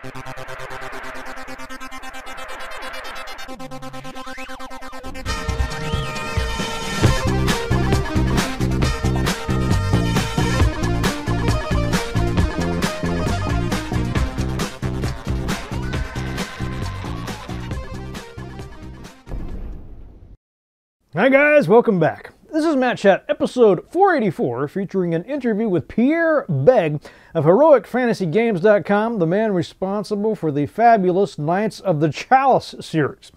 Hi guys, welcome back. This is Matt Chat, episode 484, featuring an interview with Pierre Begue of HeroicFantasyGames.com, the man responsible for the fabulous Knights of the Chalice series.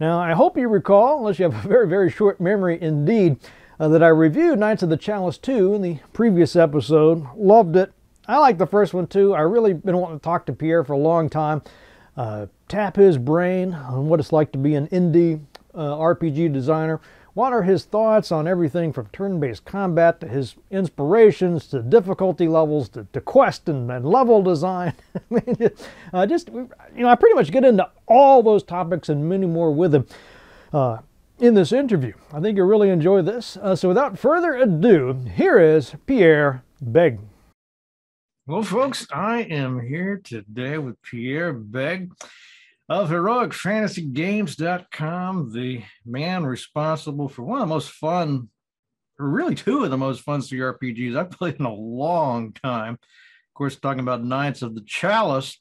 Now, I hope you recall, unless you have a very, very short memory indeed, uh, that I reviewed Knights of the Chalice 2 in the previous episode. Loved it. I like the first one too. I really been wanting to talk to Pierre for a long time, uh, tap his brain on what it's like to be an indie uh, RPG designer. What are his thoughts on everything from turn based combat to his inspirations to difficulty levels to, to quest and, and level design? I mean, uh, just, you know, I pretty much get into all those topics and many more with him uh, in this interview. I think you'll really enjoy this. Uh, so without further ado, here is Pierre Begue. Well, folks, I am here today with Pierre Begue of heroicfantasygames.com, the man responsible for one of the most fun, or really two of the most fun CRPGs I've played in a long time. Of course, talking about Knights of the Chalice.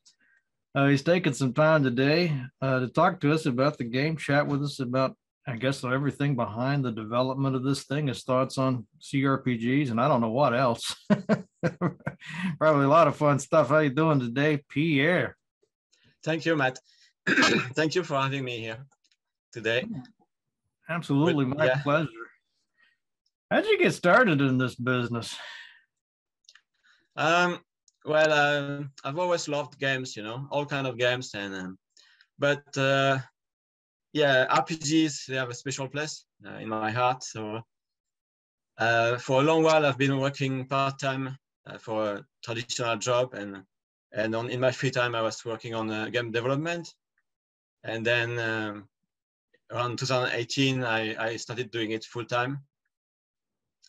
Uh, he's taken some time today uh, to talk to us about the game, chat with us about, I guess, everything behind the development of this thing, his thoughts on CRPGs, and I don't know what else. Probably a lot of fun stuff. How you doing today, Pierre? Thank you, Matt. Thank you for having me here today. Absolutely, my yeah. pleasure. How'd you get started in this business? Um, well, uh, I've always loved games, you know, all kind of games, and um, but uh, yeah, RPGs they have a special place uh, in my heart. So uh, for a long while, I've been working part time uh, for a traditional job, and and on in my free time, I was working on uh, game development. And then um, around 2018, I, I started doing it full time.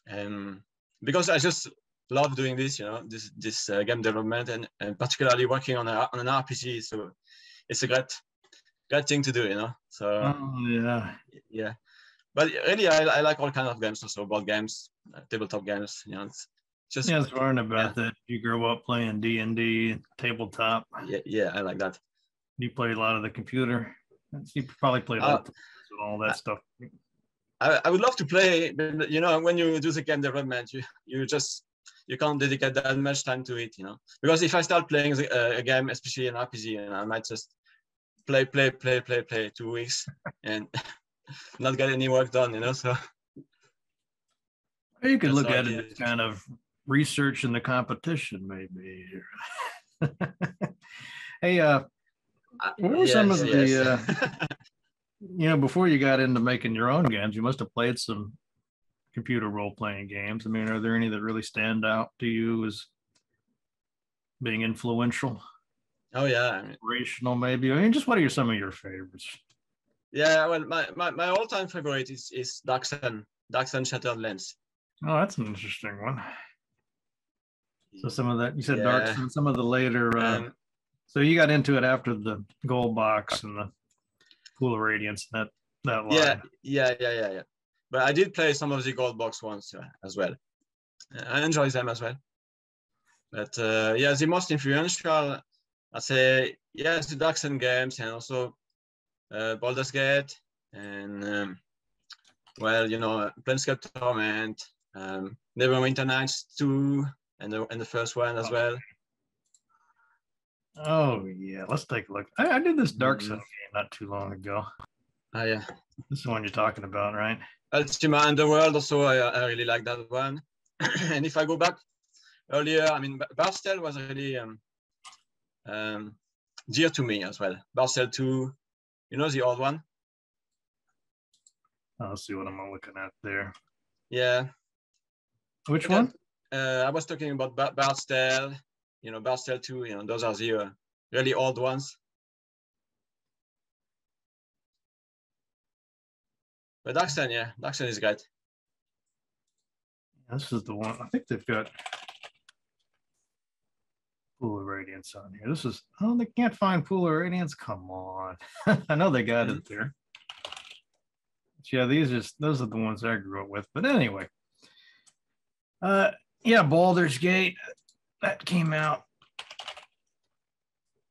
And because I just love doing this, you know, this this uh, game development and, and particularly working on, a, on an RPG. So it's a great great thing to do, you know. So oh, yeah, yeah. But really, I, I like all kinds of games, also board games, uh, tabletop games. You know, it's just yeah, I was wondering about yeah. that. You grow up playing D and D, tabletop. Yeah, yeah, I like that. You play a lot of the computer. You probably play a lot uh, all that stuff. I, I would love to play, but you know, when you do the game development, you you just you can't dedicate that much time to it, you know. Because if I start playing a, uh, a game, especially an RPG, and I might just play, play, play, play, play two weeks and not get any work done, you know. So you could look at it as kind of research in the competition, maybe. hey, uh, what were yes, some of the, uh, you know, before you got into making your own games, you must have played some computer role playing games. I mean, are there any that really stand out to you as being influential? Oh yeah, inspirational maybe. I mean, just what are your, some of your favorites? Yeah, well, my, my, my all time favorite is is Dark Sun, Dark Sun Shattered Lands. Oh, that's an interesting one. So some of that you said yeah. Dark Sun, some of the later uh, um, so you got into it after the gold box and the Pool of Radiance that that line. Yeah, yeah, yeah, yeah, yeah. But I did play some of the gold box ones uh, as well. I enjoy them as well. But uh, yeah, the most influential, I say, yes, the Dark Sun games and also uh, Baldur's Gate and um, well, you know, Planescape Torment, um, Neverwinter Nights 2 and the, and the first one as well. Oh yeah, let's take a look. I, I did this Dark Sun mm-hmm. game not too long ago. Oh yeah, this is the one you're talking about, right? Ultima Underworld also, I, I really like that one. and if I go back earlier, I mean, Bard's Tale was really um, um, dear to me as well. Bard's Tale 2, you know the old one? I'll see what I'm looking at there. Yeah. Which one? Uh, I was talking about Bard's Tale you know, Bard's Tale 2, you know, those are the uh, really old ones. But Sun, yeah, Sun is great. This is the one. I think they've got Pool of Radiance on here. This is oh they can't find Pool of Radiance. Come on, I know they got it there. But yeah, these are those are the ones I grew up with. But anyway, uh, yeah, Baldur's Gate that came out.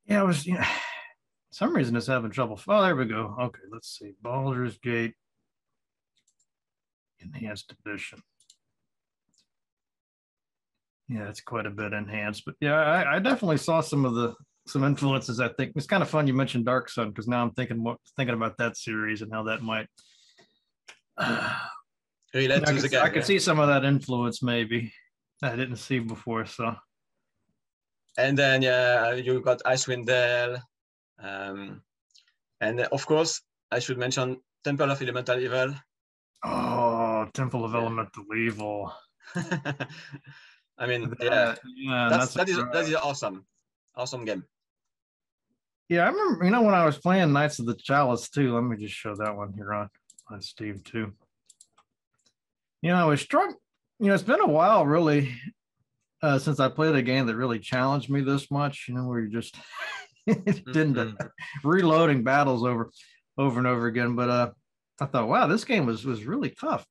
Yeah, it was. You know, some reason it's having trouble. Oh, there we go. Okay, let's see. Baldur's Gate Enhanced Edition. Yeah, it's quite a bit enhanced, but yeah, I, I definitely saw some of the some influences. I think it's kind of fun you mentioned Dark Sun because now I'm thinking what thinking about that series and how that might. Uh, I, could, game, I could see some of that influence maybe I didn't see before. So. And then yeah, you got Icewind Dale, um, and of course I should mention Temple of Elemental Evil. Oh, Temple of. Elemental Evil. I mean, yeah, yeah that's, that's that is that is awesome, awesome game. Yeah, I remember. You know, when I was playing Knights of the Chalice too. Let me just show that one here on on Steam too. You know, I was struck. You know, it's been a while, really, uh, since I played a game that really challenged me this much. You know, where you just didn't mm-hmm. reloading battles over, over and over again. But uh, I thought, wow, this game was was really tough.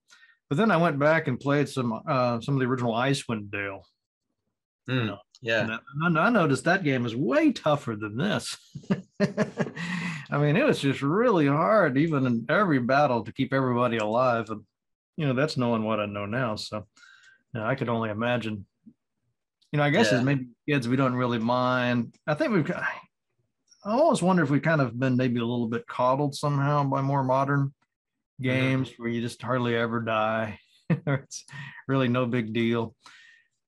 But then I went back and played some uh, some of the original Icewind Dale. Mm, you know, yeah, and I, I noticed that game is way tougher than this. I mean, it was just really hard, even in every battle, to keep everybody alive. And you know, that's knowing what I know now. So, you know, I could only imagine. You know, I guess yeah. as maybe kids, we don't really mind. I think we've. I always wonder if we've kind of been maybe a little bit coddled somehow by more modern games mm-hmm. where you just hardly ever die. it's really no big deal.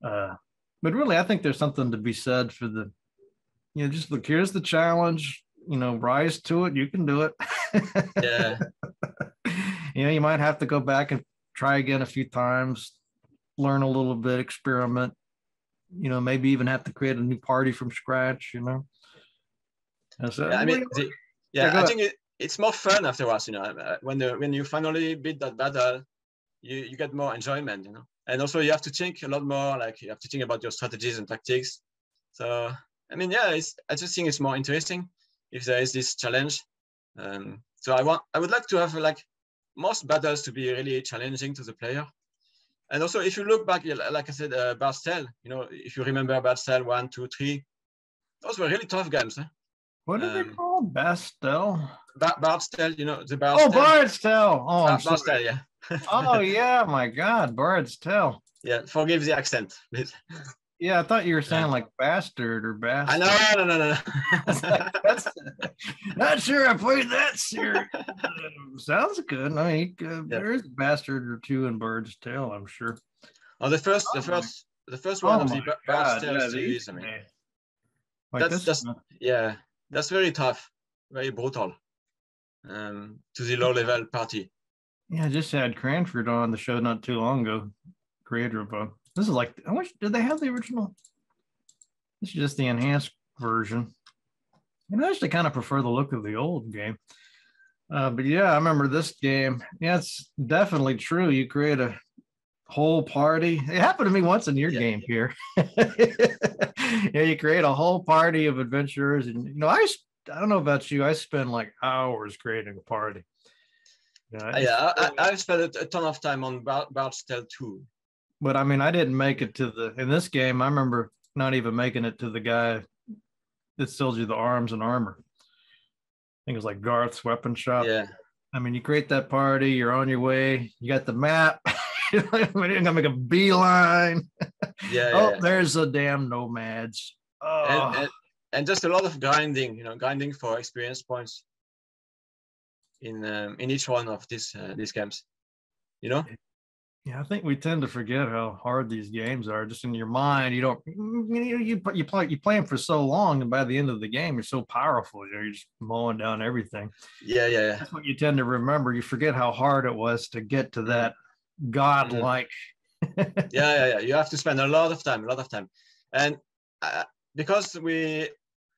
Uh, but really, I think there's something to be said for the, you know, just look, here's the challenge, you know, rise to it. You can do it. yeah. you know, you might have to go back and try again a few times, learn a little bit, experiment, you know, maybe even have to create a new party from scratch, you know. So, yeah, I mean, the, yeah, I think it, it's more fun afterwards, you know. Uh, when the, when you finally beat that battle, you, you get more enjoyment, you know. And also you have to think a lot more, like you have to think about your strategies and tactics. So I mean, yeah, it's, I just think it's more interesting if there is this challenge. Um, so I want, I would like to have like most battles to be really challenging to the player. And also, if you look back, like I said, uh, Tale, you know, if you remember Tale one, two, three, those were really tough games. Eh? What are um, they called? Bastel? Ba- you know, the Bard's Oh, Bard's Tale. Oh, Bard's yeah. oh, yeah, my God, Bard's Tale. Yeah, forgive the accent, please. Yeah, I thought you were saying like bastard or bastard. I know, no, no, no. That's, not sure I played that series. sounds good. I mean, uh, yeah. there is a bastard or two in Bard's Tale, I'm sure. Oh, the first, the oh first, the first one oh of the Bard's Tale yeah, series. I mean, like that's just yeah, that's very tough, very brutal um, to the low level party. Yeah, I just had Cranford on the show not too long ago, creator of uh, this is like how much did they have the original? This is just the enhanced version. And I actually kind of prefer the look of the old game. Uh, but yeah, I remember this game. Yeah, it's definitely true. You create a whole party. It happened to me once in your yeah. game here. yeah, you create a whole party of adventurers, and you know, I I don't know about you, I spend like hours creating a party. Yeah, yeah I, have spent a ton of time on Bard's Tale too. But I mean, I didn't make it to the in this game. I remember not even making it to the guy that sells you the arms and armor. I think it was like Garth's weapon shop. Yeah. I mean, you create that party, you're on your way, you got the map. I'm gonna make a beeline. Yeah. oh, yeah. there's a damn nomads. Oh. And, and, and, just a lot of grinding, you know, grinding for experience points in um, in each one of these uh, these games. You know. Yeah, I think we tend to forget how hard these games are. Just in your mind, you don't you you, you play you play them for so long, and by the end of the game, you're so powerful. You know, you're just mowing down everything. Yeah, yeah, yeah. That's what you tend to remember. You forget how hard it was to get to that godlike. yeah, yeah, yeah. You have to spend a lot of time, a lot of time, and uh, because we,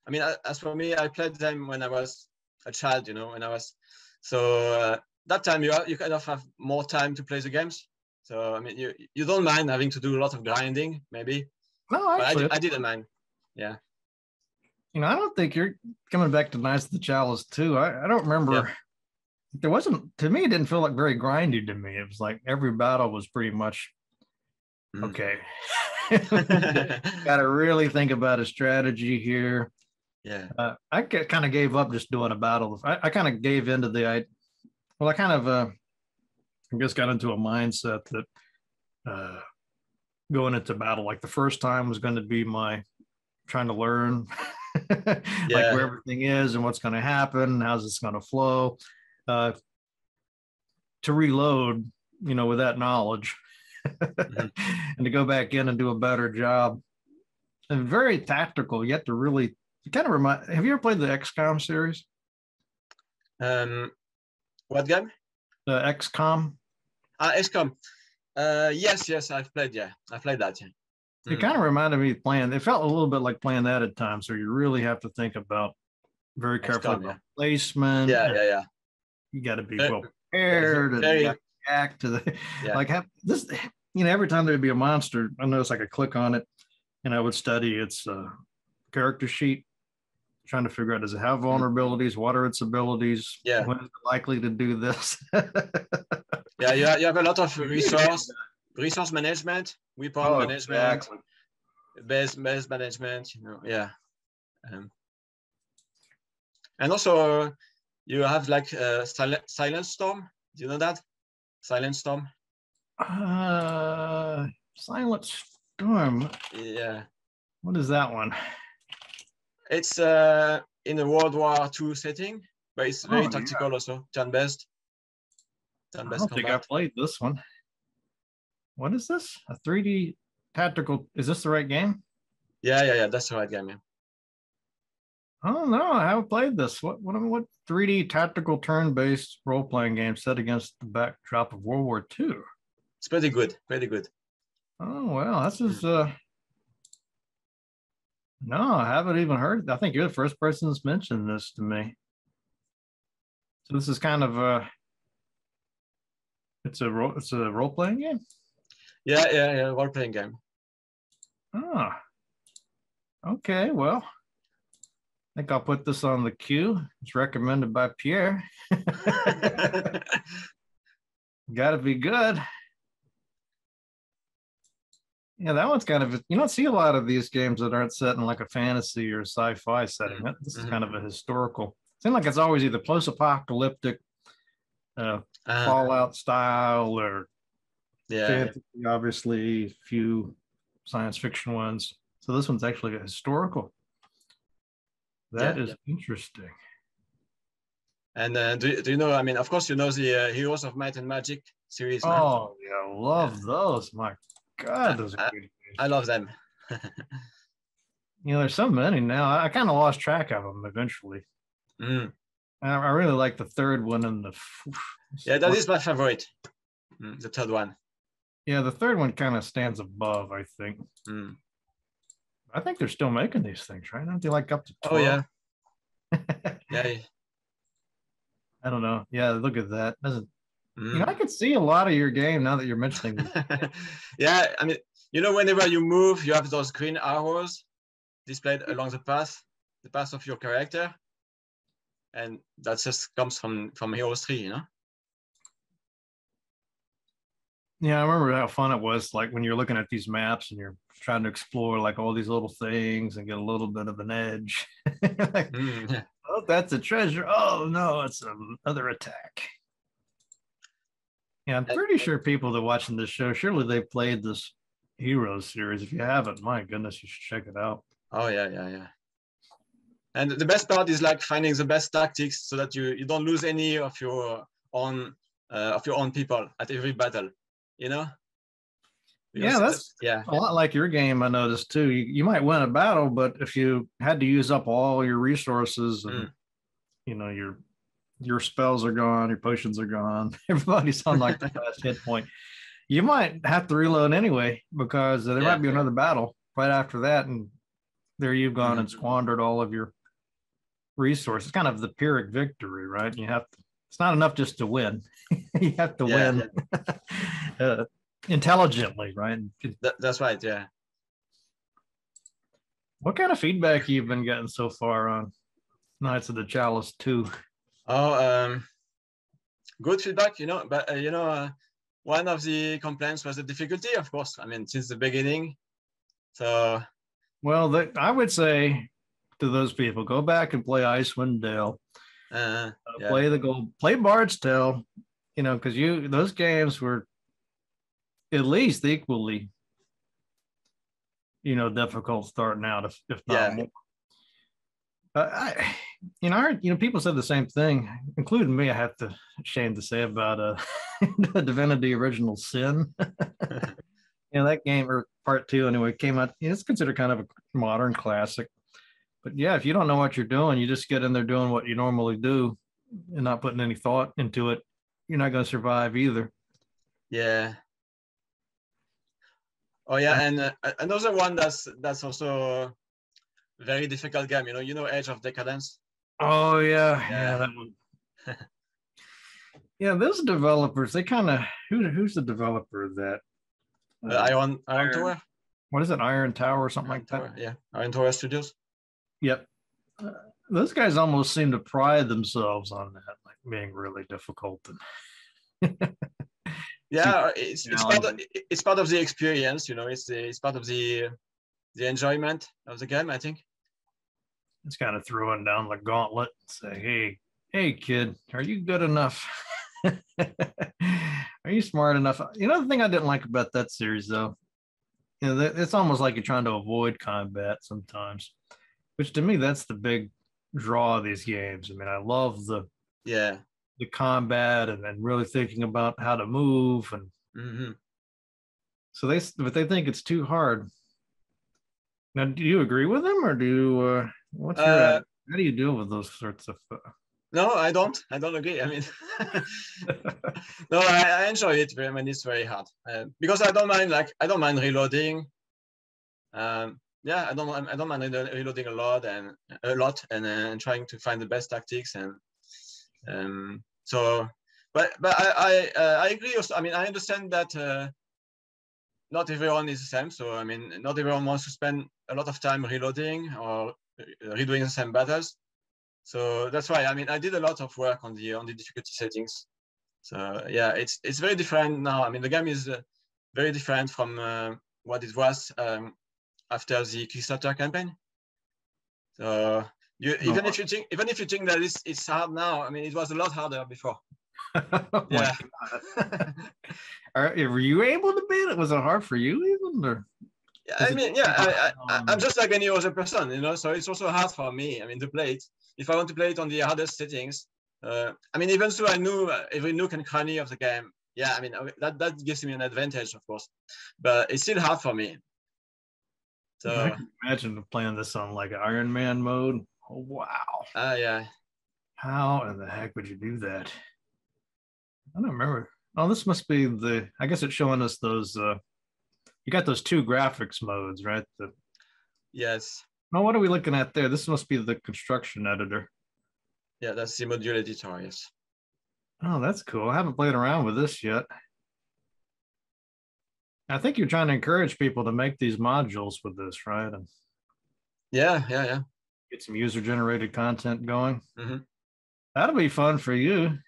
I mean, as for me, I played them when I was a child. You know, when I was so uh, that time you you kind of have more time to play the games. So I mean, you you don't mind having to do a lot of grinding, maybe. No, actually, I, I, didn't mind. Yeah. you know, I don't think you're coming back to Knights of the Chalice too. I, I don't remember. Yeah. There wasn't to me. It didn't feel like very grindy to me. It was like every battle was pretty much Mm. okay. Got to really think about a strategy here. yeah. Uh, I kind of gave up just doing a battle. I, I kind of gave into the I. Well, I kind of uh, I guess got into a mindset that uh, going into battle like the first time was going to be my trying to learn like where everything is and what's going to happen how's this going to flow. Uh, to reload you know with that knowledge and to go back in and do a better job. And very tactical have to really kind of remind have you ever played the xcom series? Um, what game? The xcom Ah, XCOM. Uh, yes, yes, I've played. Yeah, I played that. Yeah. It Mm. kind of reminded me of playing. It felt a little bit like playing that at times, so you really have to think about very XCOM, carefully yeah. about placement. Yeah, yeah, yeah. You got to be well prepared and very- you gotta react to the Yeah. like have this. You know, every time there'd be a monster, I noticed I could click on it, and I would study its uh, character sheet, trying to figure out does it have vulnerabilities, what are its abilities, Mm-hmm. Yeah. when is it likely to do this. Yeah, you have, you have a lot of resource, resource management, weapon Oh, management, exactly. base base management. You know, yeah. Um, and also, you have like uh, silent silent storm. Do you know that? Silent storm. Uh, Silent Storm. Yeah, What is that one? It's uh in a World War II setting, but it's very Oh, yeah. tactical also, turn based. I Turn based don't think I played this one. What is this? A 3D tactical? Is this the right game? Yeah, yeah, yeah. That's the right game. Yeah. Oh no, I haven't played this. What what what 3D tactical turn-based role-playing game set against the backdrop of World War II? It's pretty good. Pretty good. Oh well, this is uh no, I haven't even heard. I think you're the first person that's mentioned this to me. So this is kind of a it's a role it's a role-playing game. Yeah, yeah, yeah. Role playing game. Oh, okay. Well, I think I'll put this on the queue. It's recommended by Pierre. Got to be good. Yeah, that one's kind of, you don't see a lot of these games that aren't set in like a fantasy or sci fi setting. That- This is kind of a historical. Seems like it's always either post apocalyptic, uh, Uh, Fallout style, or yeah. fantasy, obviously, few science fiction ones. So this one's actually a historical. That Yeah, is interesting. And uh, do, do you know? I mean, of course, you know the uh, Heroes of Might and Magic series. Oh, yeah, love those. My God, those are good games. I love them. You know, there's so many now. I, I kind of lost track of them eventually. Mm. I, I really like the third one and the. Yeah, that is my favorite. Mm, the third one. Yeah, the third one kind of stands above. I think. Mm. I think they're still making these things, right? Aren't they like up to? 12? Oh yeah, yeah. I don't know. Yeah, look at that. Doesn't Mm. you know? I could see a lot of your game now that you're mentioning. yeah, I mean, you know, whenever you move, you have those green arrows displayed along the path, the path of your character, and that just comes from from Heroes Three, you know. Yeah, I remember how fun it was. Like when you're looking at these maps and you're trying to explore like all these little things and get a little bit of an edge. like, Mm, oh, that's a treasure. Oh no, it's another attack. Yeah, I'm pretty sure people that are watching this show, surely they played this Heroes series. If you haven't, my goodness, you should check it out. Oh yeah, yeah, yeah. And the best part is like finding the best tactics so that you you don't lose any of your own uh, of your own people at every battle, you know. Yeah, that's- yeah, A lot like your game, I noticed too. You, you might win a battle, but if you had to use up all your resources and Mm. you know your your spells are gone, your potions are gone, everybody's on like the last hit point. You might have to reload anyway because there Yeah. might be another battle right after that, and there you've gone and Mhm. squandered all of your resources. Kind of the Pyrrhic victory, right? You have to. It's not enough just to win. you have to Yeah, win uh, intelligently, right? That, that's right. Yeah. What kind of feedback you've been getting so far on Knights of the Chalice 2? Oh, um, good feedback, you know, but uh, you know, uh, one of the complaints was the difficulty, of course. I mean, since the beginning. So, well, the, I would say to those people, go back and play Icewind Dale. Uh, yeah. Play the gold, play Bard's Tale, you know, because you those games were at least equally, you know, difficult starting out, if, if not yeah. more. I, you know, I, heard, you know, people said the same thing, including me. I have to shame to say about uh, Divinity Original Sin. you know, that game or part two anyway came out. You know, it's considered kind of a modern classic. But yeah, if you don't know what you're doing, you just get in there doing what you normally do and not putting any thought into it. You're not going to survive either. Yeah. Oh yeah, and uh, another one that's that's also very difficult game. You know, you know Age of Decadence. Oh yeah, yeah, yeah that one. yeah, those developers, they kind of who who's the developer of that? Uh, uh, Iron Iron Tower. What is it? Iron Tower or something Iron like Tower, that? Yeah, Iron Tower Studios. Yep. Uh, those guys almost seem to pride themselves on that, like being really difficult. And yeah, it's, it's part of it's part of the experience. You know, it's it's part of the the enjoyment of the game. I think it's kind of throwing down the gauntlet and say, hey, hey, kid, are you good enough? are you smart enough? You know, the thing I didn't like about that series, though, you know, it's almost like you're trying to avoid combat sometimes, which to me, that's the big draw of these games. I mean, I love the yeah the combat and then really thinking about how to move and mm-hmm. so they but they think it's too hard. Now, do you agree with them, or do you? Uh, What's your uh, how do you deal with those sorts of? Uh... No, I don't. I don't agree. I mean, no, I, I, enjoy it. I mean, it's very hard uh, because I don't mind. Like, I don't mind reloading. Um, yeah, I don't. I don't mind reloading a lot and a lot and, uh, and trying to find the best tactics and um, so. But but I I, uh, I agree. Also, I mean, I understand that uh, not everyone is the same. So I mean, not everyone wants to spend a lot of time reloading or redoing the same battles. So that's why I mean I did a lot of work on the on the difficulty settings. So yeah, it's it's very different now. I mean the game is uh, very different from uh, what it was um, after the Kickstarter campaign. So you, even if you think even if you think that it's it's hard now, I mean it was a lot harder before. oh yeah. Are, were you able to beat it? Was it hard for you even? Or? I mean, yeah, I, I, I'm just like any other person, you know. So it's also hard for me. I mean, to play it. If I want to play it on the hardest settings, uh, I mean, even so, I knew every nook and cranny of the game. Yeah, I mean, uh, that that gives me an advantage, of course, but it's still hard for me. So I can imagine playing this on like Iron Man mode. Oh, wow. Ah, uh, yeah. How in the heck would you do that? I don't remember. Oh, this must be the. I guess it's showing us those. uh you got those two graphics modes, right? The, yes. Now, what are we looking at there? This must be the construction editor. Yeah, that's the module editor, yes. Oh, that's cool. I haven't played around with this yet. I think you're trying to encourage people to make these modules with this, right? And yeah, yeah, yeah. Get some user generated content going. Mm-hmm. That'll be fun for you.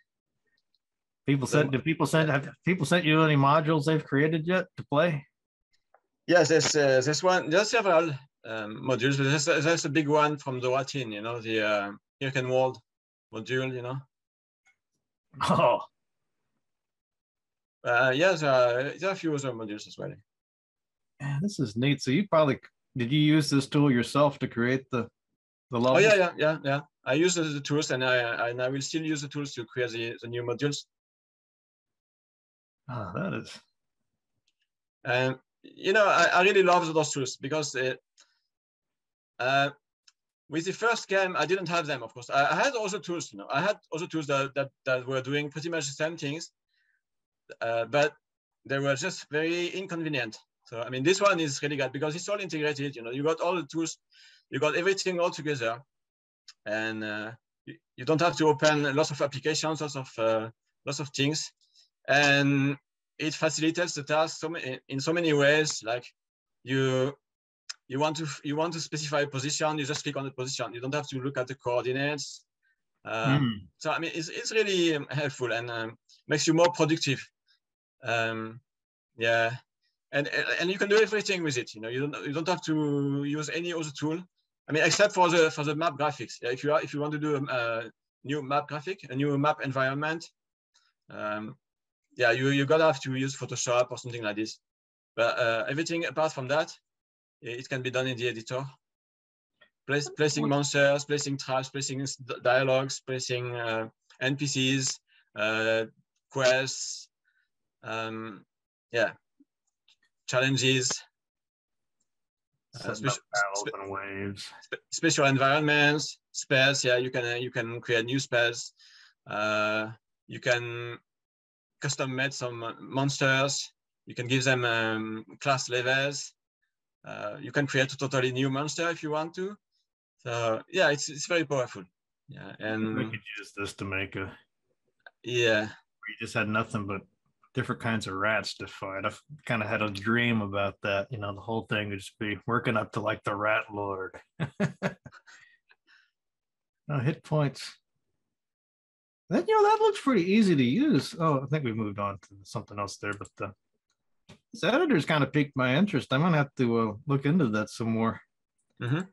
People sent. Did people send? Have people sent you any modules they've created yet to play? Yes, there's uh, there's one. There's several um, modules, but there's, there's a big one from the Latin. You know, the uh, World module. You know. Oh. Uh, yes, uh, there are a few other modules as well. Yeah, this is neat. So you probably did you use this tool yourself to create the the levels? Oh yeah, yeah, yeah, yeah. I use the, the tools, and I and I will still use the tools to create the, the new modules. Ah, oh, that is. Um, you know, I, I really love those tools because it, uh, with the first game, I didn't have them, of course. I, I, had also tools, you know, I had also tools that, that, that were doing pretty much the same things, uh, but they were just very inconvenient. So, I mean, this one is really good because it's all integrated, you know, you got all the tools, you got everything all together, and uh, you, you, don't have to open lots of applications, lots of, uh, lots of things. And it facilitates the task so many, in so many ways. Like you, you want to you want to specify a position, you just click on the position. You don't have to look at the coordinates. Uh, Mm. So I mean, it's it's really um, helpful and um, makes you more productive. Um, yeah, and and you can do everything with it. You know, you don't you don't have to use any other tool. I mean, except for the for the map graphics. Yeah, if you are if you want to do a, a new map graphic, a new map environment, um, yeah, you you gotta have to use Photoshop or something like this. But uh, everything apart from that, it can be done in the editor. Place, placing monsters, placing traps, placing dialogues, placing uh, NPCs, uh, quests, um, yeah, challenges, Uh, Setting battles spe- and waves. spe- special environments, spells. Yeah, you can uh, you can create new spells. Uh, you can custom made some monsters. You can give them um, class levels. Uh, you can create a totally new monster if you want to. So yeah, it's it's very powerful. Yeah, and we could use this to make a. yeah, We just had nothing but different kinds of rats to fight. I've kind of had a dream about that. You know, the whole thing would just be working up to like the Rat Lord. no hit points. Then you know that looks pretty easy to use. Oh, I think we moved on to something else there, but the this editor's kind of piqued my interest. I'm gonna have to uh, look into that some more. Mhm.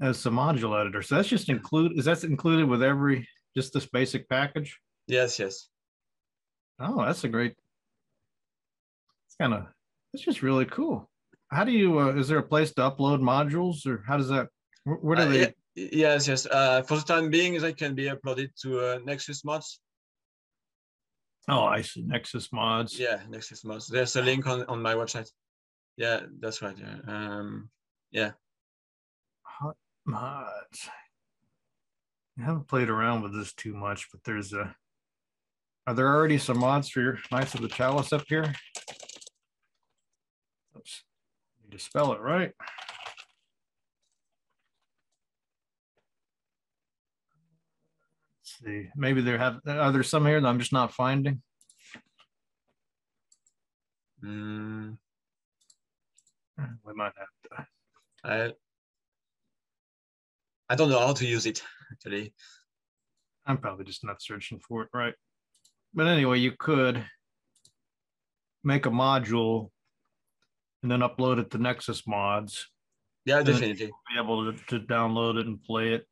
As a module editor, so that's just include. Is that included with every just this basic package? yes, yes. Oh, that's a great. It's kind of. It's just really cool. How do you? Uh, is there a place to upload modules, or how does that? Where, where do Uh, they? yeah, yes, yes. Uh, for the time being, they can be uploaded to uh, Nexus Mods. Oh, I see. Nexus mods. Yeah, Nexus Mods. There's a link on, on my website. Yeah, that's right. Yeah. Um, Hot mods. I haven't played around with this too much, but there's a. Are there already some mods for your Knights of the Chalice up here? Oops. Need to spell it right. See. Maybe there have are there some here that I'm just not finding? mm, We might have to. I I don't know how to use it actually. I'm probably just not searching for it right. But anyway, you could make a module and then upload it to Nexus mods. Yeah, definitely. Be able to, to download it and play it.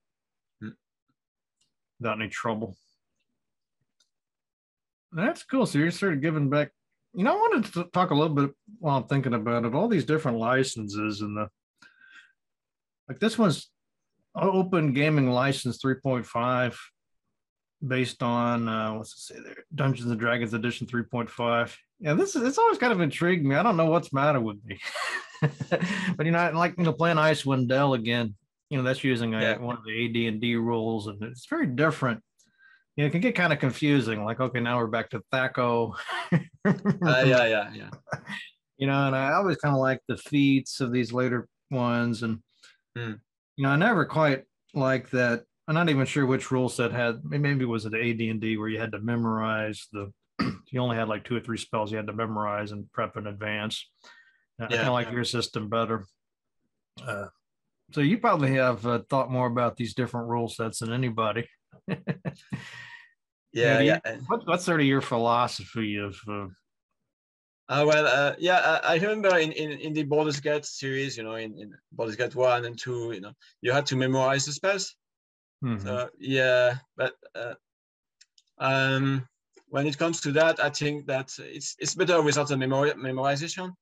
Without any trouble. That's cool. So you're sort of giving back. You know, I wanted to talk a little bit while I'm thinking about it. All these different licenses and the like. This one's open gaming license 3.5 based on uh what's it say there dungeons and dragons edition 3.5 yeah this is it's always kind of intrigued me i don't know what's matter with me but you know I like you know playing Icewind Dale again you know that's using uh Yeah. one of the ad&d rules and it's very different you know, it can get kind of confusing like okay now we're back to thaco Uh, yeah, yeah, yeah. you know, and I always kind of like the feats of these later ones, and Hmm. you know, I never quite like that. I'm not even sure which rule set had. Maybe it was at AD and D where you had to memorize the. you only had like two or three spells you had to memorize and prep in advance. I kind of like yeah. your system better. Uh, so you probably have uh, thought more about these different rule sets than anybody. Yeah, do you- yeah. What, what's sort of your philosophy of? Uh, Uh, well, uh, yeah, I, I remember in, in, in the Baldur's Gate series, you know, in, in Baldur's Gate 1 and 2, you know, you had to memorize the spells. mhm. So, yeah, but uh, um, when it comes to that, I think that it's it's better without the memori- memorization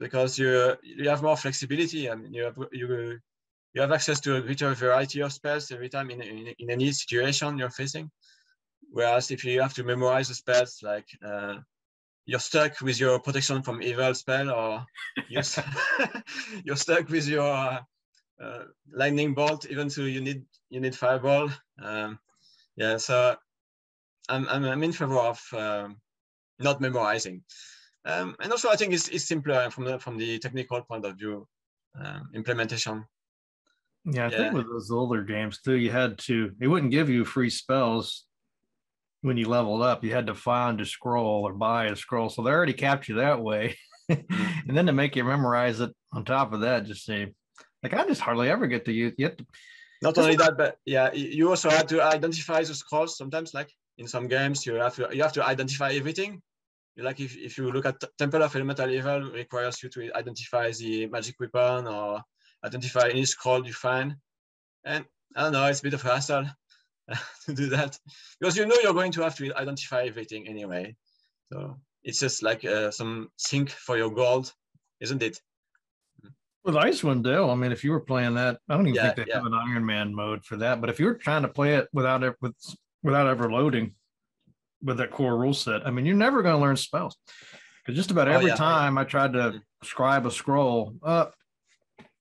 because you you have more flexibility. and you have you you have access to a greater variety of spells every time in, in, in any situation you're facing. Whereas if you have to memorize the spells, like uh, you're stuck with your protection from evil spell, or you're, you're stuck with your uh, lightning bolt, even though you need you need fireball. Um, yeah, so I'm, I'm I'm in favor of um, not memorizing, um, and also I think it's, it's simpler from the from the technical point of view um, implementation. Yeah, I Yeah. think with those older games too, you had to, they wouldn't give you free spells when you leveled up. You had to find a scroll or buy a scroll. So they already capped you that way. and then to make you memorize it on top of that, just say, like I just hardly ever get to use. You to, Not only that, but yeah, you also had to identify the scrolls sometimes. Like in some games, you have to you have to identify everything. Like if, if you look at Temple of Elemental Evil, requires you to identify the magic weapon or identify any scroll you find. And I don't know, it's a bit of a hassle to do that because you know you're going to have to identify everything anyway. So it's just like uh, some sink for your gold, isn't it? With Icewind Dale, I mean, if you were playing that, I don't even Yeah, think they yeah. have an Iron Man mode for that. But if you were trying to play it without it with without ever loading with that core rule set, I mean, you're never going to learn spells. Because just about Oh, every yeah. time I tried to Mhm. scribe a scroll, uh,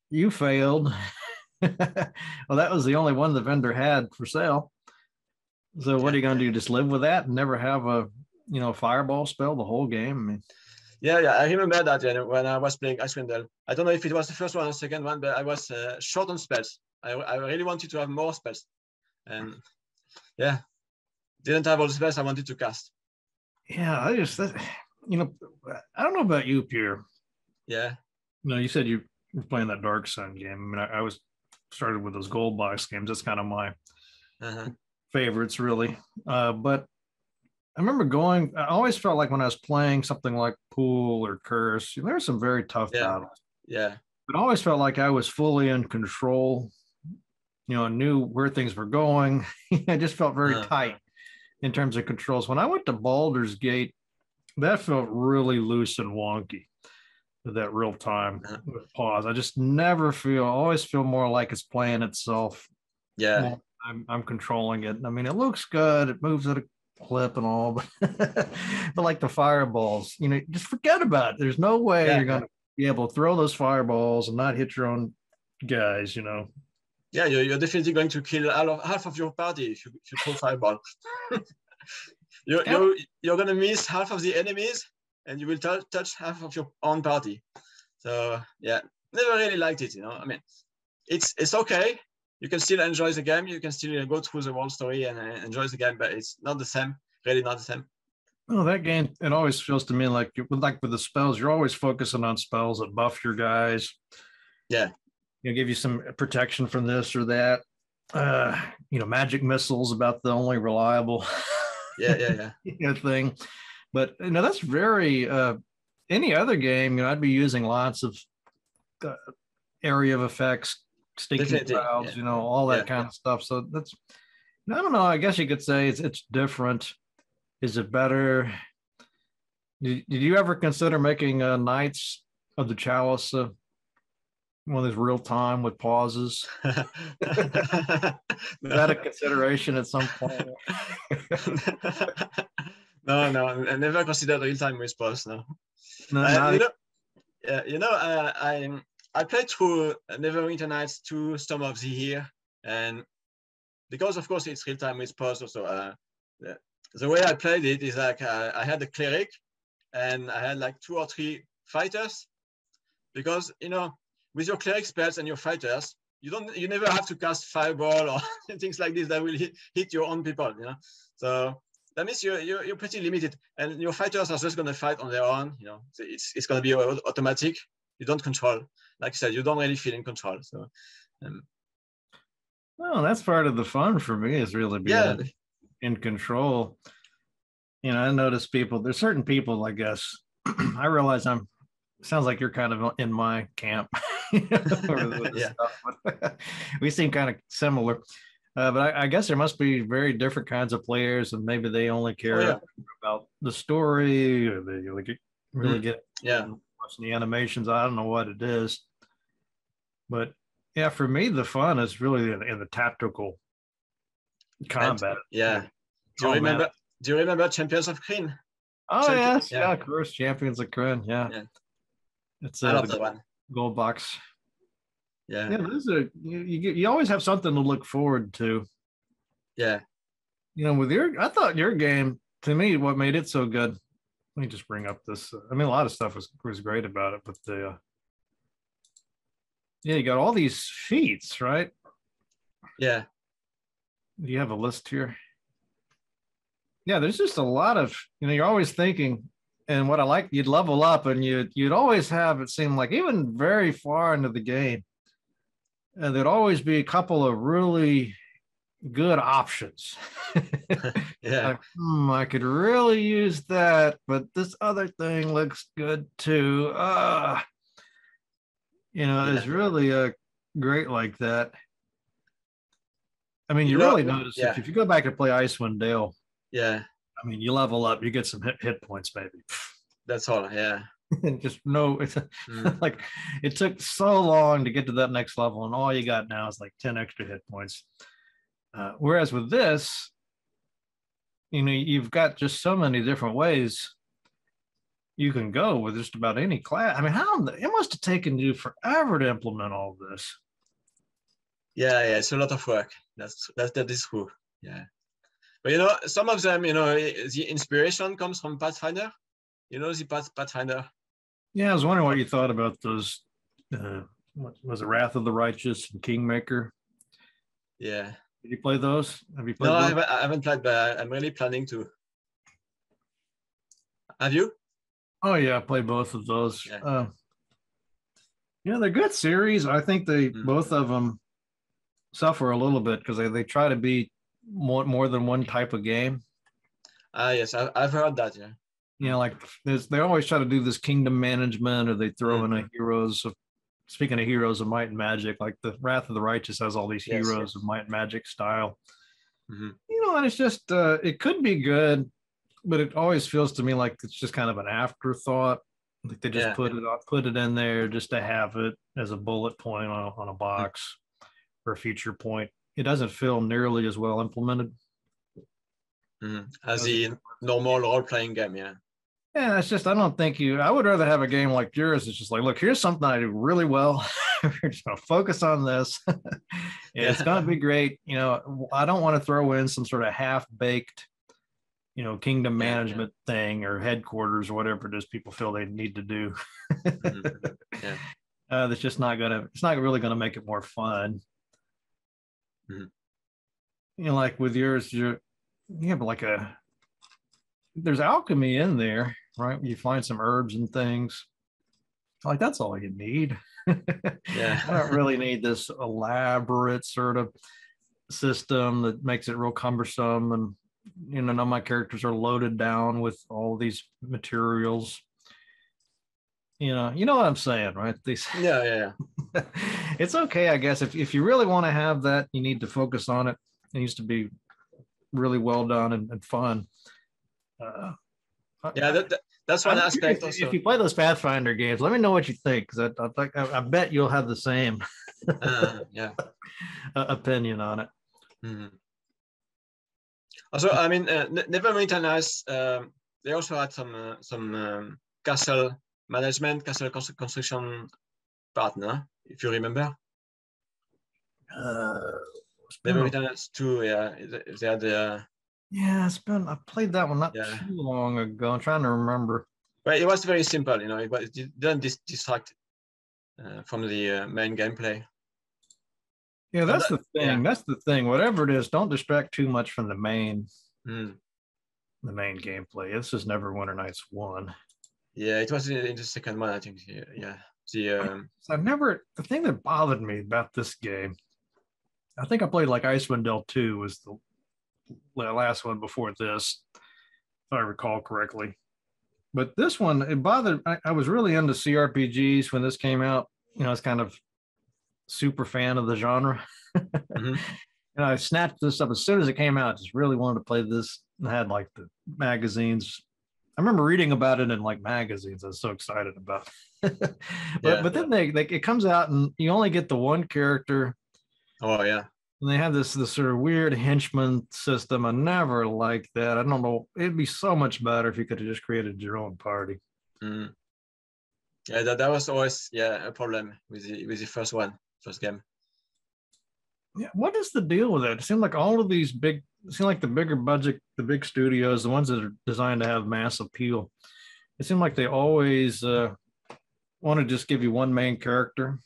you failed. well, that was the only one the vendor had for sale. So what are you going to do? Just live with that and never have a you know fireball spell the whole game? I mean, Yeah, yeah, I remember that yeah, when I was playing Icewind I don't know if it was the first one or second one, but I was uh, short on spells. I, I really wanted to have more spells, and yeah, didn't have all the spells I wanted to cast. yeah, I just that, you know, I don't know about you, Pierre. Yeah, No, you said you were playing that Dark Sun game. I mean, I, I was started with those gold box games. That's kind of my uh-huh. favorites, really. Uh, but I remember going. I always felt like when I was playing something like Pool or Curse, there were some very tough Yeah. battles. yeah, But I always felt like I was fully in control. You know, I knew where things were going. I just felt very Uh. tight in terms of controls. When I went to Baldur's Gate, that felt really loose and wonky. That real time with pause, I just never feel. I always feel more like it's playing itself. yeah, I'm I'm controlling it. I mean, it looks good. It moves at a clip and all, but but like the fireballs, you know, just forget about it. There's no way Yeah, you're going to be able to throw those fireballs and not hit your own guys. You know, yeah. You're, you're definitely going to kill half of, half of your party if you if you throw fireball. you're, Yeah. you're you're gonna miss half of the enemies, and you will touch half of your own party. So yeah, never really liked it. You know, I mean, it's it's okay. You can still enjoy the game. You can still go through the whole story and uh, enjoy the game, but it's not the same. Really, not the same. well, that game it always feels to me like you- like with the spells, you're always focusing on spells that buff your guys. Yeah. You know, give you some protection from this or that. Uh, you know, magic missiles about the only reliable. Yeah, yeah, yeah. you know, thing. But you know, that's very uh any other game, you know, I'd be using lots of uh, area of effects, stinking clouds, yeah. you know, all that Yeah, kind of stuff. So that's I don't know. I guess you could say it's it's different. Is it better? Did, did you ever consider making uh, Knights of the Chalice uh, one of those real time with pauses? Is that a consideration at some point? no, no, I never considered real time response. No. No, Uh, you know, yeah, you know, uh, I I played through Neverwinter Nights to Storm of Zehir, and because of course it's real time with pause. Also, uh, the, the way I played it is like uh, I had a cleric, and I had like two or three fighters, because you know with your cleric spells and your fighters, you don't you never have to cast fireball or things like this that will hit, hit your own people. You know, so that means you're, you're, you're pretty limited and your fighters are just going to fight on their own you know so it's, it's going to be automatic you don't control like i said you don't really feel in control so um, Well, that's part of the fun for me is really being yeah in control. You know, I notice people, there's certain people, I guess, I realize I'm, sounds like you're kind of in my camp. Yeah. we seem kind of similar. Uh, but I, I guess there must be very different kinds of players, and maybe they only care Oh, yeah. about the story, or they really get, really Mm. get yeah watching the animations. I don't know what it is, but yeah, for me, the fun is really in, in the tactical combat. yeah do you Oh, remember do you remember champions of Krynn Oh Champion- yes, yeah. yeah. of course, champions of Krynn, yeah. Yeah. It's i uh, love the that one gold box. yeah Yeah, those are you, you. get- You always have something to look forward to. yeah You know, with your, I thought your game to me, what made it so good. Let me just bring up this. I mean, a lot of stuff was was great about it, but the uh, yeah, you got all these feats, right? yeah Do you have a list here? Yeah, there's just a lot of, you know, you're always thinking and what I like, you'd level up, and you'd you'd always have it seem like even very far into the game, and there'd always be a couple of really good options. Yeah. Like, hmm, I could really use that, but this other thing looks good too. Uh, you know, it's Yeah. really uh, great like that. I mean, You you, know- really notice yeah. if, if you go back and play Icewind Dale, Yeah. I mean, you level up, you get some hit, hit points, maybe. That's all. Yeah. and just no, it's Mm. like it took so long to get to that next level, and all you got now is like 10 extra hit points. Uh, whereas with this, you know, you've got just so many different ways you can go with just about any class. I mean, how it must have taken you forever to implement all this. Yeah, yeah, it's a lot of work. That's that that is true. Yeah, but you know, some of them, you know, the inspiration comes from Pathfinder. You know, the Path, Pathfinder. Yeah, I was wondering what you thought about those. Uh, what was it, Wrath of the Righteous and Kingmaker? Yeah. Did you play those? Have you played No, I haven't, I haven't played, but I'm really planning to. Have you? Oh yeah, I played both of those. Yeah. Uh, yeah, they're good series. I think they Mm. both of them suffer a little bit because they, they try to be more more than one type of game. Ah, yes, I, I've heard that. Yeah. You know, like there's, they always try to do this kingdom management, or they throw in a heroes of. Speaking of heroes of might and magic, like the Wrath of the Righteous has all these Yes, heroes yes. of might and magic style. Mhm. You know, and it's just uh, it could be good, but it always feels to me like it's just kind of an afterthought. Like they just Yeah. put it on, put it in there just to have it as a bullet point on a, on a box or a feature point. It doesn't feel nearly as well implemented. Mhm. As the normal role-playing game. Yeah. Yeah, it's just I don't think you. I would rather have a game like yours. It's just like, look, here's something I do really well. We're just gonna focus on this. It's Yeah. gonna be great. You know, I don't want to throw in some sort of half-baked, you know, kingdom Yeah, yeah. management thing or headquarters or whatever it is people feel they need to do. Mhm. Yeah. uh, that's just not gonna. It's not really gonna make it more fun. Mhm. You know, like with yours, you're you have like a there's alchemy in there, right? You find some herbs and things. Like that's all you need. Yeah. I don't really need this elaborate sort of system that makes it real cumbersome and you know none of my characters are loaded down with all these materials. You know, you know what I'm saying, right? These Yeah. Yeah. Yeah. it's okay, I guess. If if you really want to have that, you need to focus on it. It needs to be really well done and, and fun. Uh, Yeah. That, that- that's one I'm aspect curious. If you play those Pathfinder games, let me know what you think because I, I, think- I, I bet you'll have the same Uh, yeah. opinion on it. Mhm. Also, I mean, uh, Ne- Neverwinter Nights, um, they also had some uh, some um, castle management, castle construction partner, if you remember. Uh, been a- Neverwinter Nights 2, yeah, they- had uh, yeah, it's been. I played that one not Yeah. too long ago. I'm trying to remember. but it was very simple, you know, it, was, it didn't dis- distract uh, from the uh, main gameplay. Yeah, that's that- the thing. yeah. That's the thing. Whatever it is, don't distract too much from the main Mm. the main gameplay. This is Neverwinter Nights one. Yeah, it was in, in the second one, I think. Yeah, yeah. the um, I've never the thing that bothered me about this game. I think I played like Icewind Dale 2 was the last one before this, if I recall correctly. But this one, it bothered I, I was really into CRPGs when this came out. You know, I was kind of super fan of the genre. Mhm. And I snatched this up as soon as it came out, just really wanted to play this. I had like the magazines. I remember reading about it in like magazines. I was so excited about. it. but Yeah. but then they, they it comes out and you only get the one character, oh yeah, and they have this this sort of weird henchman system. I never liked that. I don't know. It'd be so much better if you could have just created your own party. Mm. Yeah, that, that was always yeah a problem with the with the first one, first game. Yeah, what is the deal with that? It seemed like all of these big, it seemed like the bigger budget, the big studios, the ones that are designed to have mass appeal, it seemed like they always uh, want to just give you one main character.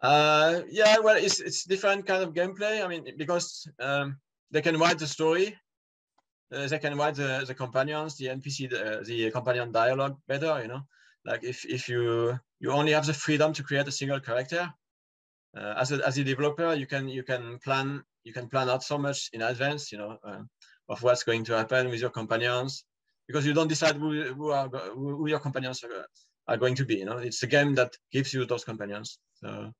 Uh, yeah, well, it's it's different kind of gameplay. I mean, because um, they can write the story, uh, they can write the, the companions, the NPC, the, the companion dialogue better. You know, like if if you you only have the freedom to create a single character, uh, as a as a developer, you can you can plan you can plan out so much in advance. You know, uh, of what's going to happen with your companions because you don't decide who who are who your companions are, are going to be. You know, it's a game that gives you those companions. So.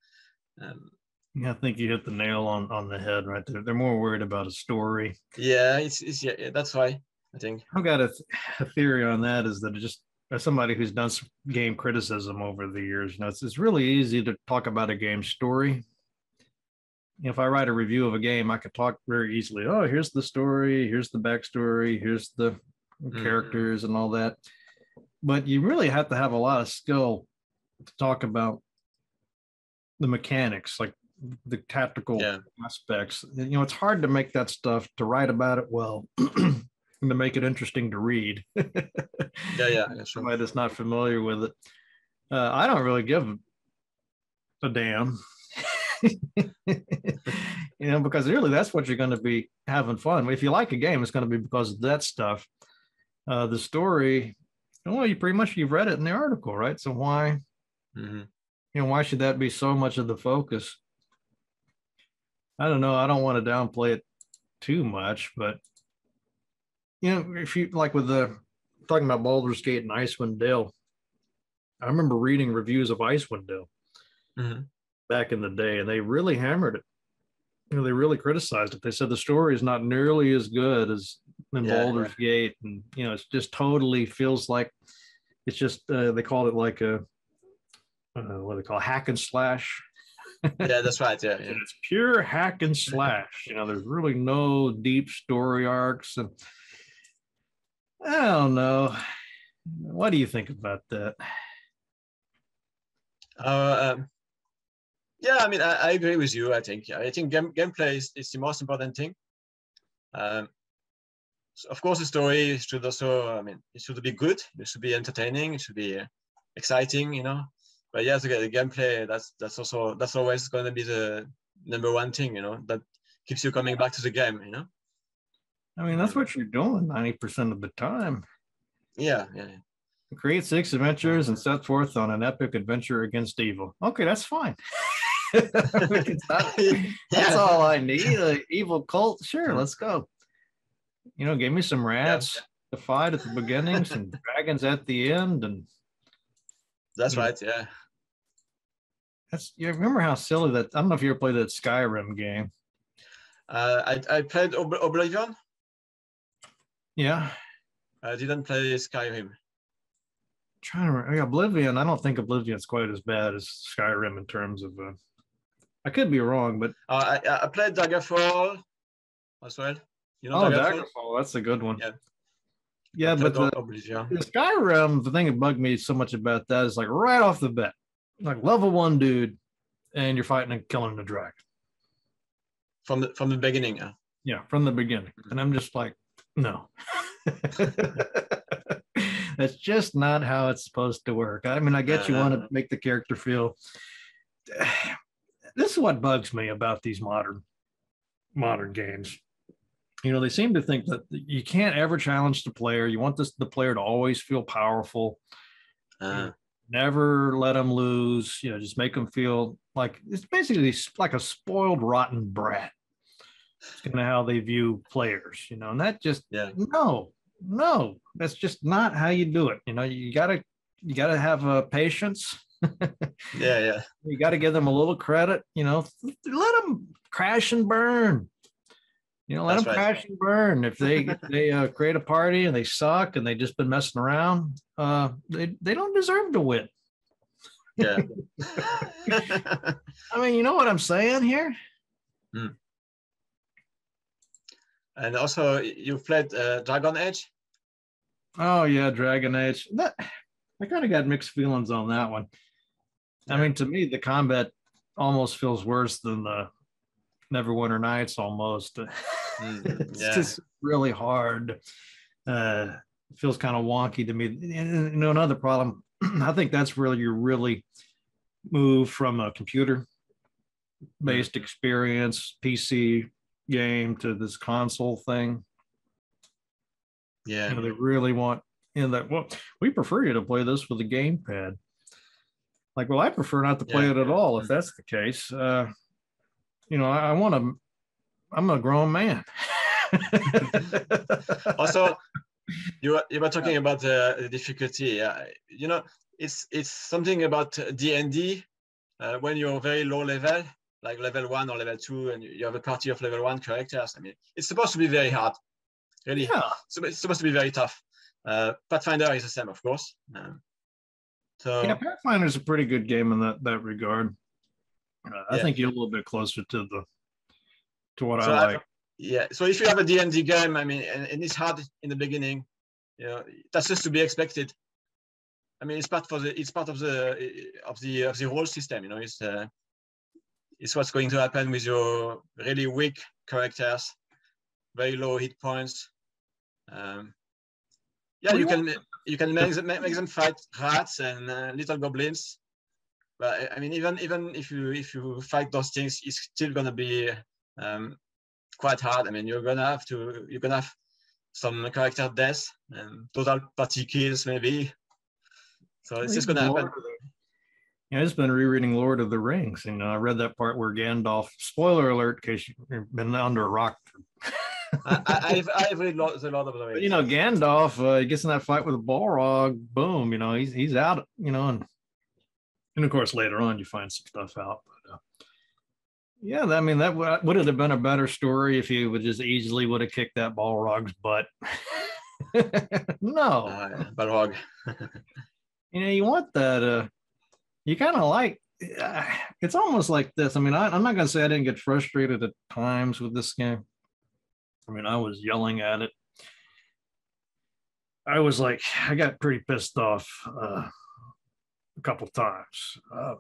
Um, yeah, I think you hit the nail on on the head right there. They're more worried about a story. Yeah, it's, it's yeah, that's why I think I've got a, a theory on that is that it just as somebody who's done some game criticism over the years, you know, it's, it's really easy to talk about a game story. If I write a review of a game, I could talk very easily. Oh, here's the story, here's the backstory, here's the mm-hmm. characters and all that. But you really have to have a lot of skill to talk about the mechanics, like the tactical yeah. aspects. You know, it's hard to make that stuff to write about it well and to make it interesting to read. yeah, yeah. Somebody that's not familiar with it. Uh, I don't really give a damn. you know, because really that's what you're going to be having fun. If you like a game, it's going to be because of that stuff. Uh, the story, well, you pretty much you've read it in the article, right? So why, mm-hmm. you know, why should that be so much of the focus? I don't know. I don't want to downplay it too much, but you know, if you like with the talking about Baldur's Gate and Icewind Dale, I remember reading reviews of Icewind Dale mm-hmm. back in the day, and they really hammered it. You know, they really criticized it. They said the story is not nearly as good as in yeah, Baldur's. Gate, and you know, it's just totally feels like it's just uh, they called it like a uh, what do they call it, hack and slash yeah, that's right. Yeah, yeah. it's pure hack and slash. You know, there's really no deep story arcs, and I don't know. What do you think about that? Uh, um, yeah, I mean, I, I, agree with you. I think I think game, gameplay is, is the most important thing. Um, so of course, the story should also, I mean, it should be good. It should be entertaining. It should be uh, exciting. You know, but yeah, the, the gameplay that's that's also that's always going to be the number one thing, you know, that keeps you coming back to the game, you know. I mean, that's what you're doing ninety percent of the time. Yeah, yeah. yeah. Create six adventures and set forth on an epic adventure against evil. Okay, that's fine. that's all I need. An evil cult. Sure, let's go. You know, give me some rats yeah. to fight at the beginning, some dragons at the end, and that's right. Yeah. That's you remember how silly that I don't know if you ever played that Skyrim game. Uh, I I played Ob- Oblivion. Yeah. I didn't play Skyrim. I'm trying to remember Oblivion. I don't think Oblivion's quite as bad as Skyrim in terms of. Uh, I could be wrong, but uh, I I played Daggerfall as well. You know, oh, Daggerfall. Daggerfall that's a good one. Yeah. Yeah, but the, the Skyrim, the thing that bugged me so much about that is like right off the bat, like level one dude, and you're fighting and killing the dragon. From the from the beginning, yeah. Yeah, from the beginning. Mm-hmm. And I'm just like, no. That's just not how it's supposed to work. I mean, I get you want to make the character feel this is what bugs me about these modern modern games. You know they seem to think that you can't ever challenge the player. You want this the player to always feel powerful. Uh, never let them lose you know just make them feel like it's basically like a spoiled rotten brat it's kind of how they view players you know and that just yeah no no that's just not how you do it you know you gotta you gotta have uh, patience yeah yeah you gotta give them a little credit you know let them crash and burn you know, let That's them right. crash and burn. If they if they uh, create a party and they suck and they just been messing around, uh, they they don't deserve to win. Yeah. I mean, you know what I'm saying here. Hmm. And also, you played uh, Dragon Age. Oh yeah, Dragon Age. That I kind of got mixed feelings on that one. I mean, to me, the combat almost feels worse than the Neverwinter Nights almost. Mm, it's yeah. just really hard. Uh, feels kind of wonky to me. And, you know, another problem, I think that's really you really move from a computer based experience, PC game to this console thing. Yeah. You know, they really want in that. Well, we prefer you to play this with a gamepad. Like, well, I prefer not to play Yeah. it at all if that's the case. Uh, you know, I, I want to. I'm a grown man. also you were, you were talking about the, the difficulty yeah you know it's it's something about d&d uh, when you're very low level like level one or level two and you have a party of level one characters i mean it's supposed to be very hard really yeah, So it's supposed to be very tough uh, pathfinder is the same of course um, so yeah. Pathfinder's a pretty good game in that that regard. Uh, I Yeah. think you're a little bit closer to the to what So I I- like. yeah so if you have a d&d game i mean and, and it's hard in the beginning you know that's just to be expected i mean it's part for the it's part of the of the of the whole system you know it's uh, it's what's going to happen with your really weak characters very low hit points um yeah you can you can make them, make them fight rats and uh, little goblins but I- i mean even even if you if you fight those things it's still gonna be um quite hard. I mean, you're gonna have to you're gonna have some character deaths and total party kills maybe. So it's just gonna happen. The- Yeah, I just been rereading Lord of the Rings, and I read that part where Gandalf. Spoiler alert, in case you've been under a rock. I, I, I've I've read lo- the Lord of the But, you know, Gandalf uh, he gets in that fight with a Balrog. Boom, you know, he's he's out. You know, and and of course later on you find some stuff out. But uh, yeah, I mean that would would it have been a better story if he would just easily would have kicked that Balrog's butt. no, uh, Balrog. you know you want that uh you kind of like uh, it's almost like this i mean I, i'm not going to say i didn't get frustrated at times with this game. I mean i was yelling at it. I was like i got pretty pissed off uh, a couple times. Uh,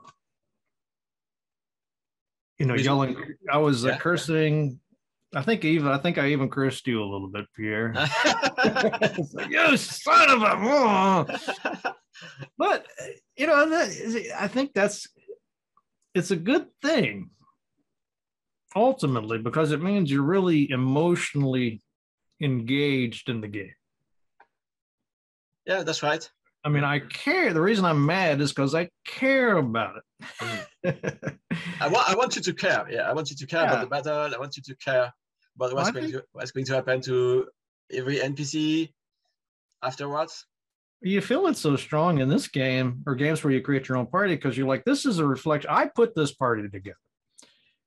you know yelling i was uh, cursing i think even i think i even cursed you a little bit pierre like, you son of a but you know that i think that's it's a good thing ultimately because it means you're really emotionally engaged in the game yeah, that's right. i mean i care the reason i'm mad is because i care about Mm. it I want I want you to care. Yeah, I want you to care Yeah. about the battle. I want you to care about what's going to what's going to happen to every NPC afterwards. you feel it so strong in this game or games where you create your own party because you're like this is a reflection i put this party together.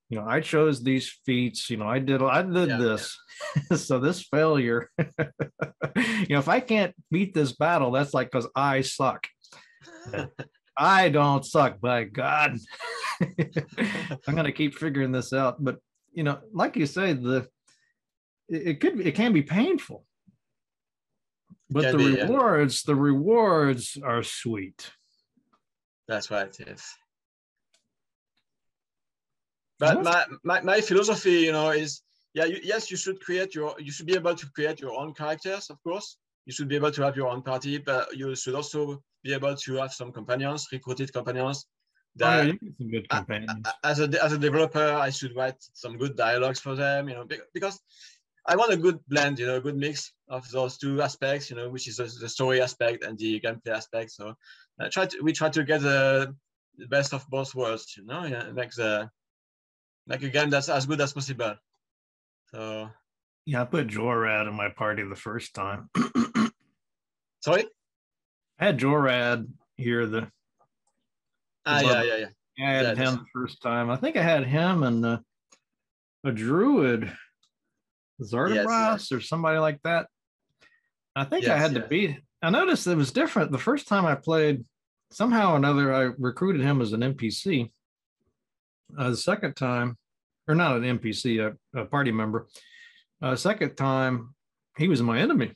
You know i chose these feats you know i did i did Yeah, this. so this failure you know if i can't beat this battle that's like because i suck. I don't suck by god. I'm gonna keep figuring this out. But you know like you say the it, it could it can be painful but the be, yeah. rewards the rewards are sweet That's right. Yes. But my, my, my philosophy, you know, is yeah, you, yes, you should create your, you should be able to create your own characters, of course. You should be able to have your own party, but you should also be able to have some companions, recruited companions. Oh, yeah, That some good I- companions. as a as a developer, I should write some good dialogues for them, you know, because I want a good blend, you know, a good mix of those two aspects, you know, which is the, the story aspect and the gameplay aspect. So, uh, try to we try to get the, the best of both worlds, you know, yeah, make the make a game that's as good as possible. So, yeah, I put Jorad in my party the first time. sorry. I had Jorad here the Ah, yeah, yeah, yeah. I had Yeah, him the first time. I think I had him and uh, a druid, Zardabras or somebody like that. I think I Yes, had to yes. beat. I noticed it was different the first time I played. Somehow or another, I recruited him as an NPC. Uh, the second time, or not an NPC, a, a party member. Uh, second time, he was my enemy,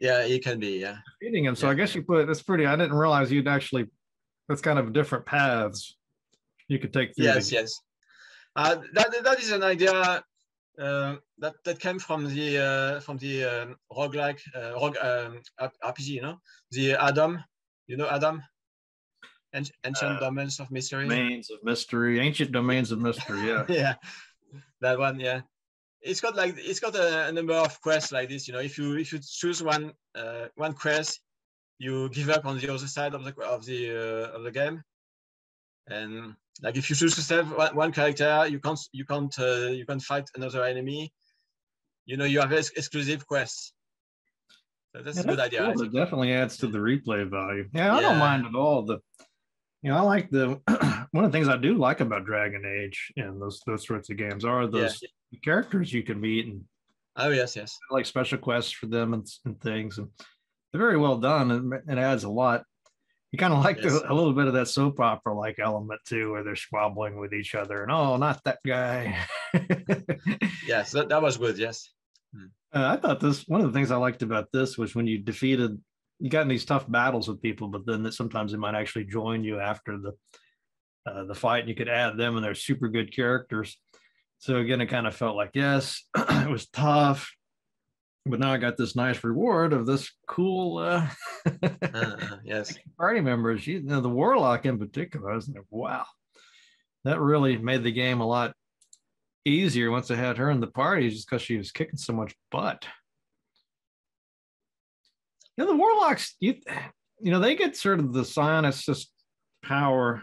Yeah, he can be. Yeah. beating him. So Yeah. I guess you put that's pretty. I didn't realize you'd actually. That's kind of different paths you could take through. the Yes, yes. Uh, that that is an idea uh, that that came from the uh, from the um, roguelike uh, rogue um, RPG, you know, the ADOM, you know ADOM, An- ancient Uh, domains of mystery. domains of mystery, ancient domains of mystery. Yeah. yeah, that one. Yeah, it's got like it's got a, a, number of quests like this. You know, if you if you choose one uh, one quest, you give up on the other side of the of the uh, of the game. And like if you choose to save one, character, you can't you can't uh, you can't fight another enemy. You know, you have ex- exclusive quests. So that's yeah, a good idea. Cool. It definitely adds to the replay value. Yeah, I yeah. don't mind at all. The you know, I like the one of the things I do like about Dragon Age and those those sorts of games are those yeah. characters you can meet and oh yes, yes, like special quests for them and, and things, and they're very well done and it adds a lot. You kind of like yes. a little bit of that soap opera like element too, where they're squabbling with each other and oh, not that guy. yes, that, that was good. Yes. Hmm. Uh, I thought this one of the things I liked about this was when you defeated you got in these tough battles with people, but then that sometimes they might actually join you after the uh, the fight, and you could add them, and they're super good characters. So again, it kind of felt like yes, it was tough, but now I got this nice reward of this cool uh, uh, yes party members. You know, the warlock in particular. I was like, wow, that really made the game a lot easier once I had her in the party, just because she was kicking so much butt. You know, the warlocks, you you know, they get sort of the psionicist power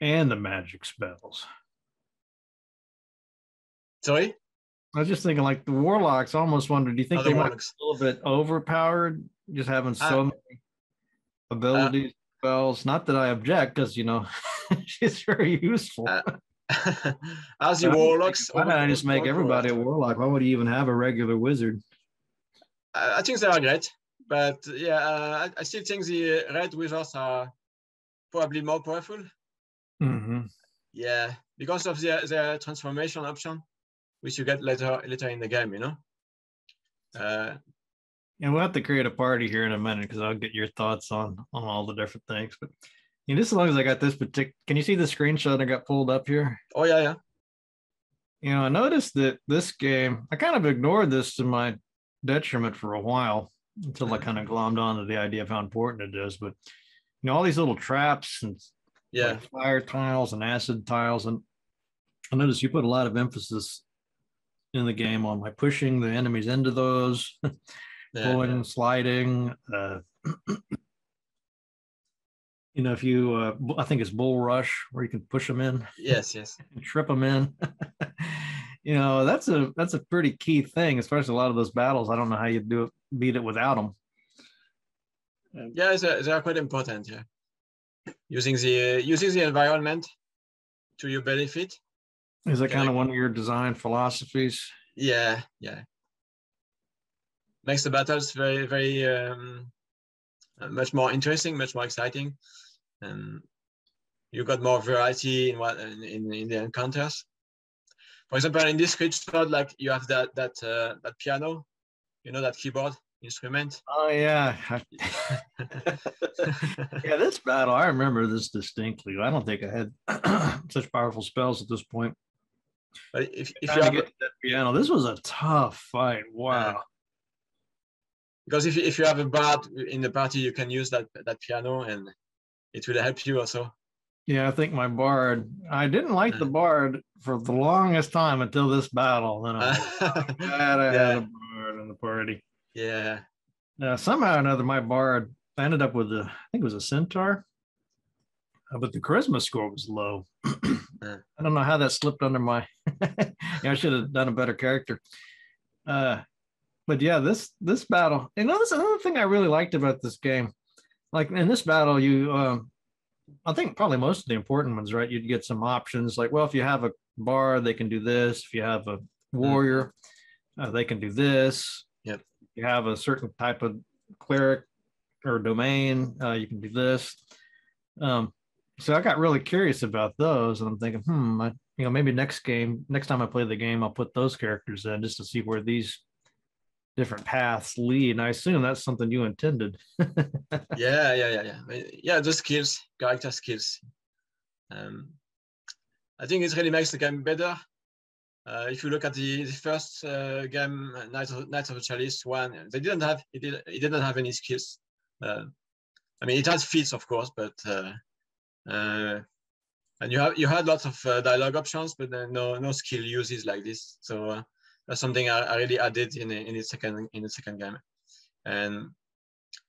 and the magic spells. Sorry? I was just thinking, like the warlocks. Almost wondered. Do you think oh, they might be a little bit overpowered, just having so uh, many abilities, uh, spells? Not that I object, because you know, she's very useful. Uh, as the warlocks, why not I just make everybody a warlock? Why would you even have a regular wizard? I think they are great but yeah, uh, I, I, still think the red wizards are probably more powerful. Mm-hmm. Yeah, because of their, their transformation option, which you get later later in the game, you know. Uh, and we'll have to create a party here in a minute because I'll get your thoughts on on all the different things. But you know, just as long as I got this particular, can you see the screenshot I got pulled up here? Oh yeah, yeah. You know, I noticed that this game, I kind of ignored this to my detriment for a while until I kind of glommed on to the idea of how important it is. But you know, all these little traps and yeah, like fire tiles and acid tiles, and I noticed you put a lot of emphasis in the game on like pushing the enemies into those, yeah, pulling, yeah. sliding. Uh, you know, if you, uh, I think it's bull rush where you can push them in. Yes, yes. trip them in. you know, that's a that's a pretty key thing, especially a lot of those battles. I don't know how you do it beat it without them. Yeah, they are quite important. Yeah, using the uh, using the environment to your benefit. Is that kind of one of your design philosophies? Yeah, yeah. Makes the battles very, very um, much more interesting, much more exciting, and you got more variety in what in, in, the encounters. For example, in this screenshot, like you have that that uh, that piano you know that keyboard instrument? Oh yeah. yeah, this battle, I remember this distinctly. I don't think I had such powerful spells at this point. But if, if you have get that piano, this was a tough fight. Wow. Yeah. Because if, if you have a bard in the party, you can use that that piano and it will help you also. Yeah, I think my bard. I didn't like the bard for the longest time until this battle. Then I glad I yeah. had a bard in the party. Yeah. Uh, somehow or another, my bard I ended up with a, I think it was a centaur, but the charisma score was low. I don't know how that slipped under my. yeah, I should have done a better character. Uh, but yeah, this this battle, you know, this another thing I really liked about this game. Like in this battle, you, um, I think probably most of the important ones, right? You'd get some options like, well, if you have a bar, they can do this. If you have a warrior, uh, they can do this. Yep. You have a certain type of cleric or domain, uh, you can do this. Um, so I got really curious about those, and I'm thinking, hmm, I, you know, maybe next game, next time I play the game, I'll put those characters in just to see where these different paths lead. And I assume that's something you intended. yeah, yeah, yeah, yeah, yeah. The skills, character skills. Um, I think it really makes the game better uh, if you look at the, the first uh, game, Knights of, Knights of the Chalice one, they didn't have it, did, it didn't have any skills. Uh, I mean, it has feats, of course, but uh, uh, and you have you had lots of uh, dialogue options, but no no skill uses like this. So that's something I, I really added in the, in the second in the second game, and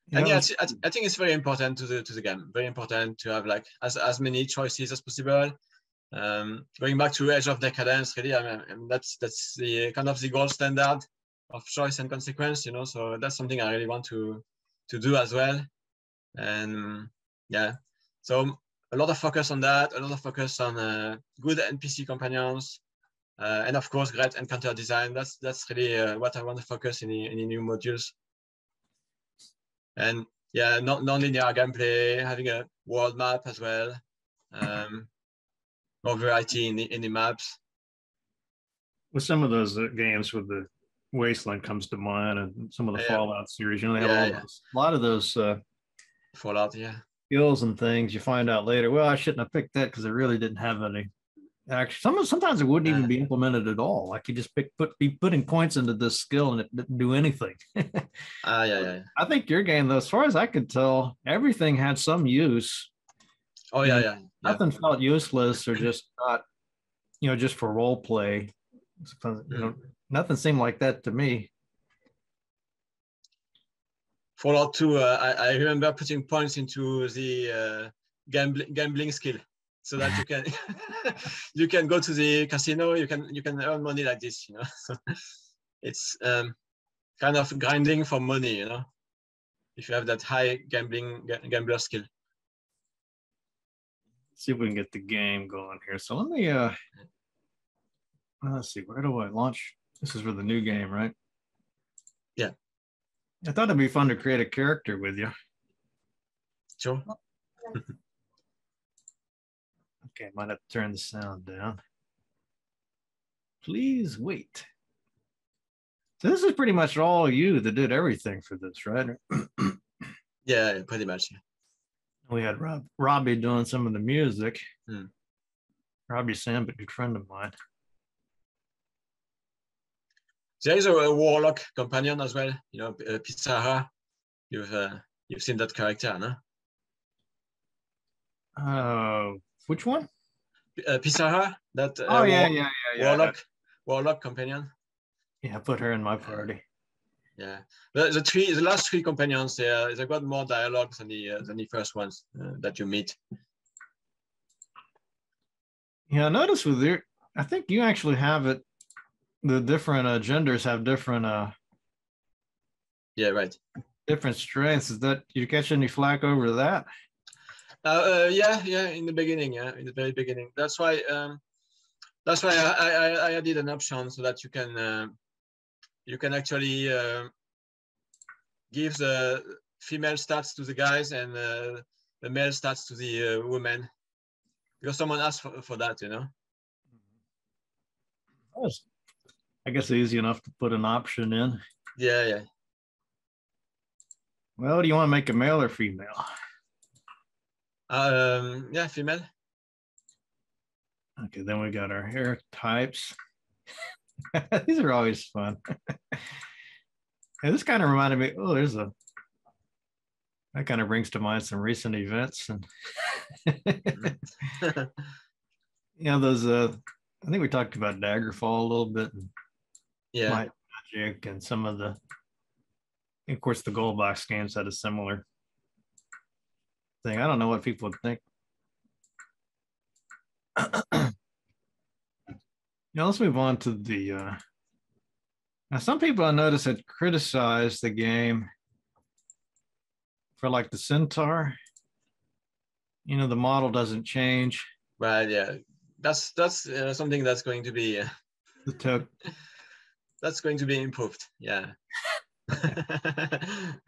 Yeah, and yeah, I I, think it's very important to the to the game. Very important to have like as as many choices as possible. Um, going back to Age of Decadence, really, I mean, I mean, that's that's the kind of the gold standard of choice and consequence, you know. So that's something I really want to to do as well. And yeah, so a lot of focus on that. A lot of focus on uh, good NPC companions, uh, and of course, great encounter design. That's that's really uh, what I want to focus in the, in the new modules and yeah, non non-linear gameplay, having a world map as well, um, more variety in the in the maps. with some of those uh, games with the Wasteland comes to mind, and some of the Yeah. Fallout series. You know, they have Yeah, all yeah. those, a lot of those uh, Fallout, yeah, skills and things. You find out later. Well, I shouldn't have picked that because it really didn't have any. Actually, some sometimes it wouldn't even be implemented at all. Like you just pick put be putting points into this skill and it didn't do anything. ah, yeah, yeah. I think your game, though, as far as I could tell, everything had some use. Oh yeah, Yeah. yeah, yeah. Nothing felt useless or just not, you know, just for role play. You know, nothing seemed like that to me. Fallout 2, uh, I, I remember putting points into the uh, gambling gambling skill so that you can you can go to the casino, you can you can earn money like this, you know. So it's um, kind of grinding for money, you know. If you have that high gambling gambler skill. see if we can get the game going here. So let me uh let's see, where do I launch? This is for the new game, right? I thought it'd be fun to create a character with you. Sure. Okay, might have to turn the sound down. Please wait. So this is pretty much all you that did everything for this, right? Yeah, yeah, pretty much. yeah. We had Rob, Robbie doing some of the music. Hmm. Robbie Sam, a good friend of mine. There is a, a warlock companion as well. You know, uh, Pizarra. You've uh, you've seen that character, no? Uh, which one? Uh, Pizarra, that uh, Oh yeah, war- yeah, yeah, yeah. warlock warlock companion. Yeah, put her in my party. Yeah, the, the three, the last three companions, they uh, they got more dialogue than the uh, than the first ones uh, that you meet. Yeah, I noticed with your, I think you actually have it. The different uh, genders have different uh Yeah, right. different strengths. Is that you catch any flack over that? Uh, uh, yeah, yeah. In the beginning, yeah, in the very beginning. That's why. Um, that's why I, I, I added an option so that you can uh, you can actually uh, give the female stats to the guys and uh, the male stats to the uh, women because someone asked for, for that, you know. That was, I guess, easy enough to put an option in. Yeah, yeah. Well, do you want to make a male or female? Um, yeah, female. Okay, then we got our hair types. These are always fun. And this kind of reminded me. Oh, there's a. That kind of brings to mind some recent events and. you know those. Uh, I think we talked about Daggerfall a little bit and yeah. Might Magic and some of the. Of course, the gold box games had a similar thing. I don't know what people would think. now let's move on to the. Uh, now, some people I noticed had criticized the game for like the Centaur. You know, the model doesn't change. Right. Yeah. That's that's uh, something that's going to be uh, The to- that's going to be improved. Yeah. I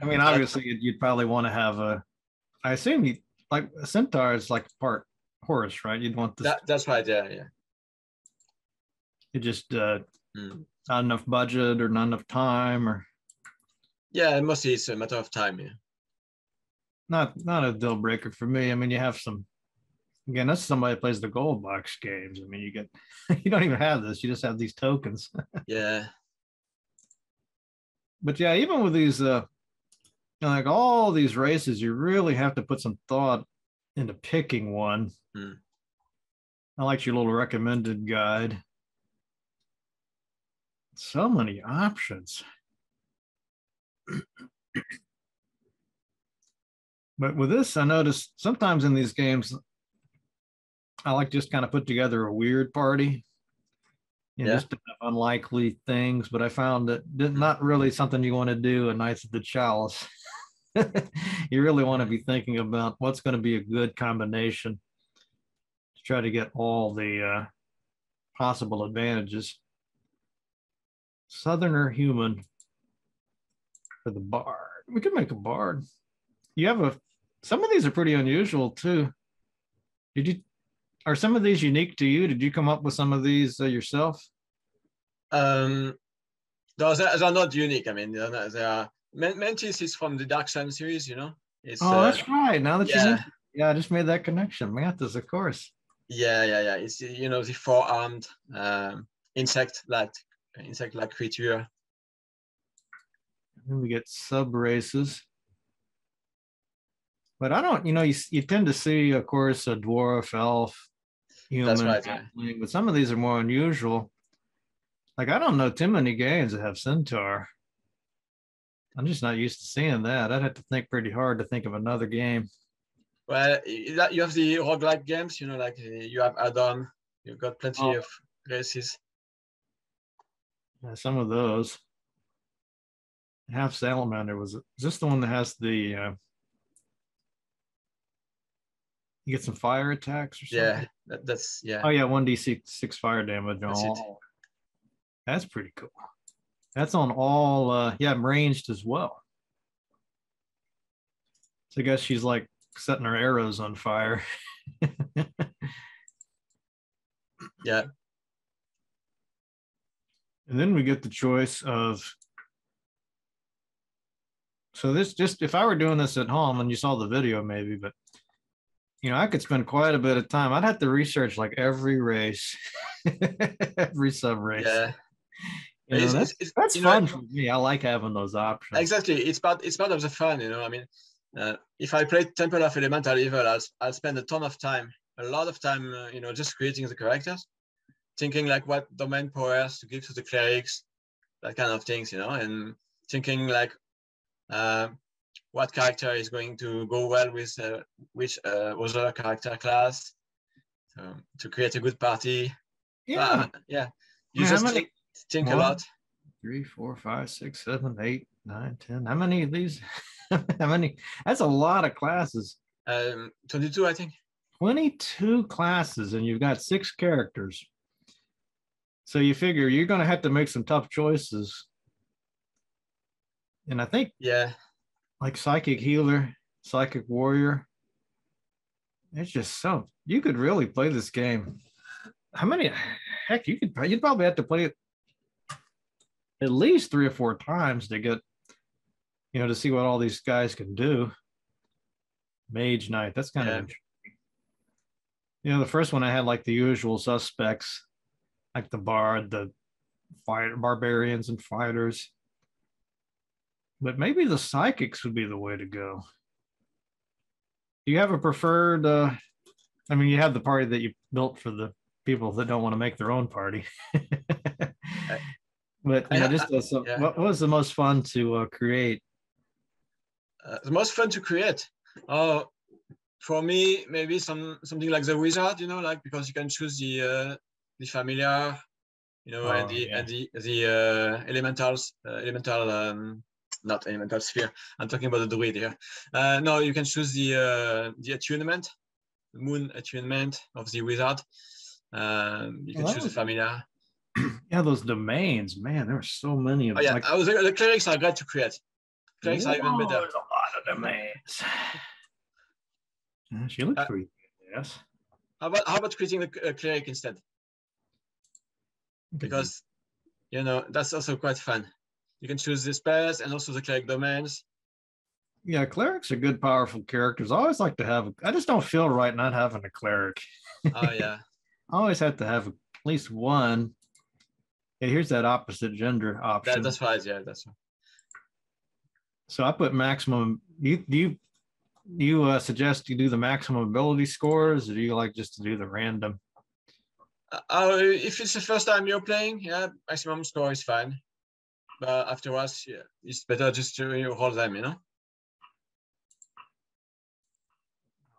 mean, obviously, you'd, you'd probably want to have a. I assume you like a centaur is like part horse, right? You'd want this. that, that's right. Yeah. Yeah. It just uh, Mm. not enough budget or not enough time or Yeah. Mostly it's a matter of time. Yeah. not not a deal breaker for me. I mean, you have some. Again, that's somebody that plays the gold box games. I mean, you get you don't even have this. You just have these tokens. Yeah. But yeah, even with these, uh, you know, like all these races, you really have to put some thought into picking one. Hmm. I liked your little recommended guide. So many options. but with this, I noticed sometimes in these games, I like just kind of put together a weird party. You know, Yeah. just unlikely things, but I found that not really something you want to do a Knights of the Chalice. you really want to be thinking about what's going to be a good combination to try to get all the uh, possible advantages. Southerner human for the bard. We could make a bard. You have a some of these are pretty unusual too. Did you are some of these unique to you? Did you come up with some of these uh, yourself? Um, no, they're, they're not unique. I mean, not, they are. Mantis is from the Dark Sun series, you know. It's, Oh, uh, that's right. Now that you yeah. mention- yeah, I just made that connection. Mantis, of course. Yeah, yeah, yeah. It's you know the four-armed um, insect-like insect-like creature. Then we get sub races. But I don't, you know, you, you tend to see, of course, a dwarf, elf, human, but some of these are more unusual. Like I don't know too many games that have centaur. I'm just not used to seeing that. I'd have to think pretty hard to think of another game. Well, you have the roguelike games, you know, like uh, you have ADOM. You've got plenty Oh. of races. Yeah, some of those. Half salamander was is this the one that has the uh you get some fire attacks or something? Yeah, that, that's yeah. Oh yeah, one D six six fire damage on all. That's pretty cool. That's on all uh yeah, ranged as well. So I guess she's like setting her arrows on fire. Yeah, And then we get the choice of. So this just if I were doing this at home and you saw the video maybe, but you know I could spend quite a bit of time. I'd have to research like every race, every sub race. yeah. You know, It's- that's it's- that's you know, fun for me. I like having those options. Exactly. It's part. It's part of the fun, you know. I mean, uh, if I play Temple of Elemental Evil, I'll I'll spend a ton of time, a lot of time, uh, you know, just creating the characters, thinking like what domain powers to give to the clerics, that kind of things, you know, and thinking like uh, what character is going to go well with uh, which uh, other character class, so, to create a good party. Yeah. Uh, yeah. You Yeah, just many- think, think a lot. Three, four, five, six, seven, eight, nine, ten. How many of these? How many? That's a lot of classes. Um, 22, I think. 22 classes and you've got six characters. So you figure you're going to have to make some tough choices. And I think Yeah. Like psychic healer, psychic warrior, it's just so you could really play this game. How many? Heck, you could you'd probably have to play it at least three or four times to get, you know, to see what all these guys can do. Mage Knight, that's kind Yeah. of interesting. You know, the first one I had like the usual suspects, like the bard, the fighter, barbarians, and fighters. But maybe the psychics would be the way to go. Do you have a preferred? Uh, I mean, you have the party that you built for the people that don't want to make their own party. but you know, just uh, so, yeah. what was the most fun to uh, create? uh, the most fun to create. Oh, for me, maybe some something like the wizard, you know, like because you can choose the uh, the familiar, you know, Oh, and the yeah. and the the uh, elementals, uh, elemental, um, not elemental sphere. I'm talking about the druid here. Uh, no, you can choose the uh, the attunement, moon attunement of the wizard. Um, you can Oh, choose the familiar. Yeah, those domains, man. There were so many of Oh yeah, like, I was, the clerics are great to create. Clerics are even Whoa, better. There's a lot of domains. Yeah, she looks Uh, pretty. Yes. How about how about creating the uh, cleric instead? because you know that's also quite fun. You can choose the spells and also the cleric domains. yeah, clerics are good, powerful characters. I always like to have. I just don't feel right not having a cleric. Oh yeah, I always have to have at least one. Yeah, here's that opposite gender option. that, that's right. Yeah, that's right. so I put maximum. You do you do you uh, suggest you do the maximum ability scores, or do you like just to do the random? Uh, if it's the first time you're playing, yeah, maximum score is fine. But afterwards, yeah, it's better just to roll them, you know.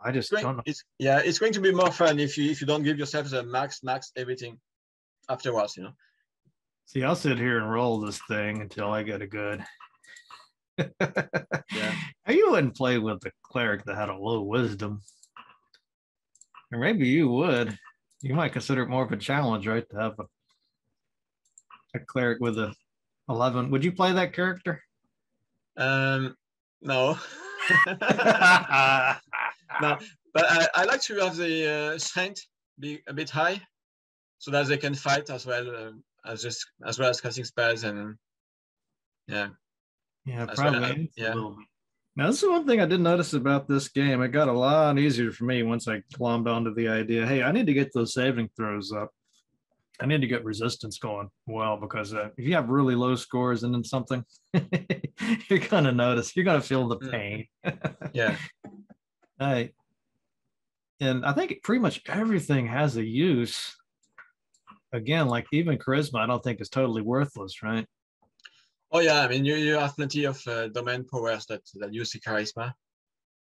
I just It's don't going, know. it's, yeah, it's going to be more fun if you if you don't give yourself the max max everything afterwards, you know. See, I'll sit here and roll this thing until I get a good. Yeah. You wouldn't play with the cleric that had a low wisdom. Or maybe you would. You might consider it more of a challenge, right? To have a, a cleric with a 11. Would you play that character? Um, no. no, but I, I like to have the uh, strength be a bit high, so that they can fight as well um as just as well as casting spells and yeah. Yeah, I- probably. yeah. Little bit. Now, this is one thing I did notice about this game. It got a lot easier for me once I glommed onto the idea. Hey, I need to get those saving throws up. I need to get resistance going well because uh, if you have really low scores and then something, you're gonna notice. You're gonna feel the Mm. pain. Yeah. Right. And I think pretty much everything has a use. Again, like even charisma, I don't think is totally worthless, right? Oh yeah, I mean you, you have plenty of uh, domain powers that that use the charisma.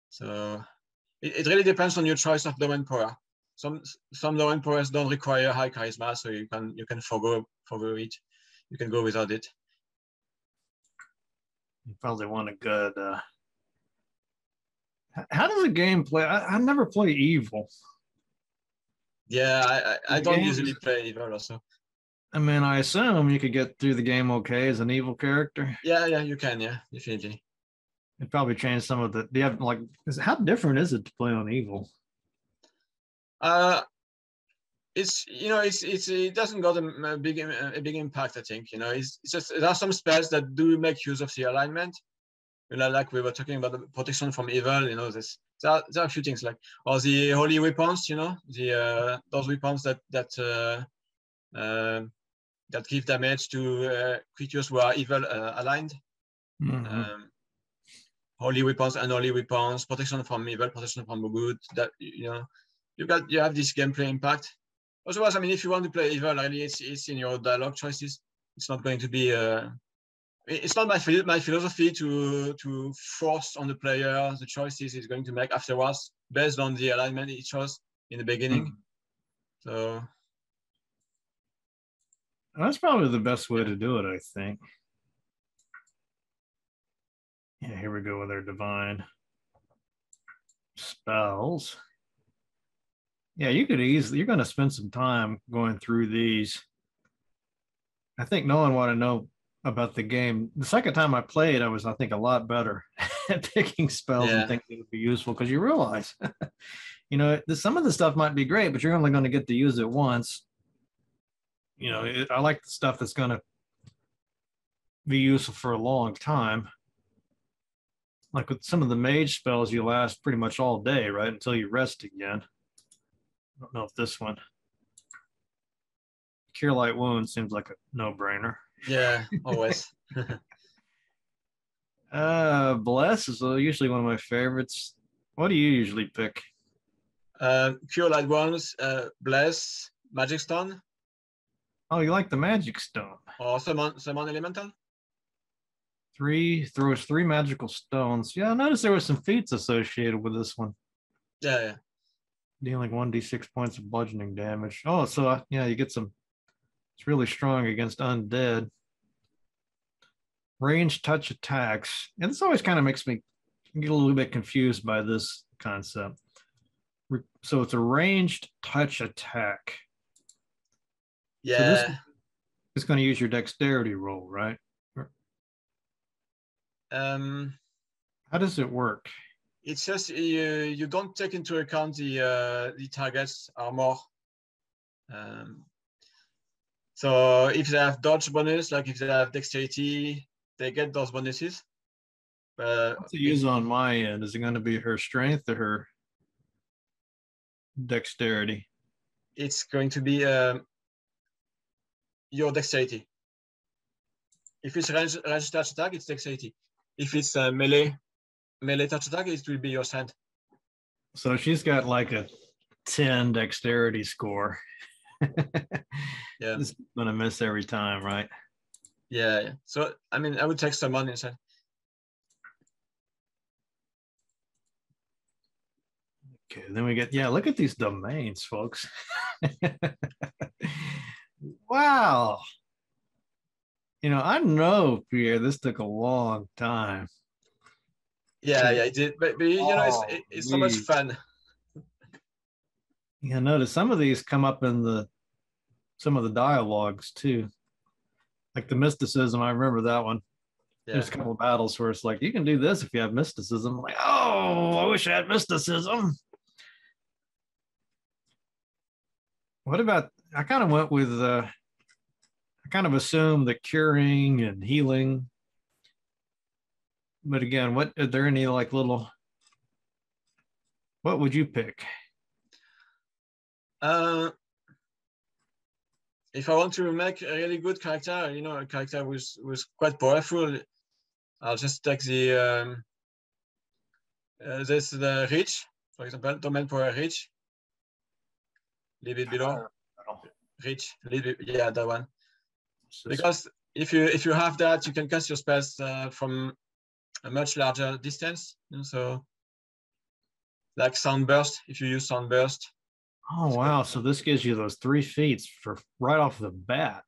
So it, it really depends on your choice of domain power. Some some domain powers don't require high charisma, so you can you can forgo forgo it. You can go without it. You probably want a good. Uh... How does a game play? I, I never play evil. Yeah, I I, I don't usually play evil also. I mean, I assume you could get through the game okay as an evil character. Yeah, yeah, you can, yeah, definitely. It probably changed some of the. Do you have like? Is, how different is it to play on evil? Uh, it's you know it's it's it doesn't got a, a big a big impact. I think you know it's, it's just there are some spells that do make use of the alignment. You know, like we were talking about the protection from evil. You know, this there are, there are a few things like or the holy weapons. You know, the uh, those weapons that that uh, uh, that give damage to uh, creatures who are evil uh, aligned. Mhm. um, holy weapons, unholy weapons, protection from evil, protection from good. That you know, you got you have this gameplay impact. Otherwise, I mean, if you want to play evil, really, it's it's in your dialogue choices. It's not going to be. Uh, it's not my my philosophy to to force on the player the choices he's going to make afterwards based on the alignment he chose in the beginning. So That's probably the best way to do it, I think. Yeah, here we go with our divine spells. Yeah, you could easily, you're going to spend some time going through these. I think knowing what I know about the game, the second time I played, I was, I think, a lot better at picking spells Yeah. and things that would be useful because you realize, you know, the- some of the stuff might be great, but you're only going to get to use it once you know, it, I like the stuff that's going to be useful for a long time. Like with some of the mage spells, you last pretty much all day, right? Until you rest again. I don't know if this one. Cure Light Wound seems like a no brainer. yeah, always. Uh, Bless is usually one of my favorites. What do you usually pick? uh, cure light wounds, uh, bless, magic stone, Oh, you like the Magic Stone. or summon summon elemental. Three throws three magical stones. Yeah, I noticed there was some feats associated with this one. Yeah, yeah. Dealing 1d6 points of bludgeoning damage. Oh, so uh, yeah, you get some. It's really strong against undead. Range touch attacks. And this always kind of makes me get a little bit confused by this concept. So it's a ranged touch attack. Yeah, this- It's going to use your dexterity roll, right? um, How does it work? It's just you, you don't take into account the uh, the target's armor. Um, so if they have dodge bonus, like if they have dexterity, they get those bonuses. But What's it use on my end? Is it going to be her strength or her dexterity? it's going to be um, your dexterity. If it's range, range touch attack, it's dexterity. If it's uh, melee melee touch attack, it will be your strength. So she's got like a 10 dexterity score. Yeah. It's gonna miss every time, right? Yeah, yeah. So I mean, I would take someone inside. Okay, then we get yeah. Look at these domains, folks. wow. You know, I know, Pierre. This took a long time. Yeah, yeah, it did. But, but you know, it's Oh, it- it's so much fun. Yeah, notice some of these come up in the some of the dialogues too. Like the mysticism, I remember that one. Yeah. There's a couple of battles where it's like you can do this if you have mysticism. I'm like, oh, I wish I had mysticism. What about? I kind of went with. uh I kind of assumed the curing and healing. But again, what are there any like little? What would you pick? Uh, if I want to make a really good character, you know, a character was was quite powerful, I'll just take the um, uh, this the reach, for example, domain power reach. Leave it below reach. Leave it, yeah, that one. Because if you if you have that, you can cast your spells uh, from a much larger distance. know, so, like sunburst, if you use sunburst. Oh wow! So this gives you those three feats for right off the bat.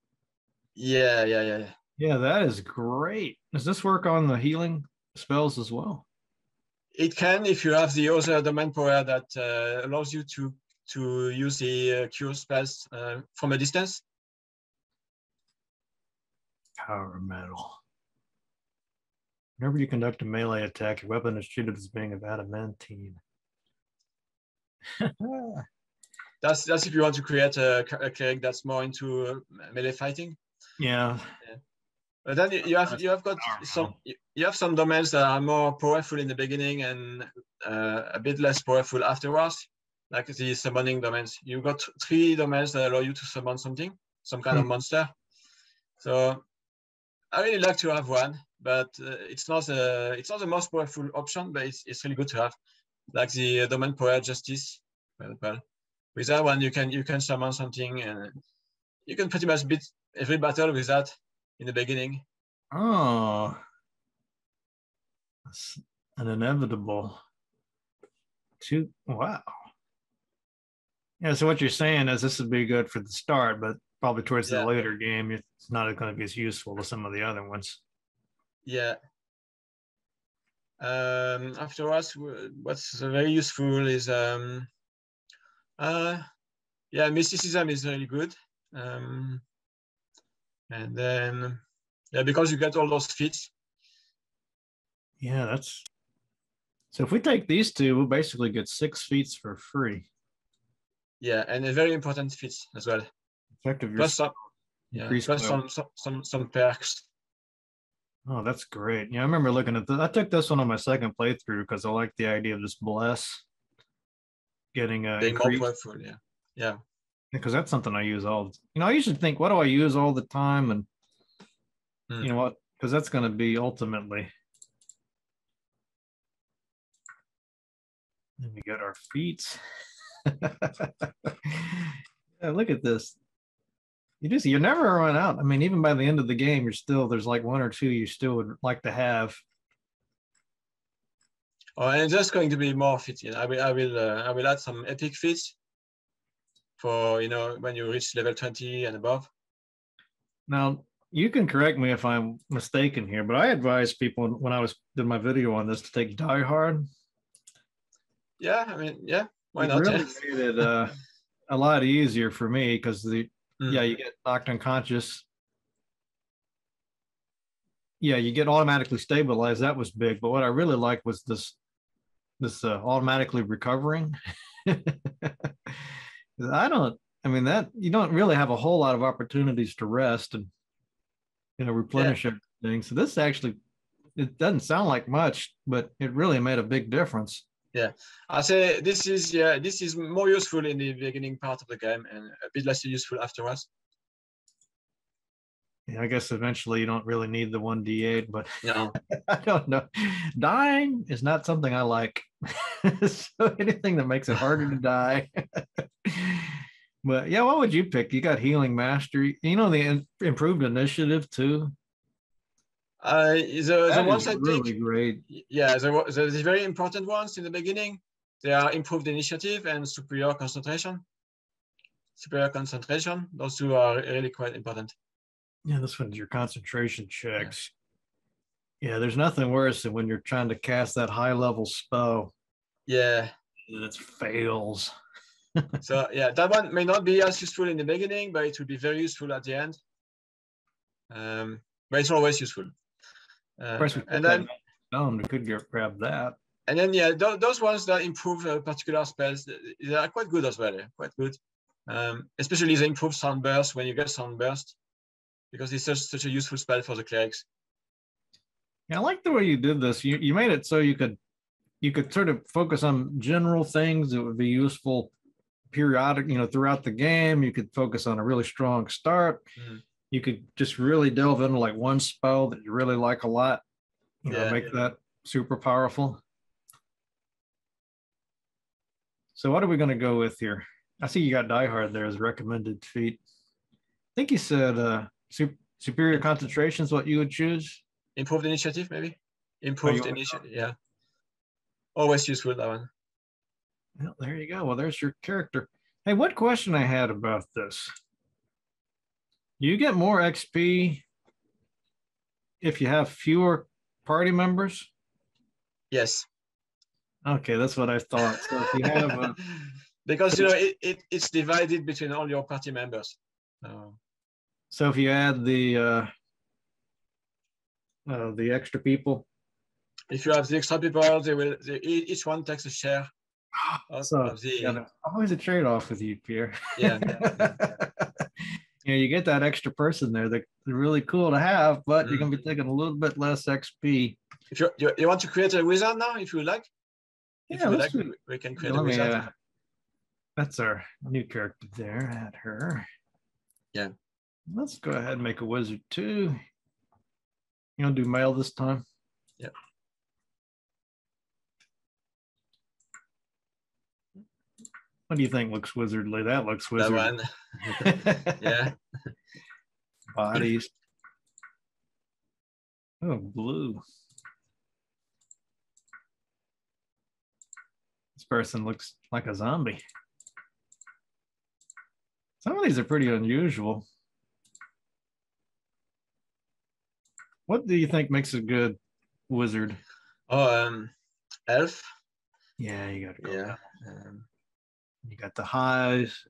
Yeah, yeah, yeah, yeah. Yeah, that is great. Does this work on the healing spells as well? It can if you have the other domain power that uh, allows you to to use the uh, cure spells uh, from a distance. Power metal. Whenever you conduct a melee attack, your weapon is treated as being of adamantine. That's that's if you want to create a, a cleric that's more into uh, melee fighting. yeah, But then you, you have you have got some you have some domains that are more powerful in the beginning and uh, a bit less powerful afterwards, like the summoning domains. You've got three domains that allow you to summon something, some kind of monster. So I really like to have one, but uh, it's not the it's not the most powerful option, but it's, it's really good to have, like the uh, domain power justice. Well, well, with that one you can you can summon something and you can pretty much beat every battle with that in the beginning. Oh, that's an inevitable. Two. Wow. Yeah. So what you're saying is this would be good for the start, but probably towards Yeah. the later game, it's not going to be as useful as some of the other ones. Yeah. Um, afterwards, w- what's very useful is, um, uh, yeah, mysticism is really good. Um, and then, yeah, because you get all those feats. Yeah, that's. So if we take these two, we'll basically get six feats for free. Yeah, and a very important feats as well. Effective Plus some, yeah, plus some, some, some, some perks. Oh, that's great. Yeah, I remember looking at this. I took this one on my second playthrough because I like the idea of just bless getting a Being more powerful, yeah. Yeah. because that's something I use all. You know, I usually think, what do I use all the time? And Hmm. you know what? Because that's going to be ultimately. Then we got our feet. yeah, look at this. You just you never run out. I mean, even by the end of the game, you're still there's like one or two you still would like to have. Oh, and just going to be more fit. You know, I will, I will, uh, I will add some epic feats for you know when you reach level twenty and above. Now, you can correct me if I'm mistaken here, but I advise people when I was did my video on this to take Die Hard. Yeah, I mean, yeah, why It not? really yeah. made it uh, a lot easier for me because the Mm. yeah you get knocked unconscious. Yeah, you get automatically stabilized. That was big, but what I really liked was this this uh, automatically recovering. I don't. I mean that you don't really have a whole lot of opportunities to rest and you know replenish everything. So this actually it doesn't sound like much, but it really made a big difference. I say this is yeah, this is more useful in the beginning part of the game and a bit less useful afterwards. Yeah, I guess eventually you don't really need the one d8, but No, I don't know. Dying is not something I like. so anything that makes it harder to die. But yeah, what would you pick? You got healing mastery. You know the in- improved initiative too. Uh, the the That ones is I really pick, great. yeah, the, the, the very important ones in the beginning, they are improved initiative and superior concentration. Superior concentration, those two are really quite important. Yeah, this one's your concentration checks. Yeah, there's nothing worse than when you're trying to cast that high level spell Yeah, and it fails. so yeah, that one may not be as useful in the beginning, but it will be very useful at the end. Um, but it's always useful. Uh, Of course, and then down. We could get, grab that. and then yeah, tho- those ones that improve uh, particular spells, they are quite good as well. yeah, Quite good. Um, especially the improved sunburst when you get sunburst, because it's such such a useful spell for the clerics. Yeah, I like the way you did this. You you made it so you could you could sort of focus on general things that would be useful periodic, you know, throughout the game. You could focus on a really strong start. Mhm. You could just really delve into like one spell that you really like a lot. You know, Yeah. make that super powerful. So what are we going to go with here? I see you got Die Hard there as recommended feat. I think you said uh su- superior concentration is what you would choose. Improved initiative, maybe. Improved want- initiative, yeah. Always useful that one. Well, there you go. Well, there's your character. Hey, what question I had about this? You get more XP if you have fewer party members? Yes. Okay, that's what I thought. So if you have a, because you know it, it, it's divided between all your party members. So, so if you add the uh, uh the extra people, if you have the extra people, they will they, each one takes a share of, so of the yeah, always a trade-off with you, Pierre. yeah. you know, you get that extra person there that's really cool to have, but you're gonna be taking a little bit less XP. If you, you you want to create a wizard now, if you like, if Yeah, you like, we- we can create a me, wizard. uh, that's our new character there. Add her. Yeah. Let's go ahead and make a wizard too. You gonna do male this time? Yep. What do you think looks wizardly? That looks that wizardly. one, yeah. Bodies. Oh, blue. This person looks like a zombie. Some of these are pretty unusual. What do you think makes a good wizard? Oh, um, elf. Yeah, you got to go. Yeah. Um, You got the highs.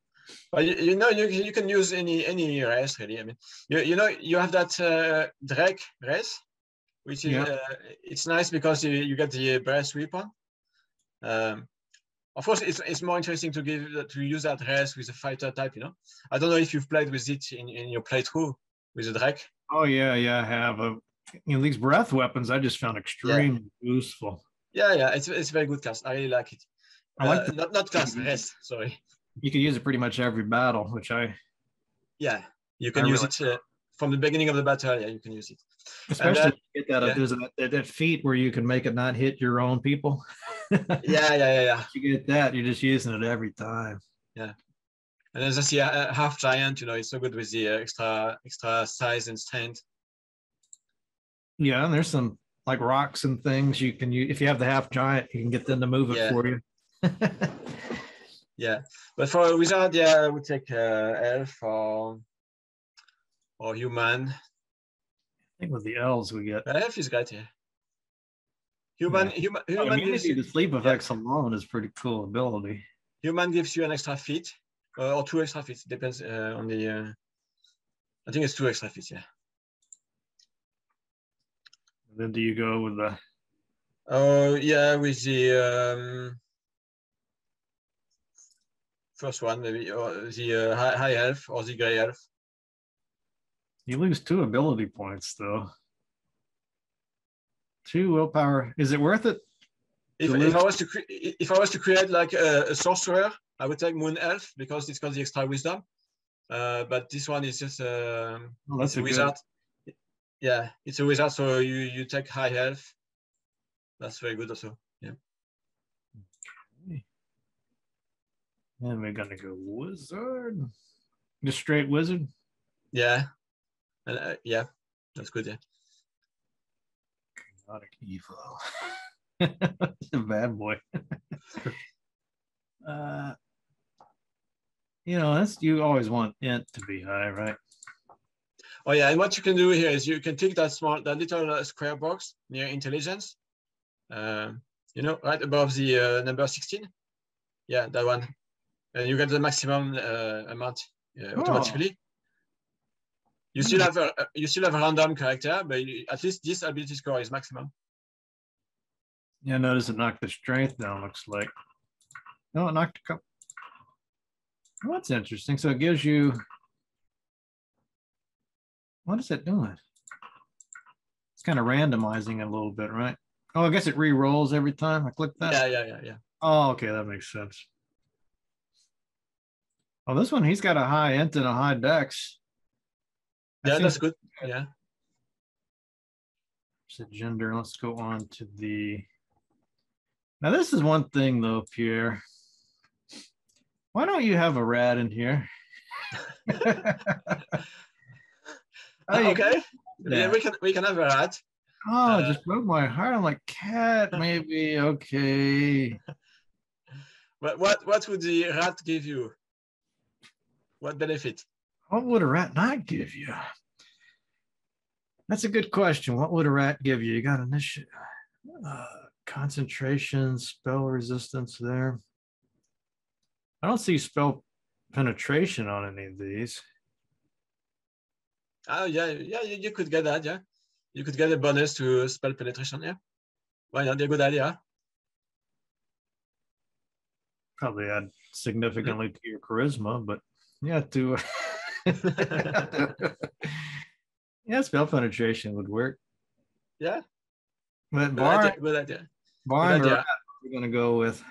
But you, you know, you, you can use any any race really. I mean, you, you know, you have that uh, Drake race, which is Yeah. uh, it's nice because you, you get the brass weapon. Um, of course, it's, it's more interesting to give to use that race with a fighter type. You know, I don't know if you've played with it in, in your playthrough with the Drake. Oh yeah, yeah. I have a. You know these breath weapons. I just found extremely useful. Yeah, yeah, it's it's a very good class. I really like it. I like Uh, the- not not class race. Sorry. You can use it pretty much every battle, which I Yeah, you can I use really- it uh, from the beginning of the battle. Yeah, you can use it. especially then- if you get that yeah. there's that, that feat where you can make it not hit your own people. Yeah, yeah, yeah, yeah. you get that, you're just using it every time. Yeah. And as I see a, a half giant, you know, it's so good with the uh, extra extra size and strength. Yeah, and there's some like rocks and things you can use. If you have the half giant, you can get them to move it Yeah. for you. Yeah, but for a wizard, yeah, I would take uh, elf or or human. I think with the elves we get elf is great. Yeah. Human, Yeah. human, human, gives immunity to sleep effects alone is pretty cool ability. human gives you an extra feet uh, or two extra feet. Depends uh, on the. Uh, I think it's two extra feet. Yeah. And then do you go with the Oh yeah, with the um, first one maybe, or the uh, high, high elf or the gray elf. you lose two ability points though. Two willpower. Is it worth it? If, if I was to if I was to create like a, a sorcerer, I would take moon elf because it's got the extra wisdom. Uh, but this one is just um, Oh, that's a a good- wizard. Yeah, it's a wizard, so you you take high health. That's very good also. And we're gonna go wizard. Just straight wizard. Yeah. And, uh, yeah, that's good. Yeah. Chaotic evil. a bad boy. uh, you know, that's you always want int to be high, right? Oh yeah, and what you can do here is you can take that small, that little uh, square box near intelligence. Uh, you know, right above the uh, number 16. Yeah, that one. And you get the maximum uh, amount uh, Oh. automatically. You still have a you still have a random character, but at least this ability score is maximum. Yeah, notice it knocked the strength down, looks like. No, it knocked a couple. Oh, that's interesting. So it gives you. What is it doing? It's kind of randomizing a little bit, right? Oh, I guess it re-rolls every time I click that. Yeah, yeah, yeah, yeah. Oh, okay, that makes sense. Oh, this one, he's got a high int and a high dex. I Yeah, that's good. Yeah. a gender. Let's go on to the. Now, this is one thing though, Pierre. Why don't you have a rat in here? Oh, you- okay. Yeah. We can we can have a rat. Oh, Uh, just broke my heart. I'm like, cat, maybe. Okay. What what what would the rat give you? What benefit? What would a rat not give you? That's a good question. What would a rat give you? You got initiative, uh, concentration, spell resistance there. I don't see spell penetration on any of these. Oh yeah, yeah, you, you could get that. Yeah, you could get a bonus to spell penetration. Yeah, why not? A good idea. Probably add significantly to your charisma, but yeah, to yeah, spell penetration would work. Yeah, But good barn, idea. Barn rat, we're gonna go with.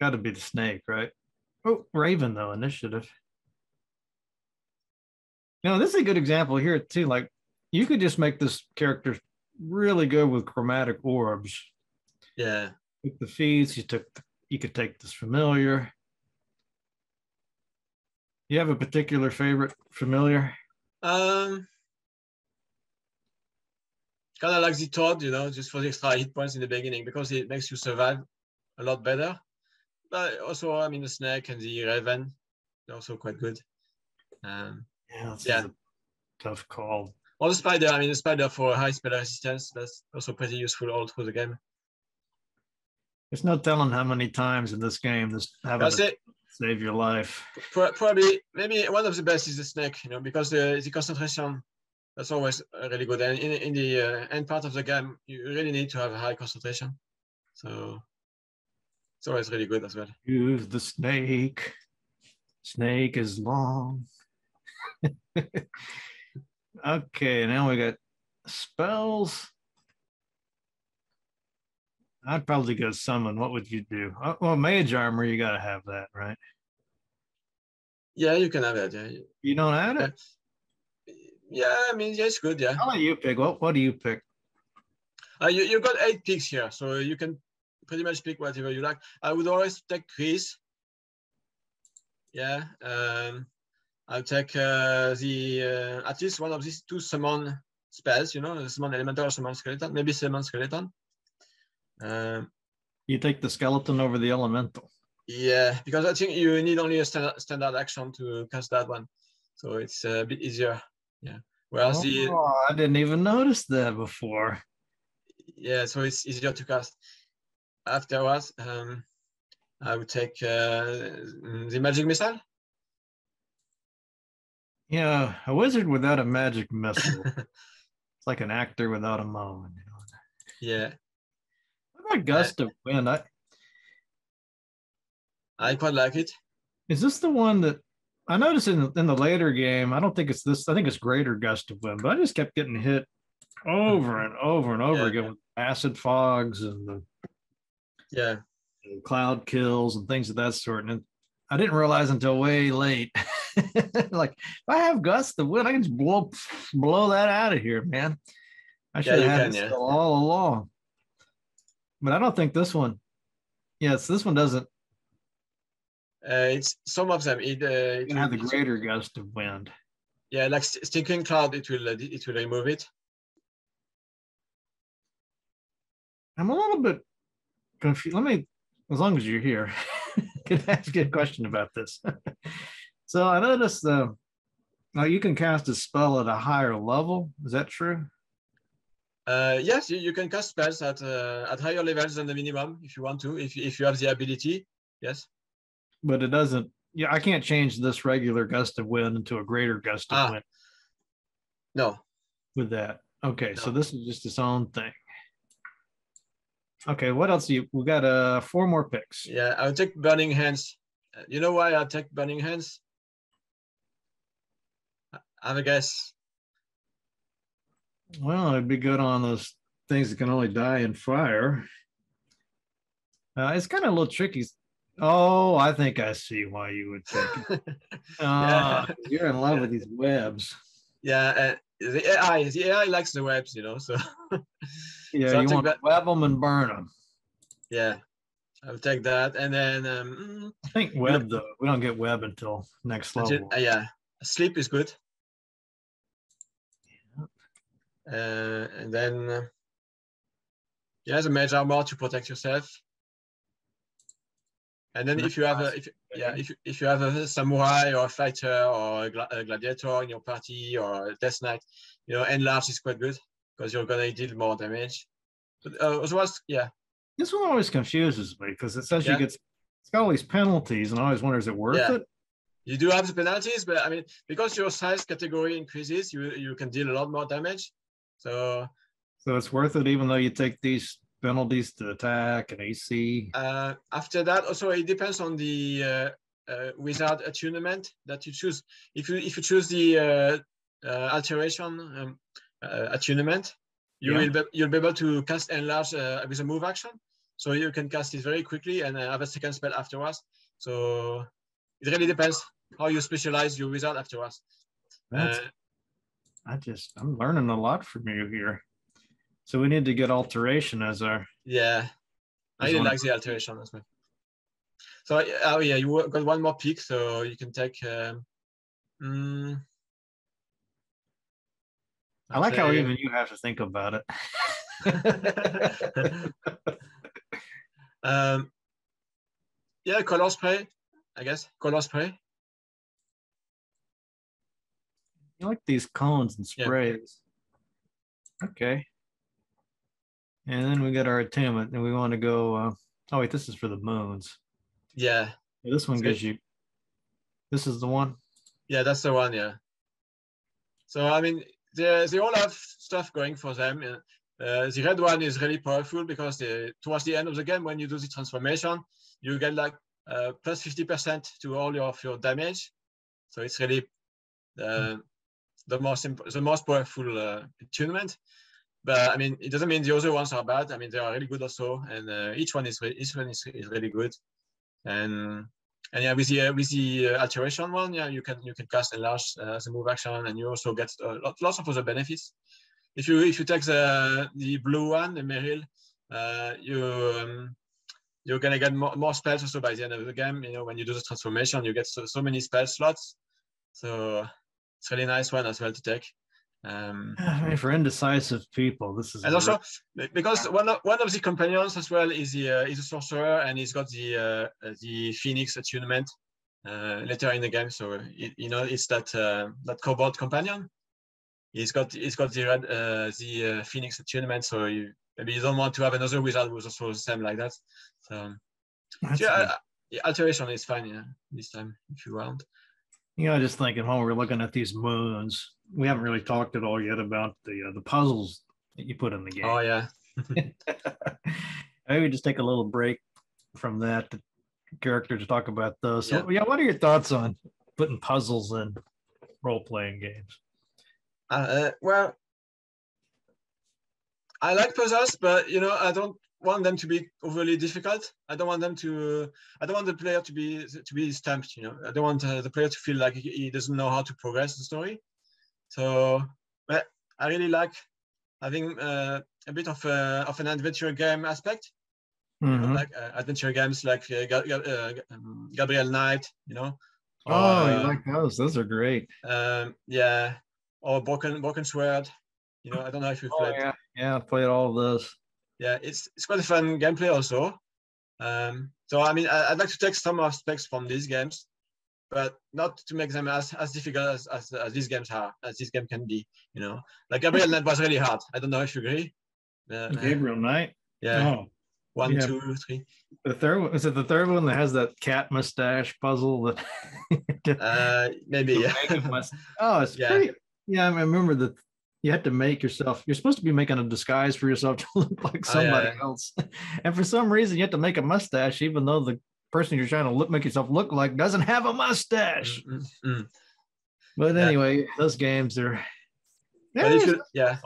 Got to be the snake, right? Oh, Raven though initiative. Now this is a good example here too. Like you could just make this character really good with chromatic orbs. Yeah. Took the feeds. You took. You could take this familiar. You have a particular favorite familiar? Um, kind of like the Toad, you know, just for the extra hit points in the beginning because it makes you survive a lot better. But also, I mean, the Snake and the Raven, they're also quite good. Um, Yeah, Yeah. a tough call. or the Spider, I mean, the Spider for high spell resistance, that's also pretty useful all through the game. There's no telling how many times in this game this having That's it. Save your life. Probably, maybe one of the best is the Snake, you know, because the, the concentration, that's always really good. And in, in the uh, end part of the game, you really need to have a high concentration. So it's always really good as well. Use the snake. Snake is long. okay, now we got spells. I'd probably go summon. What would you do? Oh, well, mage armor, you got to have that, right? Yeah, you can have that. Yeah, You don't have it? yeah. I mean, yeah, it's good. Yeah, I'll let you pick. What, what do you pick? uh, you you got eight picks here, so you can pretty much pick whatever you like. I would always take Chris. Yeah, um, I'll take uh, the uh, at least one of these two summon spells. You know, summon elemental or summon skeleton. Maybe summon skeleton. Um, You take the skeleton over the elemental. yeah, because I think you need only a standard, standard action to cast that one, so it's a bit easier. Yeah. Whereas the Oh, I didn't even notice that before. yeah, so it's easier to cast. Afterwards, um, I would take uh, the magic missile. Yeah, a wizard without a magic missile. it's like an actor without a moan. You know? yeah, About gust of wind? I, I quite like it. is this the one that I noticed in the, in the later game? I don't think it's this. I think it's greater gust of wind, but I just kept getting hit over and over and over Yeah. again with acid fogs and the Yeah, cloud kills and things of that sort. And I didn't realize until way late. like if I have gust of wind, I can just blow blow that out of here, man. I should you have had this yeah. all along. But I don't think this one. Yes, this one doesn't. Uh, it's some of them. It, uh, it can have the greater gust of wind. yeah, like st- stinking cloud. It will uh, it will remove it. I'm a little bit confused. Let me, as long as you're here, can I ask you a question about this? so I noticed the, now you can cast a spell at a higher level. Is that true? Uh, yes, you, you can cast spells at uh, at higher levels than the minimum if you want to. If if you have the ability, yes. But it doesn't. Yeah, I can't change this regular gust of wind into a greater gust of Ah. wind No. with that. Okay, so this is just its own thing. Okay, what else? Do you we got uh four more picks. Yeah, I'll take burning hands. Uh, You know why I take burning hands? I have a guess. Well, it'd be good on those things that can only die in fire. Uh, it's kind of a little tricky. Oh, I think I see why you would take it. Ah, you're in love with these webs. yeah, uh, the AI, the AI likes the webs, you know. So Yeah, So you want to web them and burn them. yeah, I'll take that. And then um, I think web though. We don't get web until next level. Uh, yeah, sleep is good. Uh, and then, uh, yeah, the mage armor to protect yourself. And then if you have a, if, yeah, if, if you have a samurai or a fighter or a, gla- a gladiator in your party or a death knight, you know, enlarge is quite good because you're gonna deal more damage. But uh, otherwise, yeah, This one always confuses me because it says Yeah. you get it's got all these penalties, and I always wonder is it worth Yeah. it? you do have the penalties, but I mean, because your size category increases, you you can deal a lot more damage. So So it's worth it, even though you take these penalties to attack and AC. Uh, after that, also it depends on the uh, uh, wizard attunement that you choose. If you if you choose the uh, uh, alteration um, uh, attunement, you Yeah. will be, you'll be able to cast enlarge uh, with a move action. So you can cast it very quickly and have a second spell afterwards. So it really depends how you specialize your wizard afterwards. That's, I just I'm learning a lot from you here. So we need to get alteration as our yeah, I one- like the alteration as well. So oh yeah, you got one more pick, so you can take. Um, mm, I like how even you have to think about it. um, yeah, color spray, I guess. Color spray. You like these cones and sprays. Okay. And then we got our attunement, and we want to go. Uh, oh wait, this is for the moons. Yeah, Yeah, This one So- gives you. This is the one. yeah, that's the one. Yeah. So I mean, they they all have stuff going for them. Uh, uh, the red one is really powerful because they, towards the end of the game, when you do the transformation, you get like uh, plus fifty percent to all your, of your damage. So it's really uh, the most the most powerful uh, attunement. But I mean, it doesn't mean the other ones are bad. I mean, they are really good also, and uh, each one is each one is, is really good. And and yeah, with the uh, with the uh, alteration one, yeah, you can you can cast enlarge uh, as a move action, and you also get uh, lot, lots of other benefits. If you if you take the the blue one, the Merrill, uh, you um, you're gonna get more, more spells also by the end of the game. You know, when you do the transformation, you get so, so many spell slots. So it's really nice one as well to take. Um, I mean, for indecisive people, this is. and also be- because one of, one of the companions as well is the uh, is a sorcerer and he's got the uh, the phoenix attunement uh, later in the game. So it, you know it's that uh, that kobold companion. He's got he's got the red uh, the uh, phoenix attunement. So you maybe you don't want to have another wizard who's also the same like that. So uh, yeah alteration is fine yeah this time if you want You know, I just thinking when we're looking at these moons, we haven't really talked at all yet about the uh, the puzzles that you put in the game. oh yeah Maybe just take a little break from that to character to talk about those. So, Yeah. yeah, what are your thoughts on putting puzzles in role playing games? Uh, uh, well, I like puzzles, but you know, I don't want them to be overly difficult. I don't want them to. I don't want the player to be to be stamped. You know, I don't want uh, the player to feel like he, he doesn't know how to progress the story. So, but I really like having uh, a bit of a, of an adventure game aspect. Mhm. like uh, adventure games like uh, Ga- Ga- uh, um, Gabriel Knight, you know. or, Oh, you uh, like those? Those are great. um, yeah, or Broken Broken Sword. You know, I don't know if you've Oh, played. yeah, yeah. I played all of those. Yeah, it's it's quite a fun gameplay also. Um, so I mean, I, I'd like to take some aspects from these games, but not to make them as, as difficult as, as as these games are, as this game can be. You know, like Gabriel Knight was really hard. I don't know if you agree. Uh, Gabriel Knight. yeah, Oh, one, yeah. two, three. the third one is it the third one that has that cat mustache puzzle that? Uh, maybe yeah. Make a must- oh, it's Yeah. pretty. Yeah, I remember that you had to make yourself. You're supposed to be making a disguise for yourself to look like Oh, yeah, somebody else, and for some reason you have to make a mustache, even though the person you're trying to look make yourself look like doesn't have a mustache. Mm, mm, mm. But Yeah. anyway, those games are. Yeah, But if there's- you, yeah,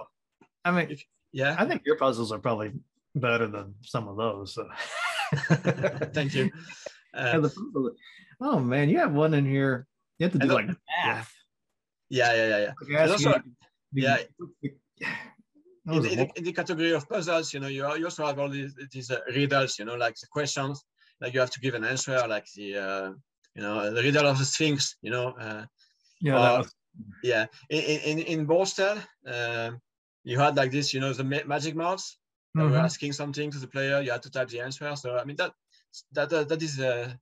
I mean, if- yeah. I think your puzzles are probably better than some of those. So. Thank you. Uh, oh man, you have one in here. You have to do like math. yeah, yeah, yeah, yeah. Yeah. In, in, the, in the category of puzzles, you know, you, you also have all these, these uh, riddles, you know, like the questions, like you have to give an answer, like the, uh, you know, the riddle of the Sphinx, you know. Uh, yeah, was, yeah, in in, in Bard's Tale, um you had like this, you know, the ma- magic marks. They were Mhm. asking something to the player, you had to type the answer. So I mean that that that, that is uh,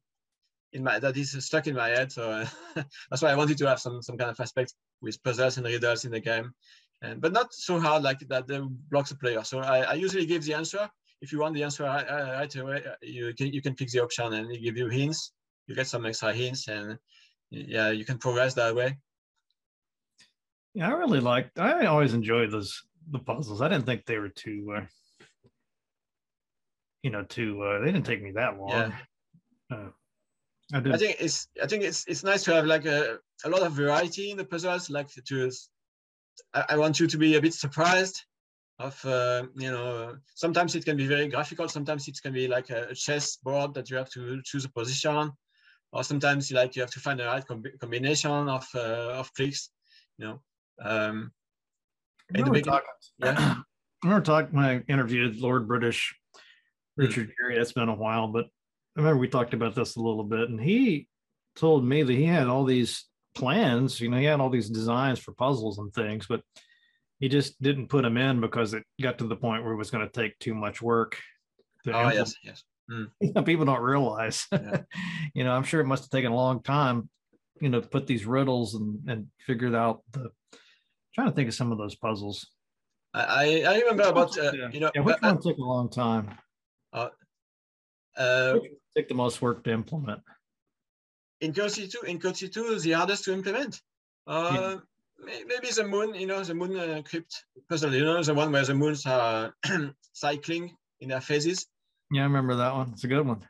in my that is stuck in my head. So uh, that's why I wanted to have some some kind of aspect with puzzles and riddles in the game, and but not so hard like that that blocks the player. So I, I usually give the answer. If you want the answer right, uh, right away, uh, you can you can pick the option and it give you hints. You get some extra hints, and yeah, you can progress that way. yeah, I really liked. I always enjoyed those the puzzles. I didn't think they were too, uh, you know, too. Uh, they didn't take me that long. Yeah. Uh, I. I think it's I think it's it's nice to have like a, a lot of variety in the puzzles. Like to, I, I want you to be a bit surprised of uh, you know. Sometimes it can be very graphical. Sometimes it can be like a, a chess board that you have to choose a position, or sometimes like you have to find the right combi- combination of uh, of clicks. You know. Um, I in the remember beginning- talking- yeah. I remember talking when I interviewed Lord British Richard Garriott. It's been a while, but I remember we talked about this a little bit, and he told me that he had all these plans. You know, he had all these designs for puzzles and things, but he just didn't put them in because it got to the point where it was going to take too much work. To Oh implement. yes, yes. You know, people don't realize. Yeah. you know, I'm sure it must have taken a long time, you know, to put these riddles and and figure out the. Trying to think of some of those puzzles. I I, I remember about uh, yeah. you know yeah, which uh, one took a long time? uh, Which took the most work to implement? in Code 2 in Code 2 the hardest to implement. Uh, may- Maybe the moon, you know, the moon uh, crypt puzzle, you know, the one where the moons are cycling in their phases. Yeah, I remember that one. It's a good one.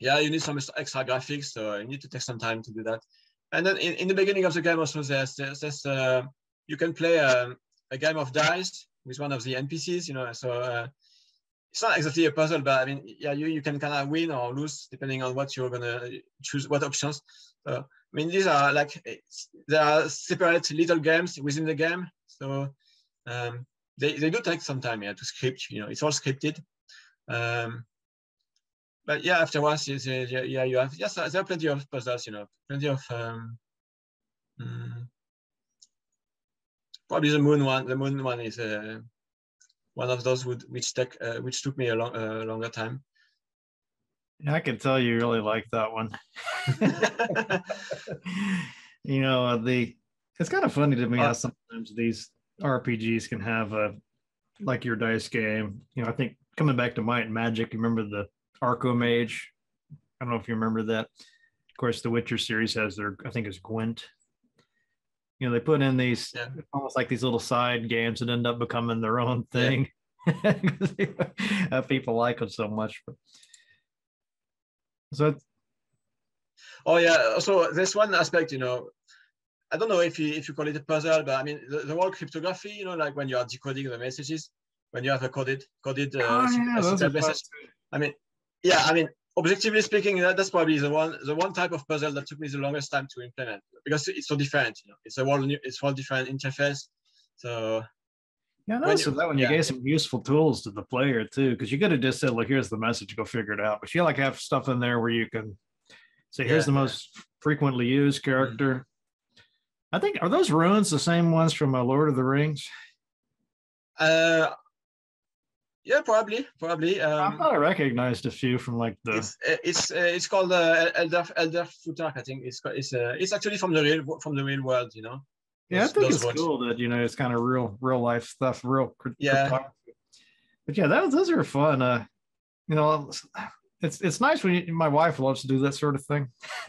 Yeah, you need some extra- graphics, so you need to take some time to do that. And then in, in the beginning of the game, also there's there's, there's uh, you can play um, a game of dice with one of the NPCs, you know. So uh, it's not exactly a puzzle, but I mean, yeah, you, you can kind of win or lose depending on what you're gonna choose, what options. I mean, these are like there are separate little games within the game, so um, they they do take some time, yeah, to script. You know, it's all scripted. Um, but yeah, afterwards, yeah, yeah, you have yes, there are plenty of puzzles, you know, plenty of um, mm, probably the moon one. The moon one is uh, one of those would, which took uh, which took me a long, uh, longer time. Yeah, I can tell you really like that one. you know, uh, the it's kind of funny to me how Uh, sometimes these RPGs can have a like your dice game. You know, I think coming back to Might and Magic, you remember the Arcomage? I don't know if you remember that. Of course, the Witcher series has their, I think it's Gwent. You know, they put in these Yeah. almost like these little side games that end up becoming their own thing they- uh, people like them so much. But so Oh yeah. So this one aspect, you know, I don't know if you if you call it a puzzle, but I mean the, the whole cryptography, you know, like when you are decoding the messages, when you have a coded coded uh, Oh, yeah, a those secret are fun message. I mean, yeah, I mean, objectively speaking, that, that's probably the one the one type of puzzle that took me the longest time to implement because it's so different. You know, it's a whole new, it's whole different interface. So Yeah, I When you- that when you yeah. gave some useful tools to the player too, because you could have just said, "Look, here's the message. Go figure it out." But you like have stuff in there where you can say, "Here's Yeah, the yeah. most frequently used character." I think are those runes the same ones from uh, Lord of the Rings? Uh, yeah, probably, probably. I Um, thought I recognized a few from like the. it's uh, it's uh, it's called uh, Elder Elder Futhark, I think. It's it's uh, it's actually from the real from the real world, you know. yeah, I think it's ones. cool that you know it's kind of real, real life stuff, real. Yeah. But yeah, that, those are fun. Uh, you know, it's it's nice when you, my wife loves to do that sort of thing.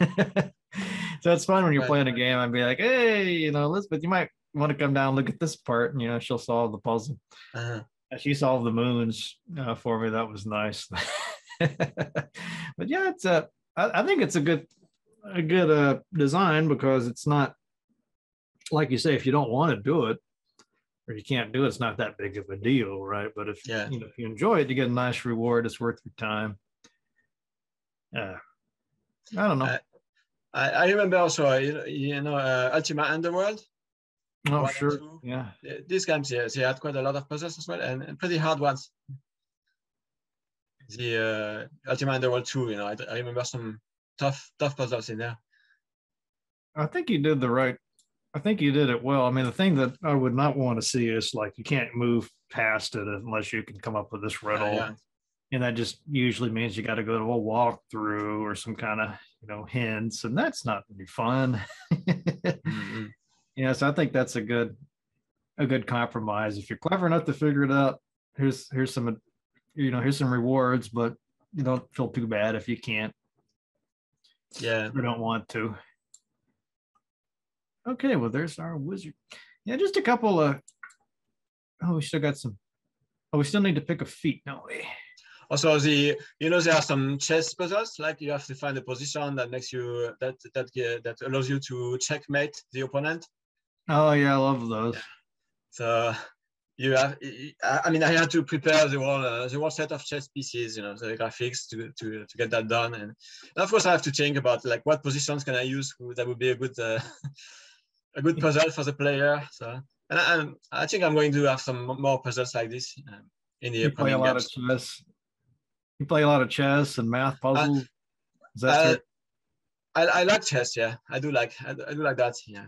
so it's fun when you're Right, playing a game. I'd be like, hey, you know, Elizabeth, you might want to come down and look at this part, and you know, she'll solve the puzzle. Uh, And She solved the moons uh, for me. That was nice. but yeah, it's a. I, I think it's a good, a good uh, design because it's not like you say. If you don't want to do it, or you can't do it, it's not that big of a deal, right? But if Yeah. you know if you enjoy it, you get a nice reward. It's worth your time. Yeah, I don't know. I, I remember also, you know, you know uh, Ultima Underworld. Oh, one sure. Yeah. These games, yeah, they had quite a lot of puzzles as well, and, and pretty hard ones. The uh, Ultima Underworld 2, you know, I, I remember some tough, tough puzzles in there. I think you did the right. I think you did it well. I mean, the thing that I would not want to see is like you can't move past it unless you can come up with this riddle, Uh, yeah. and that just usually means you got to go to a walkthrough or some kind of you know hints, and that's not really fun. Mhm. Yeah, so I think that's a good a good compromise. If you're clever enough to figure it out, here's here's some you know here's some rewards, but you don't feel too bad if you can't Yeah. or don't want to. Okay, well, there's our wizard. Yeah, just a couple of. Oh, we still got some. Oh, we still need to pick a feat, don't we? Also, the you know there are some chess puzzles like you have to find a position that makes you that that that allows you to checkmate the opponent. Oh yeah, I love those. So you have, I I mean, I had to prepare the whole uh, the whole set of chess pieces, you know, the graphics to to to get that done, and, and of course I have to think about like what positions can I use that would be a good uh, a good puzzle for the player. So and I, I'm- think I'm going to have some more puzzles like this um, in the You play a lot games. of chess. You play a lot of chess and math puzzles. Is that Uh. I, I like chess, yeah. I do like I do, I do like that, yeah.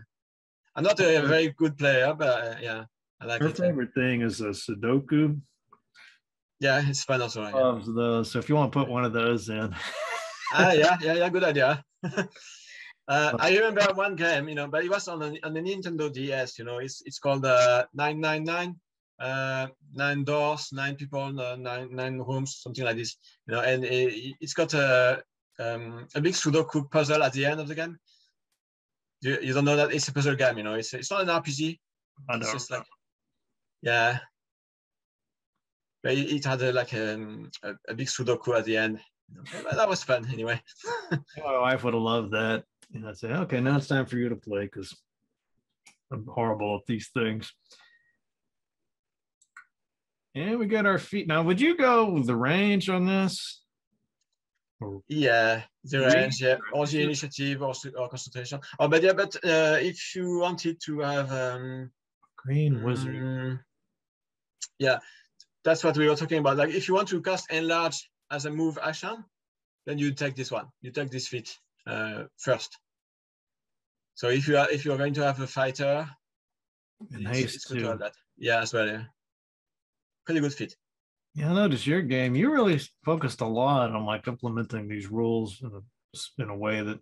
I'm not a very good player, but uh, yeah, I like Her it. uh, favorite thing is a Sudoku. Yeah, it's fun also. Yeah. Loves those. So if you want to put one of those in, ah, yeah, yeah, yeah, good idea. uh, I remember one game, you know, but it was on the, on the Nintendo DS. You know, it's it's called uh, nine nine nine, uh, nine doors, nine people, uh, nine nine rooms, something like this. You know, and it, it's got a um, a big Sudoku puzzle at the end of the game. You, you don't know that it's a puzzle game. You know, it's it's not an RPG. I It's know. just like, yeah. But it, it had a, like um, a, a big Sudoku at the end. You know, but that was fun anyway. My wife would have loved that. And I'd say, okay, now it's time for you to play because I'm horrible at these things. And we got our feet. Now, would you go with the range on this? Or Yeah, the range, yeah, the initiative or, or concentration. Oh, but yeah, but uh, if you wanted to have, um, green wizard? mm, yeah, that's what we were talking about. Like, if you want to cast enlarge as a move action, then you take this one. You take this feat uh, first. So if you are if you are going to have a fighter, And it's, it's good to have that. Yeah, as well. Yeah, pretty good fit. Yeah, I noticed your game. You really focused a lot on like implementing these rules in a, in a way that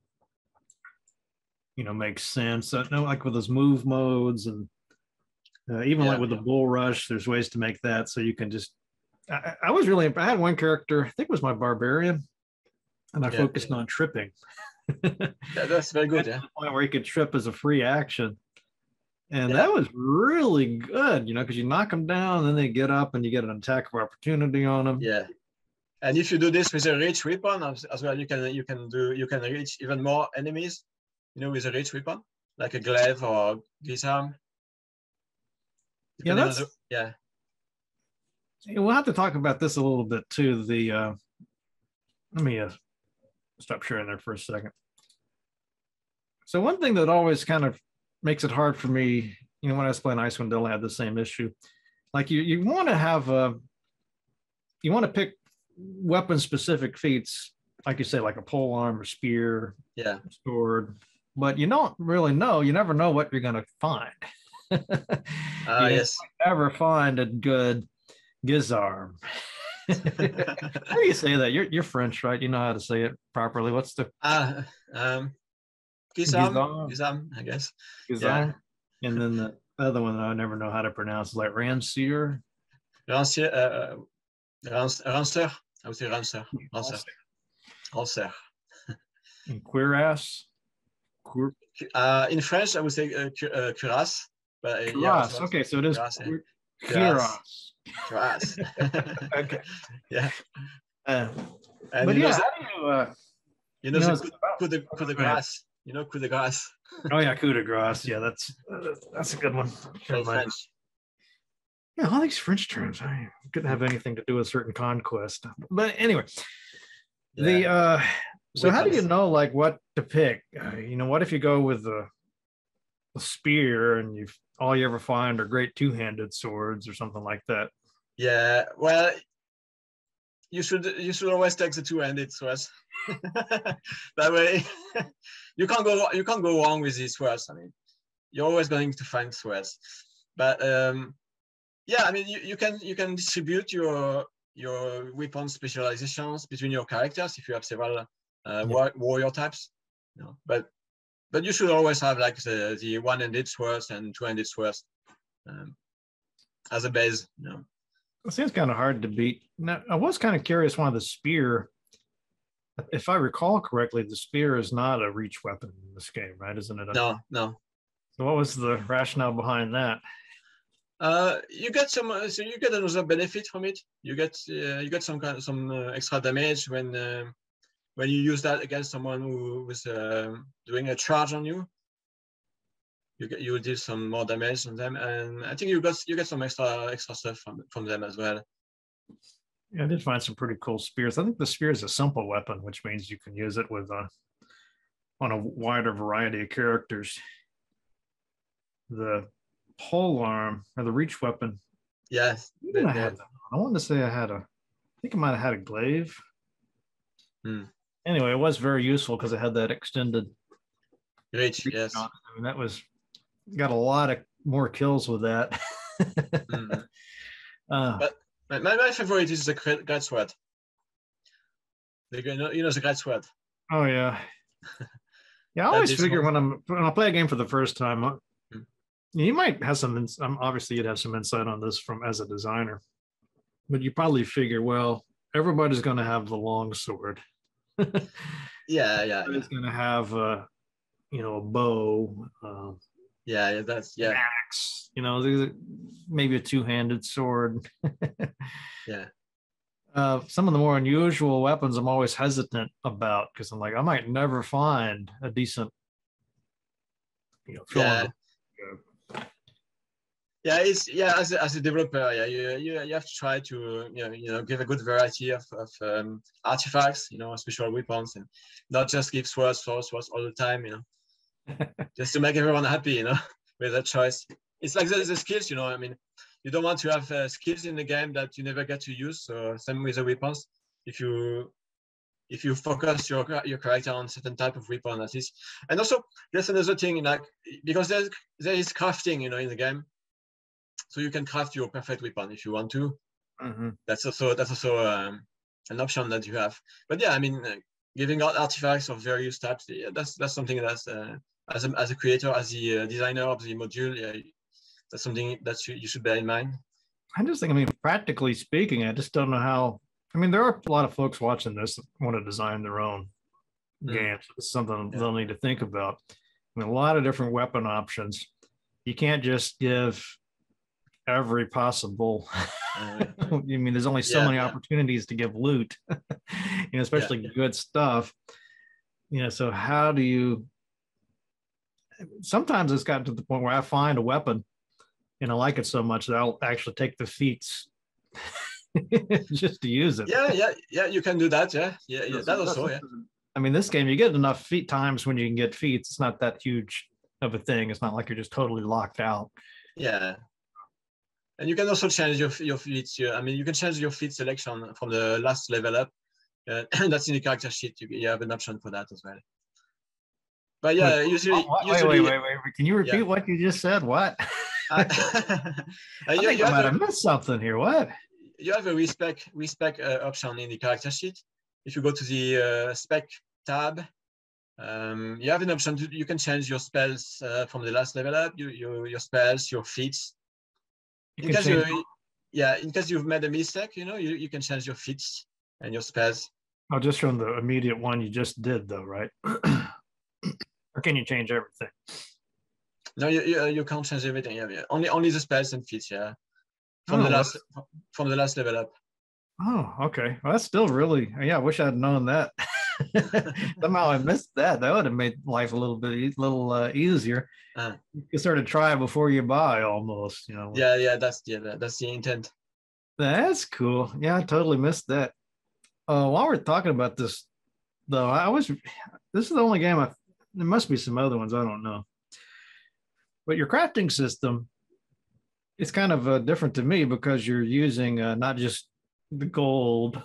you know makes sense. I know, like with those move modes and uh, even Yeah, like with the bull rush, there's ways to make that so you can just. I, I- was really. I had one character. I think it was my barbarian, and I Yeah. focused on tripping. Yeah, that's very good. Yeah, the point where you could trip as a free action. And Yeah. that was really good, you know, because you knock them down, then they get up and you get an attack of opportunity on them. yeah. And if you do this with a reach weapon as, well, you can you can do you can reach even more enemies. You know, with a reach weapon like a glaive or disarm. Yeah, that's- the- yeah. Yeah, We'll have to talk about this a little bit too. The uh, let me uh, stop sharing there for a second. So one thing that always kind of makes it hard for me, you know, when I was playing Icewind Dale, I had the same issue. like you you want to have a you want to pick weapon specific feats like you say like a pole arm or spear Yeah. sword but you don't really know you never know what you're going to find You yes. never find a good guisarme how do you say that you're, you're french right you know how to say it properly what's the ah, um, Gizam, Gizam. Gizam, I guess. guisarme and then the other one that i never know how to pronounce is like rancier Rancier, uh, Rance- Rancer. I would say Rancer. Rancer. Rancer. and cuirass Cuir- Uh, in French, I would say uh, cu- uh, cuirasse. But uh, cuirass also- okay so it is Cuirass, yeah. cuir- Cuirass. cuirass okay yeah. uh, And but you yeah know, how the, do you uh you know, you know, the coup, coup de, coup de Go ahead. grace. You know, coup de grace. Oh yeah, coup de grace. Yeah, that's that's a good one. French. Yeah, all these French terms I couldn't have anything to do with certain conquest. But anyway, the uh so how do you know like what to pick? Uh, you know, what if you go with the, the spear and you all you ever find are great two-handed swords or something like that? Yeah, well, you should you should always take the two-handed swords. that way, you can't go you can't go wrong with these swords. I mean, you're always going to find swords. But um, yeah, I mean, you, you can you can distribute your your weapon specializations between your characters if you have several uh, Yeah. war- warrior types. You know, but but you should always have like the, the one-handed swords and two-handed swords um, as a base. You know. It seems kind of hard to beat. Now, I was kind of curious why the spear, if I recall correctly, the spear is not a reach weapon in this game, right? Isn't it? No, no. So what was the rationale behind that? Uh, you get some, uh, so you get another benefit from it. You get, uh, you get some kind of some uh, extra damage when, um when you use that against someone who was um doing a charge on you. You get, you will do some more damage on them, and I think you got, you get some extra, extra stuff from from them as well. Yeah, I did find some pretty cool spears. I think the spear is a simple weapon, which means you can use it with uh, on a wider variety of characters. The pole arm or the reach weapon. Yes. I the- have that on? I wanted to say I had a. I think I might have had a glaive. Hmm. Anyway, it was very useful because it had that extended. reach. reach Yes. I mean, that was got a lot of more kills with that. Mhm. uh, But- My, my, my favorite is the great, sword. The, you know, you know the great sword. Oh yeah, yeah. I always figure one- when I'm when I play a game for the first time, uh, Hmm. you might have some. Um, obviously, you'd have some insight on this from as a designer, but you probably figure, well, everybody's going to have the long sword. Yeah, yeah, yeah, going to have, uh, you know, a bow, uh, yeah. yeah that's yeah, axe. You know, maybe a two-handed sword. yeah. uh, some of the more unusual weapons I'm always hesitant about because I'm like, I might never find a decent, you know, Yeah. yeah it's yeah as a, as a developer yeah you, you you have to try to you know you know give a good variety of, of um, artifacts you know special weapons and not just give swords swords swords all the time you know just to make everyone happy you know with that choice it's like the, the skills you know i mean you don't want to have uh, skills in the game that you never get to use so same with the weapons if you if you focus your your character on certain type of weapon at least and also there's another thing like because there's there is crafting you know in the game so you can craft your perfect weapon if you want to. Mhm. That's also that's also um, an option that you have. But yeah, I mean, uh, giving out artifacts of various types, yeah, that's that's something that's uh, as a as a creator, as the uh, designer of the module, yeah, that's something that you, you should bear in mind. I just think, I mean, practically speaking, I just don't know how. I mean, there are a lot of folks watching this that want to design their own Mm. games. It's something Yeah. they'll need to think about. I mean, a lot of different weapon options. You can't just give every possible. I mean, there's only so Yeah, many yeah. opportunities to give loot, you know, especially good stuff. You know, so how do you? Sometimes it's gotten to the point where I find a weapon and I like it so much that I'll actually take the feats just to use it. yeah, yeah, yeah. You can do that. Yeah, yeah, yeah. That also. Yeah, I mean, this game you get enough feat times when you can get feats. It's not that huge of a thing. It's not like you're just totally locked out. yeah. and you can also change your your feats. I mean, you can change your feat selection from the last level up. Uh, that's in the character sheet. You, you have an option for that as well. But yeah, Wait, usually, What- wait, usually, wait, wait, wait, wait. Can you repeat Yeah. what you just said? What? I, I you, think you I might have have missed something here. What? you have a respec respec uh, option in the character sheet. If you go to the uh, spec tab, um, you have an option to you can change your spells uh, from the last level up. You, you your spells, your feats. You in can case change- you, yeah, in case you've made a mistake, you know, you, you can change your feats and your spells. oh, just from the immediate one you just did, though, right? or can you change everything? No, you, you, you can't change everything. Yeah, yeah. Only only the spells and feats. Yeah, from Oh, the last from the last level up. Oh, okay. Well, that's still really. Yeah, I wish I'd known that. Somehow I missed that. That would have made life a little bit little uh, easier. Uh. You can sort of try before you buy, almost. You know. Yeah, yeah, that's yeah, that, that's the intent. That's cool. Yeah, I totally missed that. Uh, while we're talking about this, though, I was. This is the only game I. There must be some other ones I don't know. But your crafting system, it's kind of uh, different to me because you're using uh, not just the gold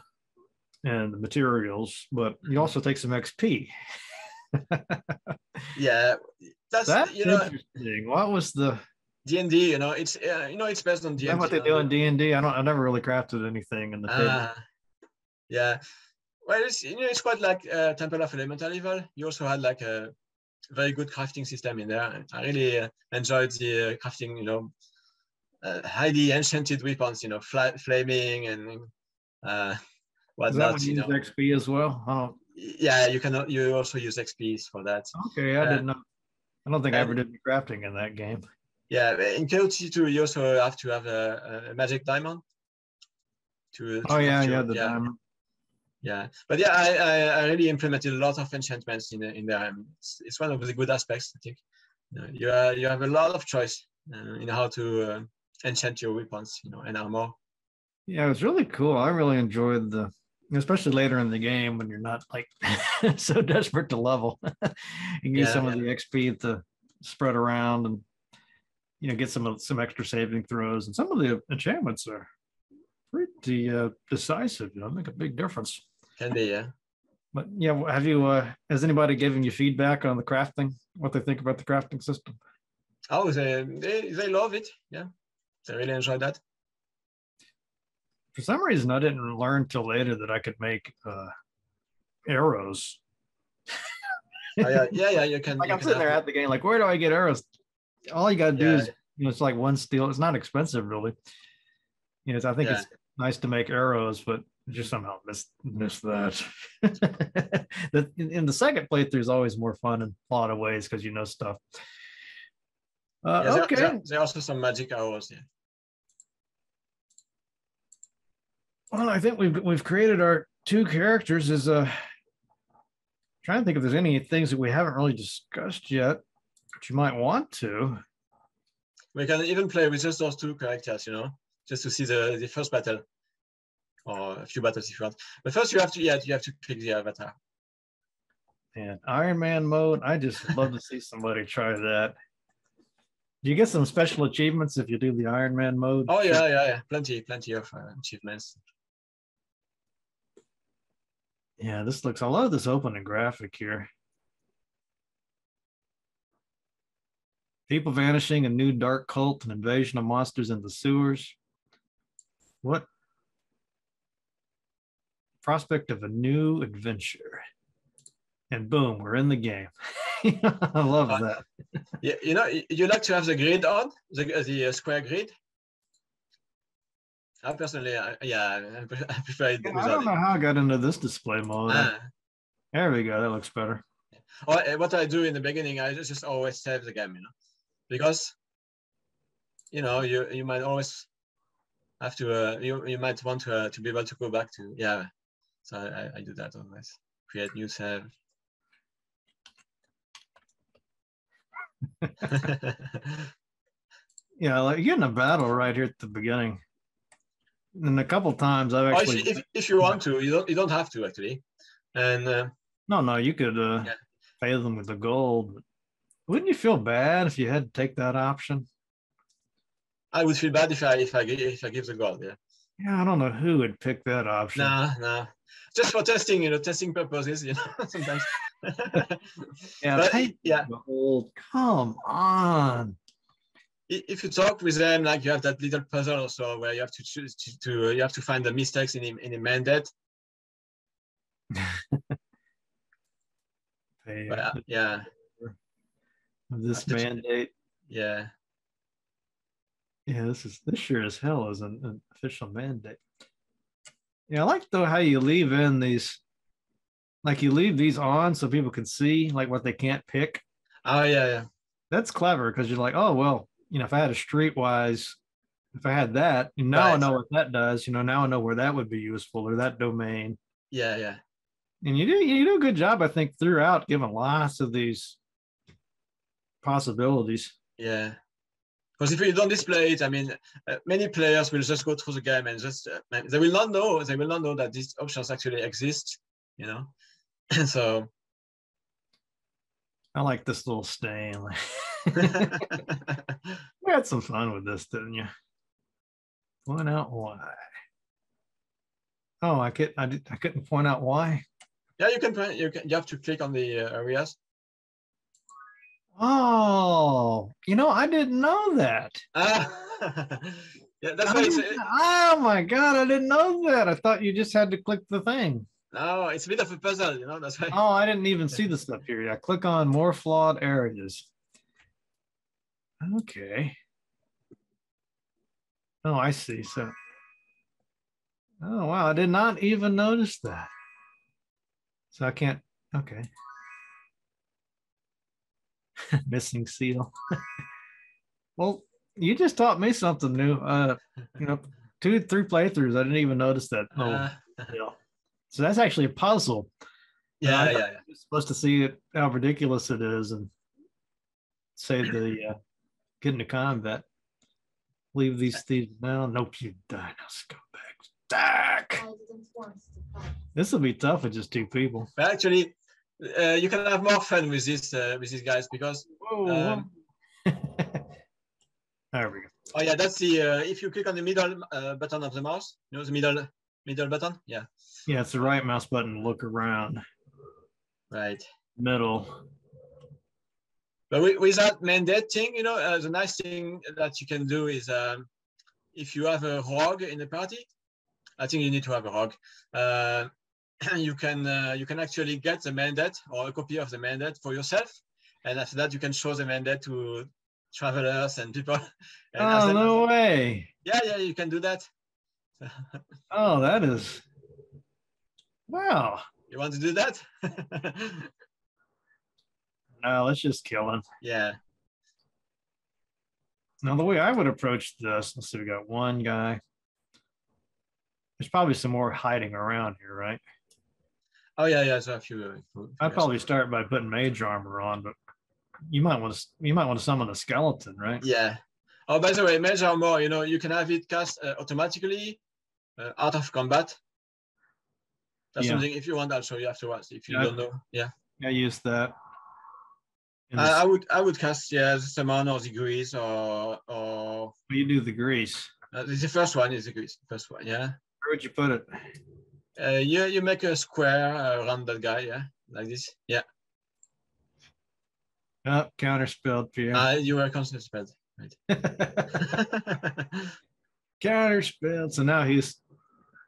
and the materials, but you also take some XP. Yeah, that's That's you know interesting. What was the? D and D. You know, it's uh, you know it's based on D and what they do in D and D? I don't. I never really crafted anything in the table. Ah, yeah. Well, it's you know it's quite like uh, Temple of Elemental Evil. You also had like a very good crafting system in there. I really uh, enjoyed the uh, crafting. You know, uh, highly enchanted weapons. You know, fla- flaming and uh, whatnot. you know, XP as well? Don't. yeah, you can you also use XPs for that. Okay, I Uh, didn't know. I don't think I ever did the crafting in that game. Yeah, in KOT two, you also have to have a, a magic diamond. To, Oh yeah, yeah, the yeah, diamond. Yeah. But yeah, I, I, I really implemented a lot of enchantments in the, in there. It's, it's one of the good aspects. I think you know, you, uh, you have a lot of choice uh, in how to uh, enchant your weapons, you know, and armor. Yeah, it was really cool. I really enjoyed the, especially later in the game when you're not like so desperate to level. and use Yeah, some of the XP to spread around and you know get some some extra saving throws, and some of the enchantments are pretty uh, decisive. You know, make a big difference. Can be, yeah. But yeah, have you? Uh, has anybody given you feedback on the crafting? What they think about the crafting system? Oh, they, they, they love it. Yeah, they really enjoy that. For some reason, I didn't learn till later that I could make uh, arrows. Oh, yeah, yeah, yeah. You can. like you I'm can sitting there at the game, like, where do I get arrows? All you got to do Yeah. is, you know, it's like one steel. It's not expensive, really. You know, I think Yeah. it's nice to make arrows, but just somehow missed missed that. the, in, in the second playthrough is always more fun in a lot of ways because you know stuff. Uh, Yeah, there- okay, there, there are also some magic arrows. Yeah. well, I think we've we've created our two characters. Is uh, trying to think if there's any things that we haven't really discussed yet, that you might want to. We can even play with just those two characters, you know, just to see the, the first battle or a few battles if you want. But first, you have to yeah, you have to pick the avatar. And Iron Man mode, I just love to see somebody try that. Do you get some special achievements if you do the Iron Man mode? Oh yeah, yeah, yeah, plenty, plenty of uh, achievements. Yeah, this looks, I love this opening graphic here. People vanishing, a new dark cult, an invasion of monsters in the sewers. What? Prospect of a new adventure. And boom, we're in the game. I love Uh, that. Yeah, you know, you like to have the grid on the the uh, square grid. I personally, I, yeah, I pre- I prefer it I don't it. know how I got into this display mode. Ah. There we go. That looks better. Or uh, what I do in the beginning, I just, just always save the game, you know, because you know you you might always have to uh, you you might want to uh, to be able to go back to yeah. So I, I- do that always. Create new save. Yeah, like you're in a battle right here at the beginning. And a couple times I've if, actually you- if, if you want to, you don't you don't have to actually. And uh, no no you could uh Yeah. pay them with the gold. Wouldn't you feel bad if you had to take that option? I would feel bad if I if I if I give the gold. Yeah. Yeah, I don't know who would pick that option. Nah, nah. Just for testing, you know, testing purposes, you know, sometimes. yeah, but, take yeah. gold. Come on. If you talk with them, like you have that little puzzle also where you have to choose to, to you have to find the mistakes in the, in the mandate. Pay But uh, yeah, of this mandate. yeah, Yeah, this is this sure as hell is an, an official mandate. Yeah, I like though how you leave in these, like you leave these on so people can see like what they can't pick. oh yeah, yeah, That's clever because you're like, oh well, you know, if I had a streetwise, if I had that, now I know what that does. You know, now I know where that would be useful or that domain. yeah, yeah. And you do you do a good job, I think, throughout giving lots of these possibilities. Yeah. Because if you don't display it, I mean, uh, many players will just go through the game and just uh, they will not know they will not know that these options actually exist. You know, so I like this little stain. We had some fun with this, didn't you? Point out why. Oh, I could I did I couldn't point out why. yeah, you can you can you have to click on the uh, areas. Oh, you know, I didn't know that. Ah, yeah, that's why it's, oh my god, I didn't know that. I thought you just had to click the thing. no, it's a bit of a puzzle. You know, that's why. Oh, I didn't even see the stuff here. Yeah, click on more flawed areas. Okay. Oh, I see. So, oh wow, I did not even notice that. So I can't. Okay. Missing seal. well, you just taught me something new. Uh, you know, two, three playthroughs. I didn't even notice that. Oh, Uh, deal. So that's actually a puzzle. yeah, I yeah, yeah. You're supposed to see it how ridiculous it is and say the uh, get into combat. Leave these thieves now. Nope, you die now, scumbags. Stack. I didn't want. This will be tough with just two people. Actually, uh, you can have more fun with this uh, with these guys because Um, there we go. oh yeah, that's the uh, if you click on the middle uh, button of the mouse, you know the middle middle button. Yeah, Yeah, it's the right mouse button. Look around. right. Middle. But with, with that mandate thing, you know, uh, the nice thing that you can do is um, if you have a rogue in the party, I think you need to have a rogue. You can uh, you can actually get the mandate or a copy of the mandate for yourself, and after that you can show the mandate to travelers and people. And Oh them- no way. Yeah, yeah, you can do that. Oh, that is. Wow. you want to do that? No, let's just kill him. yeah. Now, the way I would approach this, let's see, we got one guy. There's probably some more hiding around here, right? Oh yeah, yeah. So few. uh, I'd probably start by putting mage armor on, but you might want to you might want to summon a skeleton, right? Yeah. Oh, by the way, Mage Armor, you know, you can have it cast uh, automatically uh, out of combat. That's Yeah. something, if you want, I'll show you afterwards. If you Yeah. don't know, yeah. I use that. I, I would, I would cast, yeah, the summon or the grease or, or you do the grease. uh, the first one is the grease, first one, yeah. Where would you put it? Uh, you, you make a square uh, around that guy, yeah, like this, yeah. Oh, counter spelled, Pierre. Uh, you were constant spelled, right? counter spelled. So now he's.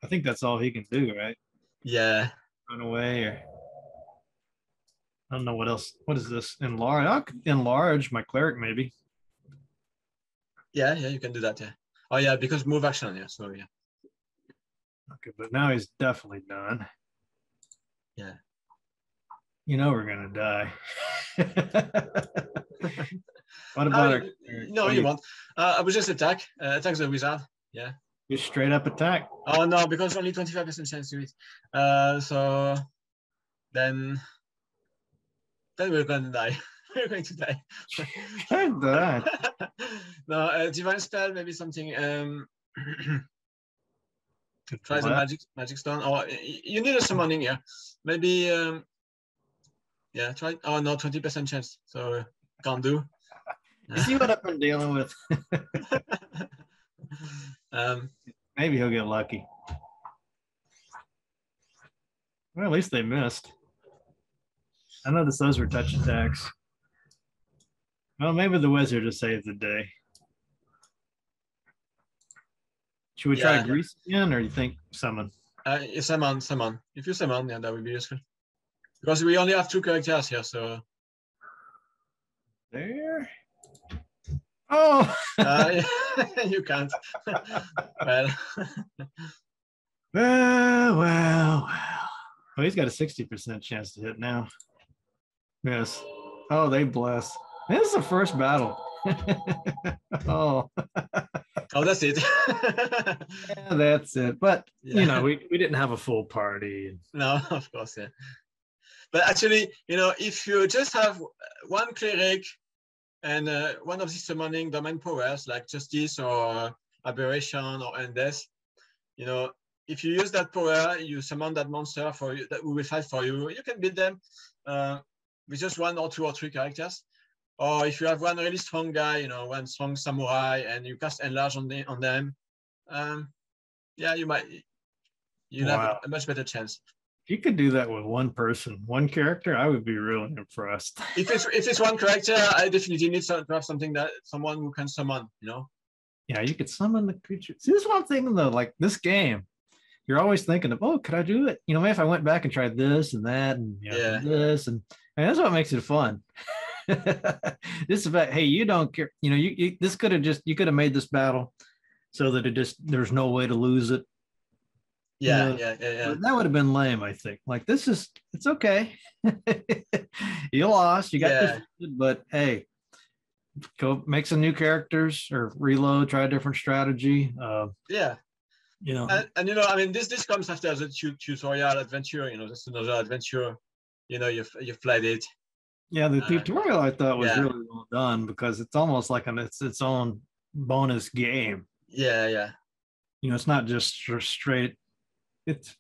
I think that's all he can do, right? yeah. Run away or. I don't know what else. What is this? Enlarge. I could enlarge my cleric, maybe. Yeah, yeah, you can do that, yeah. Oh yeah, because move action, yeah, so yeah. Okay, but now he's definitely done. Yeah. You know we're gonna die. what about Uh, our, no, you won't. Uh, I was just attack. Uh, attack the wizard. Yeah. Just straight up attack? Oh no, because only 25% chance to it. Uh, so then, then we're going to die. we're going to die. Good die. no, uh, divine spell, maybe something. Um, try the magic magic stone, or you need a summoning. Yeah, maybe. Um, yeah, try. Oh no, 20% chance. So can't do. You see what I've been dealing with? um, Maybe he'll get lucky. Well, at least they missed. I noticed those were touch attacks. Well, maybe the wizard will save the day. Should we try Yeah. grease again, or you think summon? uh, summon, summon. If you summon, yeah, that would be useful. Because we only have two characters here, so There. Oh, uh, you can't. well, well, well, well. Oh, he's got a 60% chance to hit now. Yes. Oh, they bless. This is the first battle. oh, oh, that's it. yeah, that's it. But, Yeah. you know, we, we didn't have a full party. No, of course, yeah. But actually, you know, if you just have one cleric and uh, one of these summoning domain powers like justice or aberration or endless, you know, if you use that power, you summon that monster for you that will fight for you. You can build them uh, with just one or two or three characters. Or if you have one really strong guy, you know, one strong samurai, and you cast enlarge on, the, on them, um, yeah, you might you have Wow. a, a much better chance. If you could do that with one person, one character, I would be really impressed. if it's if it's one character, I definitely do need some, to have something that someone who can summon. You know. Yeah, you could summon the creature. See, this is one thing though, like this game, you're always thinking of, oh, could I do it? You know, maybe if I went back and tried this and that and you know, Yeah. this and, and that's what makes it fun. this is about, hey, you don't care. You know, you, you this could have just you could have made this battle so that it just there's no way to lose it. Yeah, Yeah. yeah, yeah, yeah. That would have been lame, I think. Like this is it's okay. you lost, you got Yeah. defeated, but hey, go make some new characters or reload, try a different strategy. Uh, yeah. you know, And, and you know, I mean, this this comes after the tu- tutorial adventure. You know, that's another adventure. You know, you've you've played it. Yeah, the uh, tutorial I thought was yeah. really well done because it's almost like an it's its own bonus game. Yeah, yeah, You know, it's not just straight. It's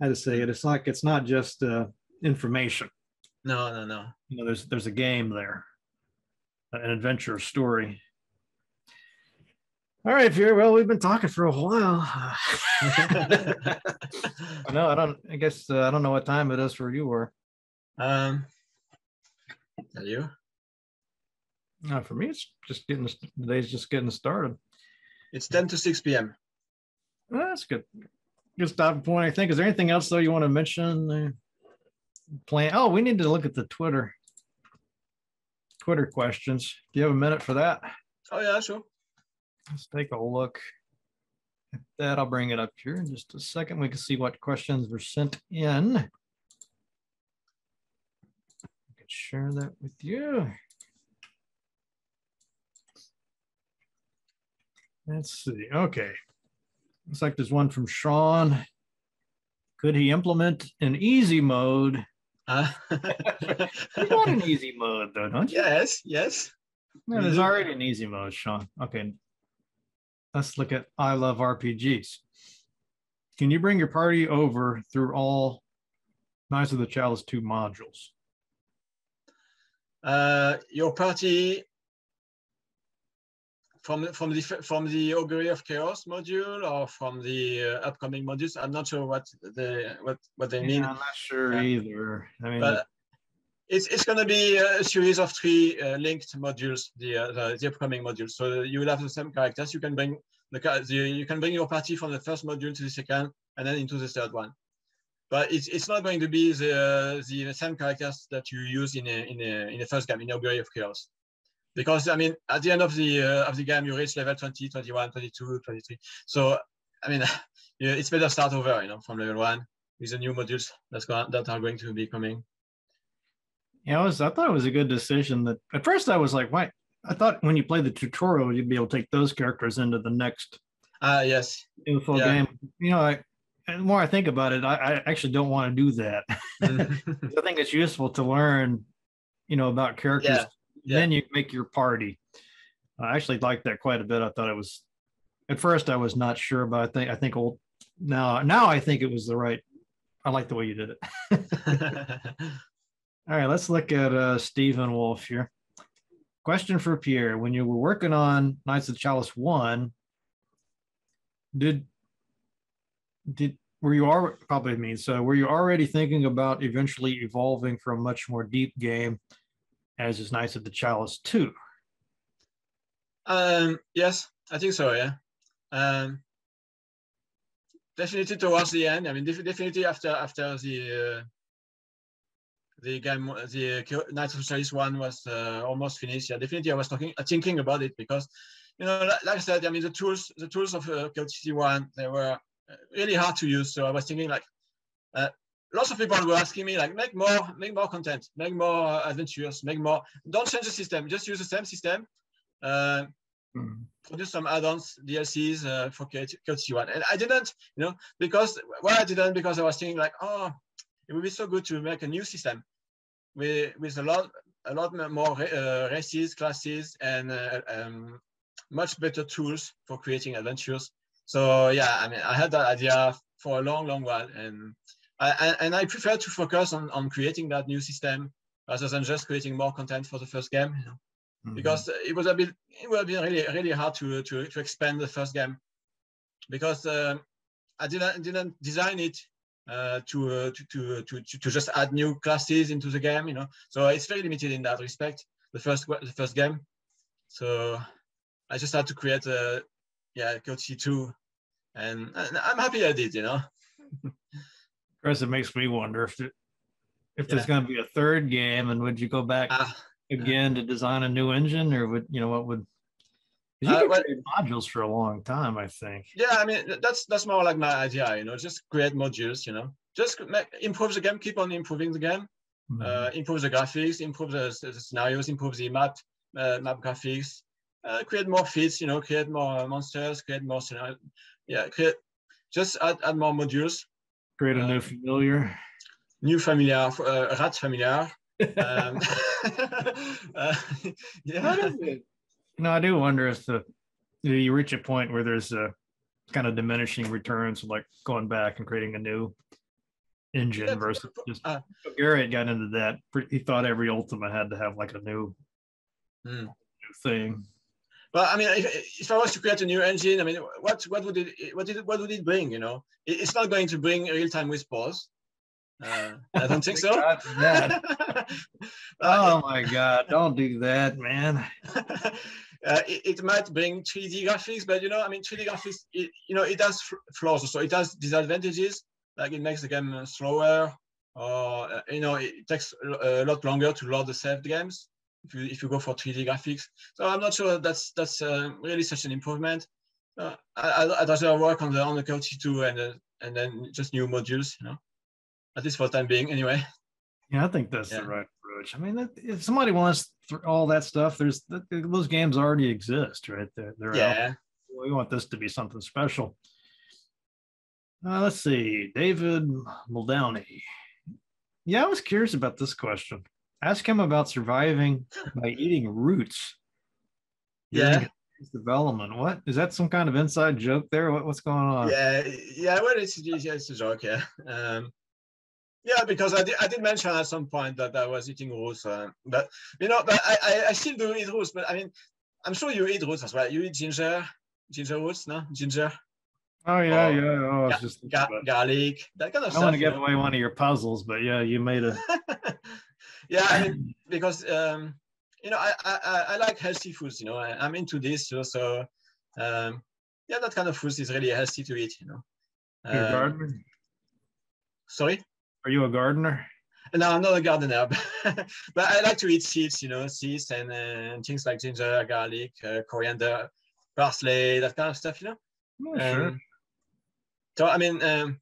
how to say it. It's like it's not just uh, information. no, no, no. you know there's there's a game there an adventure story all right Fury. well we've been talking for a while no, i don't i guess uh, i don't know what time it is for you or um, are you? no, for me it's just getting the day's just getting started It's ten to six p.m. well, that's good good stopping point i think is there anything else though you want to mention uh, plan oh we need to look at the twitter twitter questions do you have a minute for that Oh yeah, sure. Let's take a look at that. I'll bring it up here in just a second. We can see what questions were sent in. I can share that with you. Let's see. Okay. Looks like there's one from Sean. Could he implement an easy mode? Uh, You want an easy mode though, don't you? yes, yes. No, there's already an easy mode, Sean. Okay. Let's look at I Love RPGs. Can you bring your party over through all Knights of the Chalice 2 modules? Uh, your party from from the from the augury of chaos module or from the uh, upcoming modules. I'm not sure what the what what they mean. Yeah, I'm not sure Yeah. either. I mean, but it's it's going to be a series of three uh, linked modules, the, uh, the the upcoming modules. So you will have the same characters. You can bring the, the you can bring your party from the first module to the second, and then into the third one. But it's it's not going to be the the same characters that you use in a, in a, in the first game in Augury of Chaos. Because I mean, at the end of the uh, of the game, you reach level 20, 21, 22, 23. So I mean, yeah, it's better start over, you know, from level one with the new modules that's going that are going to be coming. yeah, I, was, I thought it was a good decision that at first I was like, why? I thought when you play the tutorial, you'd be able to take those characters into the next Ah, yes. info Yeah. game. You know, I, the more I think about it, I, I actually don't want to do that. I think it's useful to learn, you know, about characters. Yeah, yeah. Then you make your party. I actually liked that quite a bit. I thought it was at first I was not sure, but I think I think old now now I think it was the right. I like the way you did it. All right, let's look at uh, Stephen Wolf here. question for Pierre: When you were working on Knights of the Chalice One, did did were you are probably mean so were you already thinking about eventually evolving from a much more deep game as is Knights of the Chalice Two? Um, yes, I think so. Yeah. Um, definitely towards the end. I mean, definitely after after the uh, the game, the uh, Knights of Chalice one was uh, almost finished. Yeah, definitely I was talking, uh, thinking about it because, you know, like, I said, I mean, the tools, the tools of uh, KOTC one, they were really hard to use. So I was thinking like, uh, lots of people were asking me like, make more, make more content, make more uh, adventures, make more. Don't change the system, just use the same system. Uh, mm. Produce some add-ons, DLCs uh, for KOTC one, and I didn't, you know, because why I didn't because I was thinking like, oh, it would be so good to make a new system with with a lot a lot more uh, races, classes, and uh, um, much better tools for creating adventures. So yeah, I mean, I had that idea for a long, long while, and I and I prefer to focus on on creating that new system rather than just creating more content for the first game. You know? mm-hmm. Because it was a bit, it would have been really, really hard to to to expand the first game, because uh, I didn't didn't design it uh, to, uh, to, to, to, to just add new classes into the game, you know. So it's very limited in that respect, the first, the first game. So I just had to create a, yeah, KOTC 2 and, and I'm happy I did, you know. Chris, it makes me wonder if, it, if yeah. there's going to be a third game and would you go back uh, again to design a new engine or would, you know, what would, you uh, well, modules for a long time, I think. Yeah, I mean that's that's more like my idea. You know, just create modules. You know, just make, improve the game, keep on improving the game, mm-hmm. uh, improve the graphics, improve the, the scenarios, improve the map uh, map graphics, uh, create more feats. You know, create more monsters, create more scenarios. Yeah, create just add, add more modules. Create a new uh, familiar. New familiar, uh, rat familiar. um, yeah. No, I do wonder if the you reach a point where there's a kind of diminishing returns, like going back and creating a new engine yeah, versus just uh, Garriott got into that. He thought every Ultima had to have like a new, hmm. new thing. Well, I mean, if, if I was to create a new engine, I mean, what what would it what did what would it bring? You know, it, it's not going to bring real time whispers. Uh, I don't think so. oh my God! Don't do that, man. Uh, it, it, might bring 3D graphics, but you know, I mean, 3D graphics, it, you know, it has flaws. So it has disadvantages, like it makes the game slower, or uh, you know, it takes a lot longer to load the saved games if you if you go for 3D graphics. So I'm not sure that's that's uh, really such an improvement. Uh, I, I'd rather work on the on the KOTC 2 and uh, and then just new modules, you know, at least for the time being, anyway. Yeah, I think that's yeah. the right approach. I mean, if somebody wants all that stuff, there's those games already exist, right? They're, they're yeah. Out. We want this to be something special. Uh, let's see, David Muldowney. Yeah, I was curious about this question. Ask him about surviving by eating roots. Yeah. Development. What is that? Some kind of inside joke there? What, what's going on? Yeah, yeah. Well, it's, it's a joke. Yeah. Um, yeah, because I did, I did mention at some point that I was eating roots, uh, but you know, but I, I, I, still do eat roots. But I mean, I'm sure you eat roots as well. You eat ginger, ginger roots, no ginger. Oh yeah, or, yeah. Oh, ga- just ga- garlic, that kind of I stuff. I want to give away one of your puzzles, but yeah, you made a. yeah, I mean, because um, you know, I, I I like healthy foods. You know, I, am into this, so, so um, yeah, that kind of food is really healthy to eat. You know. Um, gardener. Sorry. Are you a gardener? No, I'm not a gardener, but, but I like to eat seeds, you know, seeds and, uh, things like ginger, garlic, uh, coriander, parsley, that kind of stuff, you know. Oh, sure. Um, so I mean, um,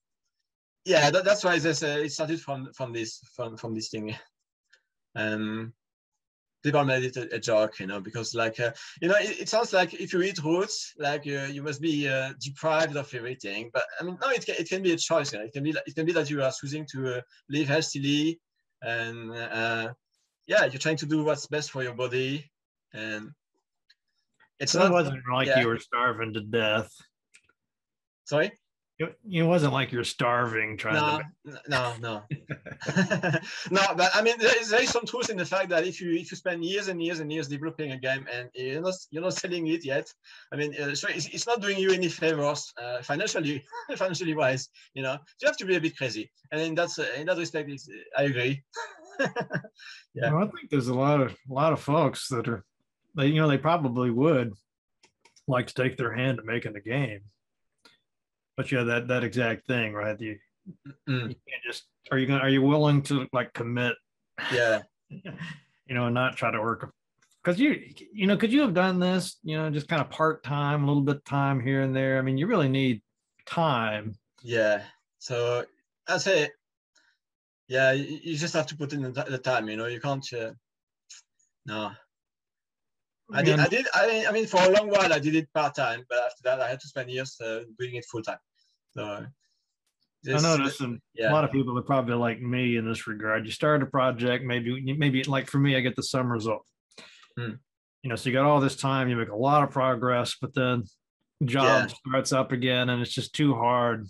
yeah, that, that's why this, uh, it started from from this from from this thing. Um, people made it a, a, joke, you know, because like, uh, you know, it, it, sounds like if you eat roots, like uh, you must be uh, deprived of everything. But I mean, no, it can, it can be a choice. You know? It can be it can be that you are choosing to uh, live healthily, and uh, yeah, you're trying to do what's best for your body. And it's not, wasn't like yeah. you were starving to death. Sorry. It, it wasn't like you're starving trying no, to. no, no, no. But I mean, there is, there is some truth in the fact that if you if you spend years and years and years developing a game and you're not you're not selling it yet, I mean, uh, so it's, it's not doing you any favors uh, financially, financially wise. You know, so you have to be a bit crazy. And in that uh, in that respect, it's, I agree. yeah, well, I think there's a lot of a lot of folks that are, they, you know, they probably would like to take their hand to making a game but yeah, that that exact thing, right? You, mm. you can't just are you going to are you willing to like commit? Yeah. you know, and not try to work because you you know, could you have done this, you know, just kind of part time, a little bit of time here and there? I mean, you really need time. Yeah. So I say, yeah, you, you just have to put in the, the, time. You know, you can't. Uh, no. I did. I did. I mean, I mean, for a long while, I did it part time, but after that, I had to spend years uh, doing it full time. So this, I noticed some, yeah. a lot of people are probably like me in this regard. You start a project, maybe, maybe like for me, I get the summers off. Hmm. You know, so you got all this time, you make a lot of progress, but then job yeah. starts up again, and it's just too hard.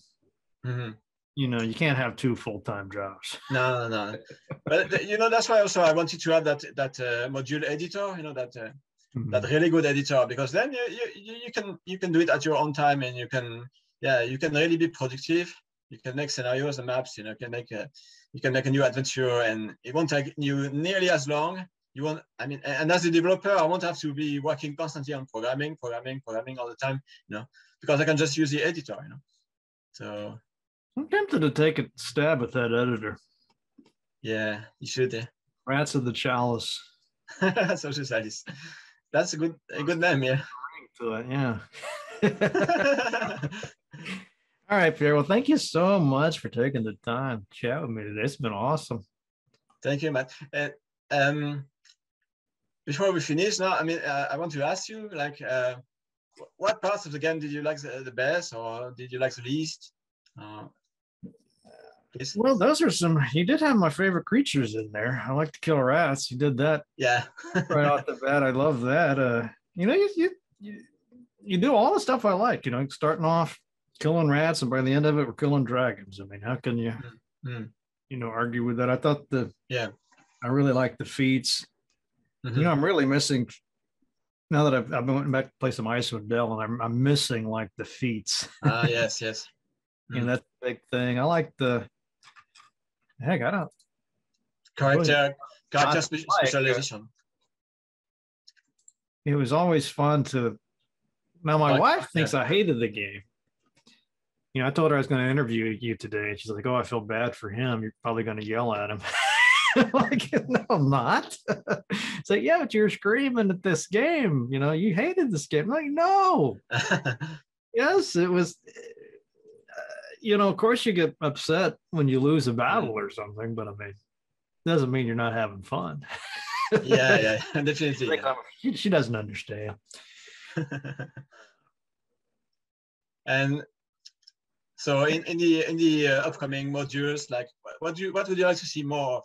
Mm-hmm. You know, you can't have two full time jobs. No, no, no. but you know, that's why also I wanted to have that that uh, module editor. You know that. Uh, mm-hmm. that really good editor because then you, you you can you can do it at your own time and you can yeah you can really be productive. You can make scenarios and maps you know you can make a you can make a new adventure and it won't take you nearly as long. You won't i mean and as a developer i won't have to be working constantly on programming programming programming all the time you know because i can just use the editor you know. So i'm tempted to take a stab at that editor. yeah you should yeah. rats of the chalice. Social chalice that's a good a good name, yeah. To it, yeah. All right, Pierre. Well, thank you so much for taking the time to chat with me today. It's been awesome. Thank you, Matt. Uh, um, before we finish now, I mean, uh, I want to ask you, like, uh, what parts of the game did you like the, the best, or did you like the least? Uh, well, those are some. You did have my favorite creatures in there. I like to kill rats. You did that. Yeah. right off the bat, I love that. Uh, you know, you, you you you do all the stuff I like. You know, starting off killing rats, and by the end of it, we're killing dragons. I mean, how can you mm-hmm. you know argue with that? I thought the yeah, I really like the feats. Mm-hmm. You know, I'm really missing now that I've I've been back to play some Icewind Dale, and I'm I'm missing like the feats. Ah, uh, yes, yes. Mm. And that's a big thing. I like the heck, I don't. Character, character specialization. It was always fun to. Now my like, wife thinks yeah. I hated the game. You know, I told her I was going to interview you today, and she's like, "Oh, I feel bad for him. You're probably going to yell at him." like, no, I'm not. it's like, yeah, but you're screaming at this game. You know, you hated this game. I'm like, no. yes, it was you know, of course, you get upset when you lose a battle or something, but I mean, doesn't mean you're not having fun. yeah, yeah, definitely. Yeah. She, she doesn't understand. and so, in, in the in the uh, upcoming modules, like, what do you what would you like to see more of?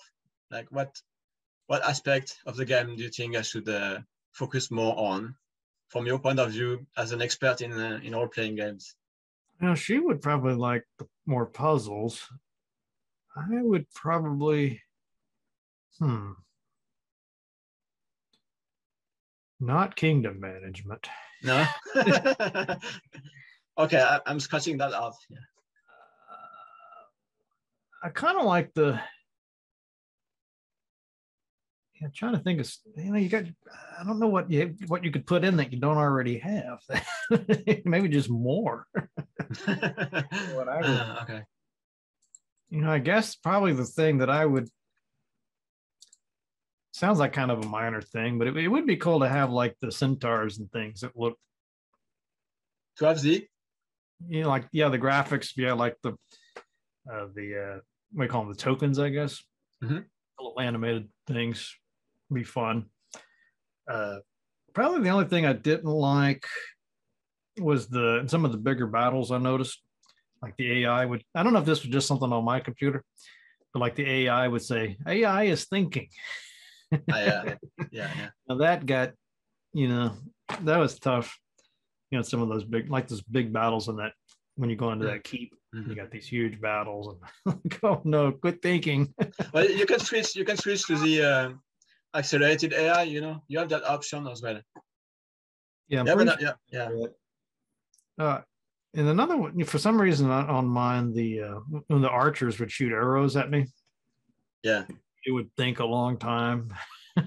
Like, what what aspect of the game do you think I should uh, focus more on, from your point of view as an expert in uh, in role playing games? Now she would probably like more puzzles. I would probably, hmm, not kingdom management. No. okay, I, am scratching that off. Yeah. Uh, I kind of like the yeah, I'm trying to think of you know you got I don't know what you what you could put in that you don't already have. Maybe just more. what I would, uh, okay. You know, I guess probably the thing that I would sounds like kind of a minor thing, but it, it would be cool to have like the centaurs and things that look 12Z. You know, like yeah, the graphics, yeah, like the uh the uh we call them the tokens, I guess. Mm-hmm. Little animated things be fun. Uh, probably the only thing I didn't like was the some of the bigger battles I noticed. Like the AI would, I don't know if this was just something on my computer, but like the AI would say, AI is thinking. uh, yeah, yeah, yeah. Now that got, you know, that was tough. You know, some of those big, like those big battles in that when you go into that keep. You got these huge battles, and oh no, quit thinking. well, you can switch. You can switch to the uh, accelerated AI. You know, you have that option as well. yeah, Yeah, yeah, yeah. Uh, and another one, for some reason on, mine, the uh, when the archers would shoot arrows at me, Yeah, it would think a long time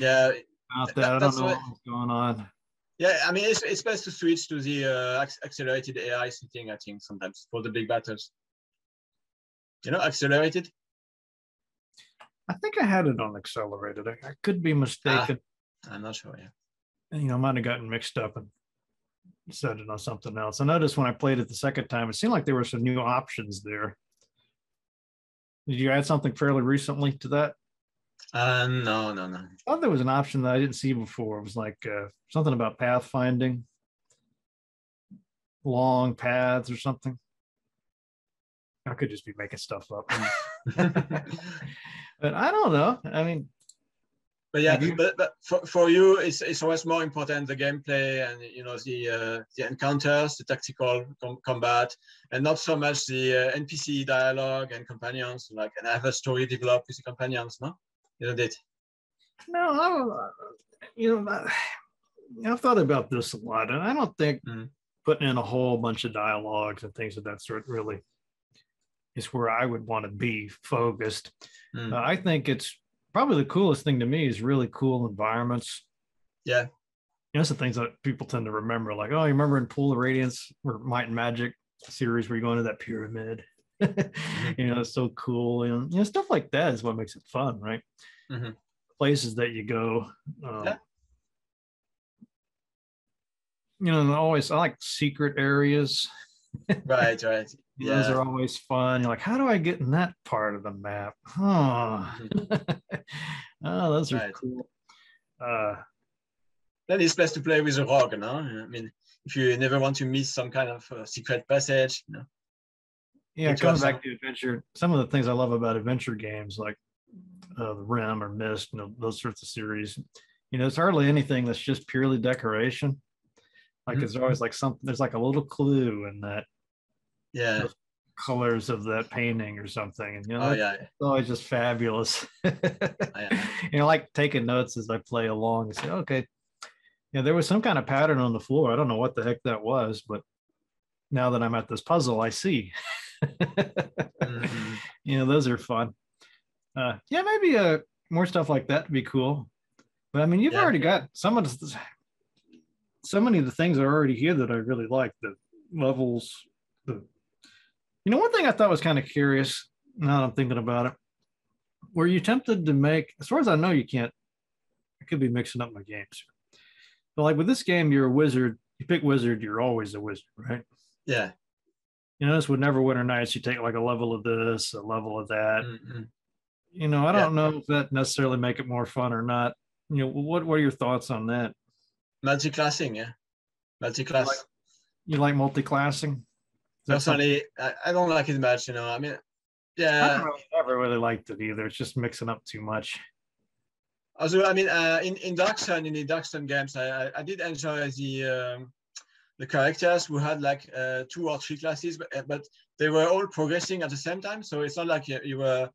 yeah, about that. That- I don't know what- what's going on. yeah. I mean, it's it's best to switch to the uh, accelerated AI setting. I think sometimes for the big battles. You know, accelerated. I think I had it on accelerated. I, I could be mistaken. I'm not sure. Yeah. you know, I might have gotten mixed up and set it on something else. I noticed when I played it the second time, it seemed like there were some new options there. Did you add something fairly recently to that? Uh, no, no, no. I thought there was an option that I didn't see before. It was like uh, something about pathfinding, long paths or something. I could just be making stuff up, but I don't know. I mean, But yeah, you- but, but for, for you, it's, it's always more important the gameplay and you know the uh, the encounters, the tactical com- combat, and not so much the uh, NPC dialogue and companions. Like, and have a story developed with the companions, no? Isn't it? No, I don't. You know, I've thought about this a lot, and I don't think Mhm. putting in a whole bunch of dialogues and things of that sort really is where I would want to be focused. Mm. Uh, I think it's probably the coolest thing to me is really cool environments. Yeah. You know, that's the things that people tend to remember, like, oh, you remember in Pool of Radiance or Might and Magic series where you go into that pyramid. you know, it's so cool. And you know, stuff like that is what makes it fun, right? Mhm. Places that you go. Um, Yeah. You know, and always I like secret areas. Right, right. Those are always fun. You're like, how do I get in that part of the map? Oh, oh those are cool. Uh, Then it's best to play with a rogue, no? I mean, if you never want to miss some kind of uh, secret passage, you know? yeah, to have back to adventure, some of the things I love about adventure games, like uh, the Riven or Myst, you know, those sorts of series, you know, it's hardly anything that's just purely decoration. Like Mhm. there's always like something, there's like a little clue in that Yeah. colors of that painting or something. And, you know, Oh, yeah. yeah. always just fabulous. yeah. you know, like taking notes as I play along and say, okay, yeah, there was some kind of pattern on the floor. I don't know what the heck that was, but now that I'm at this puzzle, I see. Mhm. you know, those are fun. Uh, yeah, maybe uh, more stuff like that would be cool. But I mean, you've Yeah. already got some of the, so many of the things are already here that I really like. The levels, the, you know, one thing I thought was kind of curious. Now that I'm thinking about it, were you tempted to make? As far as I know, you can't. I could be mixing up my games, but like with this game, you're a wizard. You pick wizard, you're always a wizard, right? Yeah. You know, this would Neverwinter Nights. You take like a level of this, a level of that. Mhm. You know, I don't know if that necessarily make it more fun or not. You know, what what are your thoughts on that? Multi-classing, yeah. Multi-class. Like- You like multi-classing? Is that something- Personally, I, I don't like it much, you know. I mean, I yeah. don't really, never really liked it either. It's just mixing up too much. Also, I mean, uh, in in Dark in the Dark games, I I, I did enjoy the um, the characters who had like uh, two or three classes, but uh, but they were all progressing at the same time. So it's not like you, you were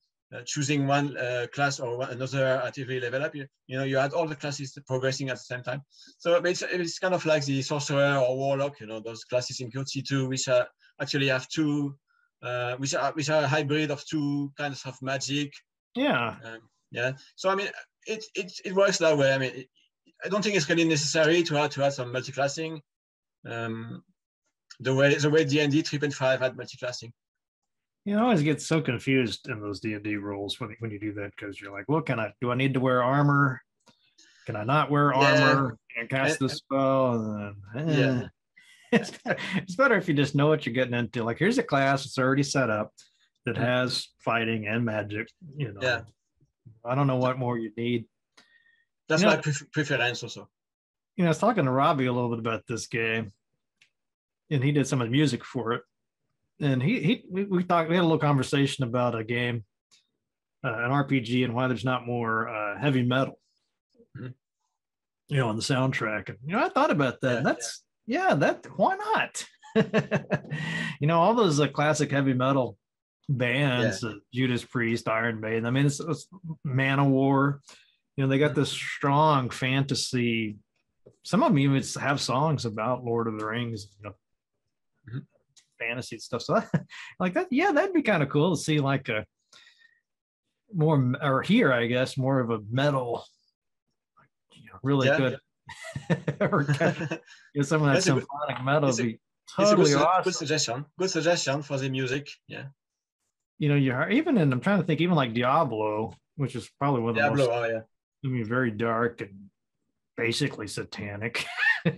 choosing one uh, class or one, another at every level up. You, you know, you had all the classes progressing at the same time. So it's it's kind of like the sorcerer or warlock, you know, those classes in Code C2, which are actually have two, uh, which are which are a hybrid of two kinds of magic Yeah. um, yeah. So I mean, it it it works that way. I mean, it, I don't think it's really necessary to have to have some multi-classing. Um, the way the way D and D three point five had multi-classing. You know, I always get so confused in those D and D rules when when you do that because you're like, what can I do? I need to wear armor? Can I not wear Yeah. armor and cast the spell? And eh. Yeah. it's, better, it's better if you just know what you're getting into. Like, here's a class that's already set up that has fighting and magic. You know, Yeah. I don't know what more you need. That's Yeah. my pref- preference also. You know, I was talking to Robbie a little bit about this game, and he did some of the music for it. And he he we, we talked we had a little conversation about a game, uh, an RPG, and why there's not more uh, heavy metal. Mhm. You know, on the soundtrack, and you know, I thought about that. Yeah, that's yeah. that why not? you know, all those uh, classic heavy metal bands, uh, Judas Priest, Iron Maiden. I mean, it's, it's Manowar. You know, they got this strong fantasy. Some of them even have songs about Lord of the Rings, you know, Mhm. Fantasy stuff. So, like that, yeah, that'd be kind of cool to see, like a more or here, I guess, more of a metal, you know, really Yeah. good. or kind of- you know, some of that That's a good- symphonic metal would be a good, totally awesome. good suggestion. Good suggestion for the music. Yeah. you know, you're even in, I'm trying to think, even like Diablo, which is probably one of the Diablo. most, Oh yeah. I mean, very dark and basically satanic. Oh,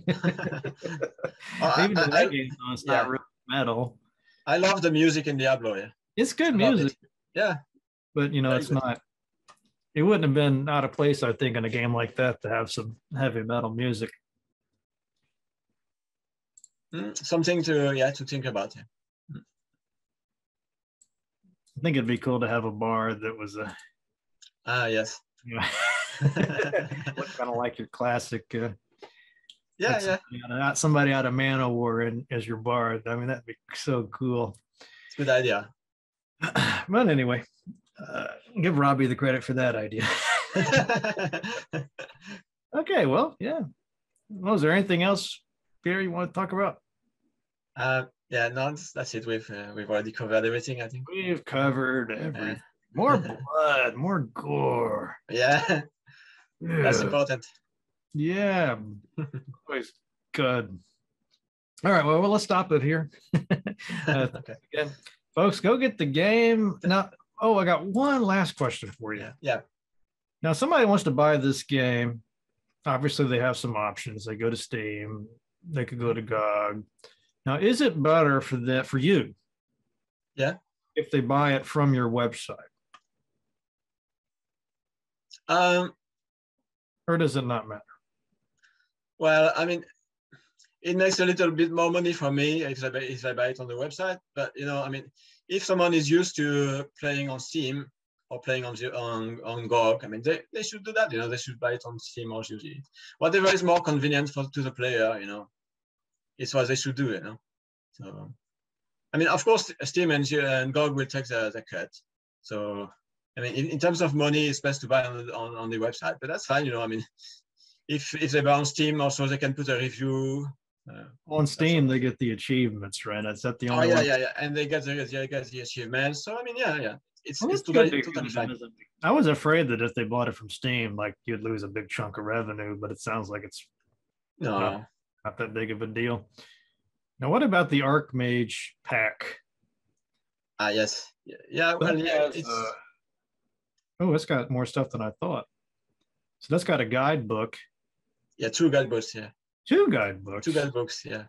I, I, I, game, though, it's yeah. Metal. I love the music in Diablo. Yeah. It's good music, it. Yeah. but you know, Very it's good. not, it wouldn't have been out of place, I think, in a game like that to have some heavy metal music. Mm, something to yeah to think about. Yeah. I think it'd be cool to have a bar that was a, Ah yes. you know, kind of like your classic. Uh, Yeah, yeah. somebody out of- Not somebody out of Manowar and as your bard. I mean, that'd be so cool. It's a good idea. but anyway, uh, give Robbie the credit for that idea. okay, well, yeah. Well, is there anything else, Pierre, you want to talk about? uh, yeah, no, that's, it. We've uh, we've already covered everything. I think. We've covered everything. More blood, more gore. yeah, that's important. Yeah, always good. All right, well, well let's stop it here. Uh, okay. again, folks, go get the game now. Oh, I got one last question for you. Yeah. Now, somebody wants to buy this game. Obviously, they have some options. They go to Steam. They could go to GOG. Now, is it better for that for you? Yeah. If they buy it from your website, Um, or does it not matter? Well, I mean, it makes a little bit more money for me if I, buy- if I buy it on the website. But you know, I mean, if someone is used to playing on Steam or playing on on on GOG, I mean, they, they should do that. You know, they should buy it on Steam or use it. Whatever is more convenient for to the player, you know, it's what they should do. You know, so I mean, of course, Steam and, and GOG will take the, the cut. So I mean, in, in terms of money, it's best to buy on, on on the website. But that's fine. You know, I mean, if if they buy on Steam, also they can put a review. Uh, On Steam, they get the achievements, right? Is that the only? oh yeah, one? yeah, yeah, and they get the they get the achievements. So I mean, yeah, yeah, it's Well, it's good totally, totally fine. I was afraid that if they bought it from Steam, like you'd lose a big chunk of revenue, but it sounds like it's No, Wow. not that big of a deal. Now, what about the Archmage pack? ah yes, yeah, yeah well, That yeah, it's uh, oh, it's got more stuff than I thought. So that's got a guidebook, yeah, two guidebooks, yeah, two guidebooks. two guidebooks, yeah,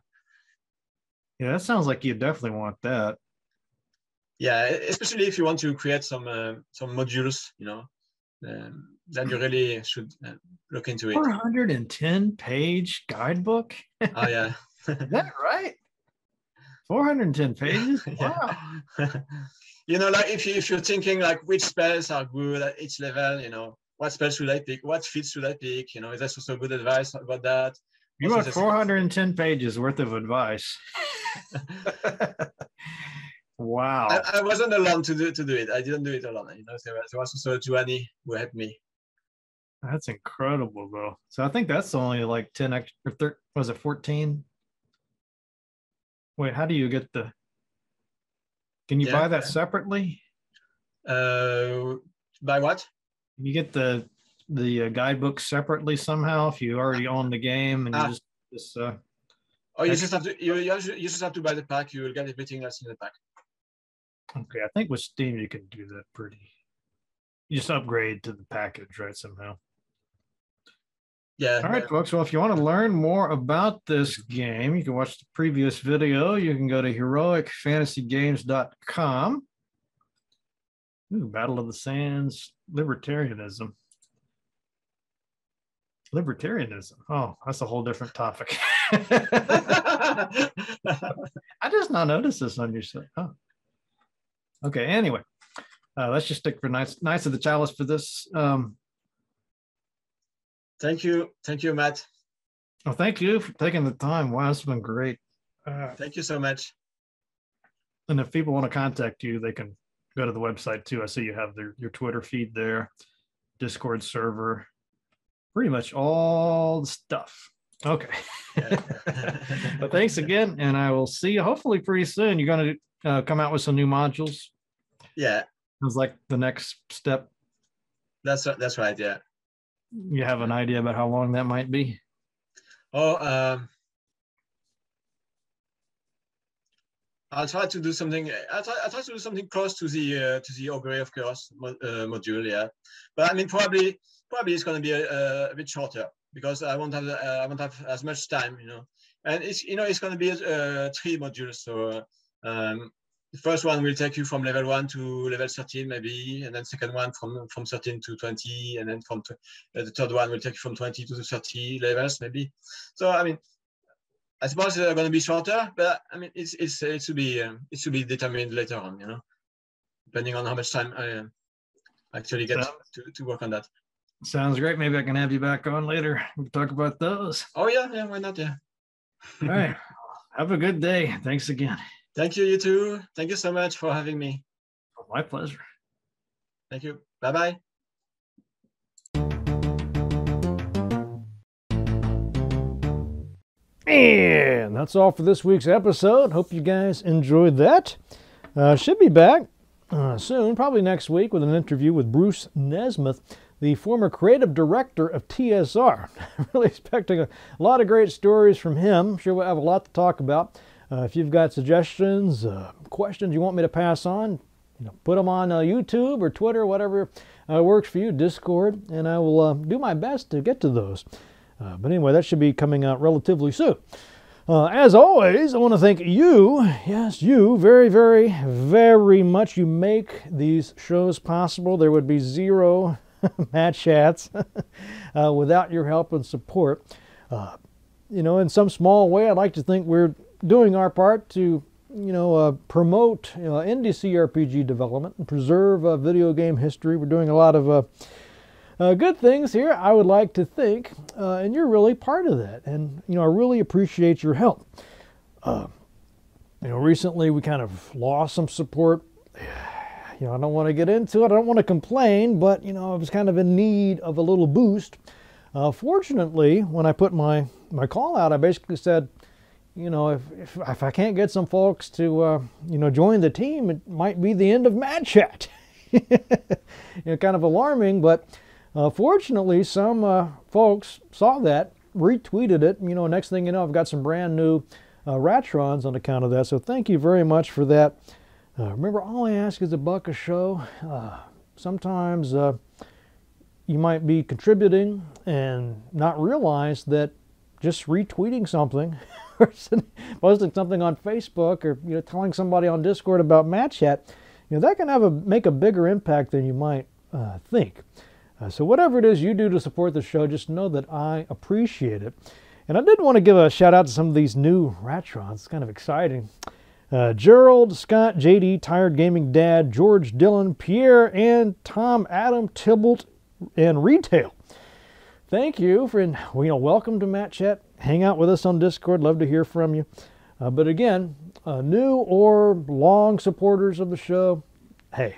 Yeah, that sounds like you definitely want that. yeah, especially if you want to create some uh, some modules, you know, um, then you really should uh, look into it. 410 page guidebook. oh yeah, Is that right? 410 pages? Wow. Yeah. you know, like if you if you're thinking like which spells are good at each level, you know, what spells should I pick? What feats should I pick? You know, is there also good advice about that? You want 410 pages worth of advice. wow. I, I wasn't alone to do to do it. I didn't do it alone. You know, there was, there was also Giovanni who helped me. That's incredible, though. So I think that's only like 10 extra, or thir- was it 14? Wait, how do you get the, can you Yeah. buy that separately? Uh, by what? You get the, the uh, guidebook separately somehow if you already own the game and you Ah. just, just, uh, Oh, you just have to you, you just have to buy the pack. You will get everything that's in the pack. okay, I think with Steam you can do that pretty, you just upgrade to the package, right, somehow. Yeah. All right, folks. Well, if you want to learn more about this game, you can watch the previous video. You can go to heroicfantasygames.com. Ooh, Battle of the Sands, libertarianism. Libertarianism. Oh, that's a whole different topic. I just now noticed this on your site. Oh. Okay, anyway. Uh, let's just stick for Knights, Knights of the Chalice for this. Um, thank you, thank you, Matt. Well, thank you for taking the time. Wow, has been great. Uh, Thank you so much. and if people want to contact you, they can go to the website too. I see you have their, your Twitter feed there, Discord server, pretty much all the stuff. Okay. But thanks again, and I will see you hopefully pretty soon. You're going to uh, come out with some new modules. yeah, It was like the next step. that's right- that's right. Yeah. You have an idea about how long that might be? Oh, um, I'll try to do something. I'll try, I'll try to do something close to the uh, to the Augury of Chaos mo- uh, module. Yeah, but I mean probably probably it's going to be a, a bit shorter because I won't have uh, I won't have as much time, you know. And it's you know it's going to be uh, three modules. So um, the first one will take you from level one to level 13 maybe, and then second one from from 13 to 20, and then from uh, the third one will take you from 20 to 30 levels maybe. So I mean, I suppose they're going to be shorter, but I mean, it's it's it should be um, it should be determined later on, you know, depending on how much time I um, actually get Sounds- to, to work on that. Sounds great. Maybe I can have you back on later. We can talk about those. Oh yeah, yeah, why not? Yeah. All right. Have a good day. Thanks again. Thank you, you too. Thank you so much for having me. My pleasure. Thank you. Bye bye. And that's all for this week's episode. Hope you guys enjoyed that. Uh, should be back uh, soon, probably next week, with an interview with Bruce Nesmith, the former creative director of TSR. really expecting a lot of great stories from him. Sure, we'll have a lot to talk about. Uh, if you've got suggestions, uh, questions you want me to pass on, you know, put them on uh, YouTube or Twitter, whatever uh, works for you, Discord, and I will do my best to get to those. Uh, but anyway, that should be coming out relatively soon. Uh, as always, I want to thank you, yes, you, very, very, very much. You make these shows possible. There would be zero Matt Chats uh, without your help and support. Uh, you know, in some small way, I'd like to think we're doing our part to, you know, uh, promote uh, indie CRPG development and preserve uh, video game history. We're doing a lot of uh, good things here, I would like to think, uh, and you're really part of that. And, you know, I really appreciate your help. Uh, you know, recently we kind of lost some support. You know, I don't want to get into it, I don't want to complain, but, you know, I was kind of in need of a little boost. Uh, fortunately, when I put my, my call out, I basically said, you know, if, if, if I can't get some folks to, uh, you know, join the team, it might be the end of Matt Chat. you know, kind of alarming, but uh, fortunately, some uh, folks saw that, retweeted it. You know, next thing you know, I've got some brand new uh, Ratrons on account of that. So thank you very much for that. Uh, remember, all I ask is a buck a show. Uh, sometimes uh, you might be contributing and not realize that just retweeting something or posting something on Facebook or you know telling somebody on Discord about Matt Chat, you know that can have a make a bigger impact than you might think. Uh, so whatever it is you do to support the show, just know that I appreciate it. And I did want to give a shout out to some of these new Ratrons. It's kind of exciting. Uh, Gerald, Scott, JD, Tired Gaming Dad, George Dillon, Pierre, and Tom, Adam, Tybalt, and Retail. Thank you for, you know, welcome to Matt Chat. Hang out with us on Discord. Love to hear from you. Uh, but again, uh, new or long supporters of the show, hey,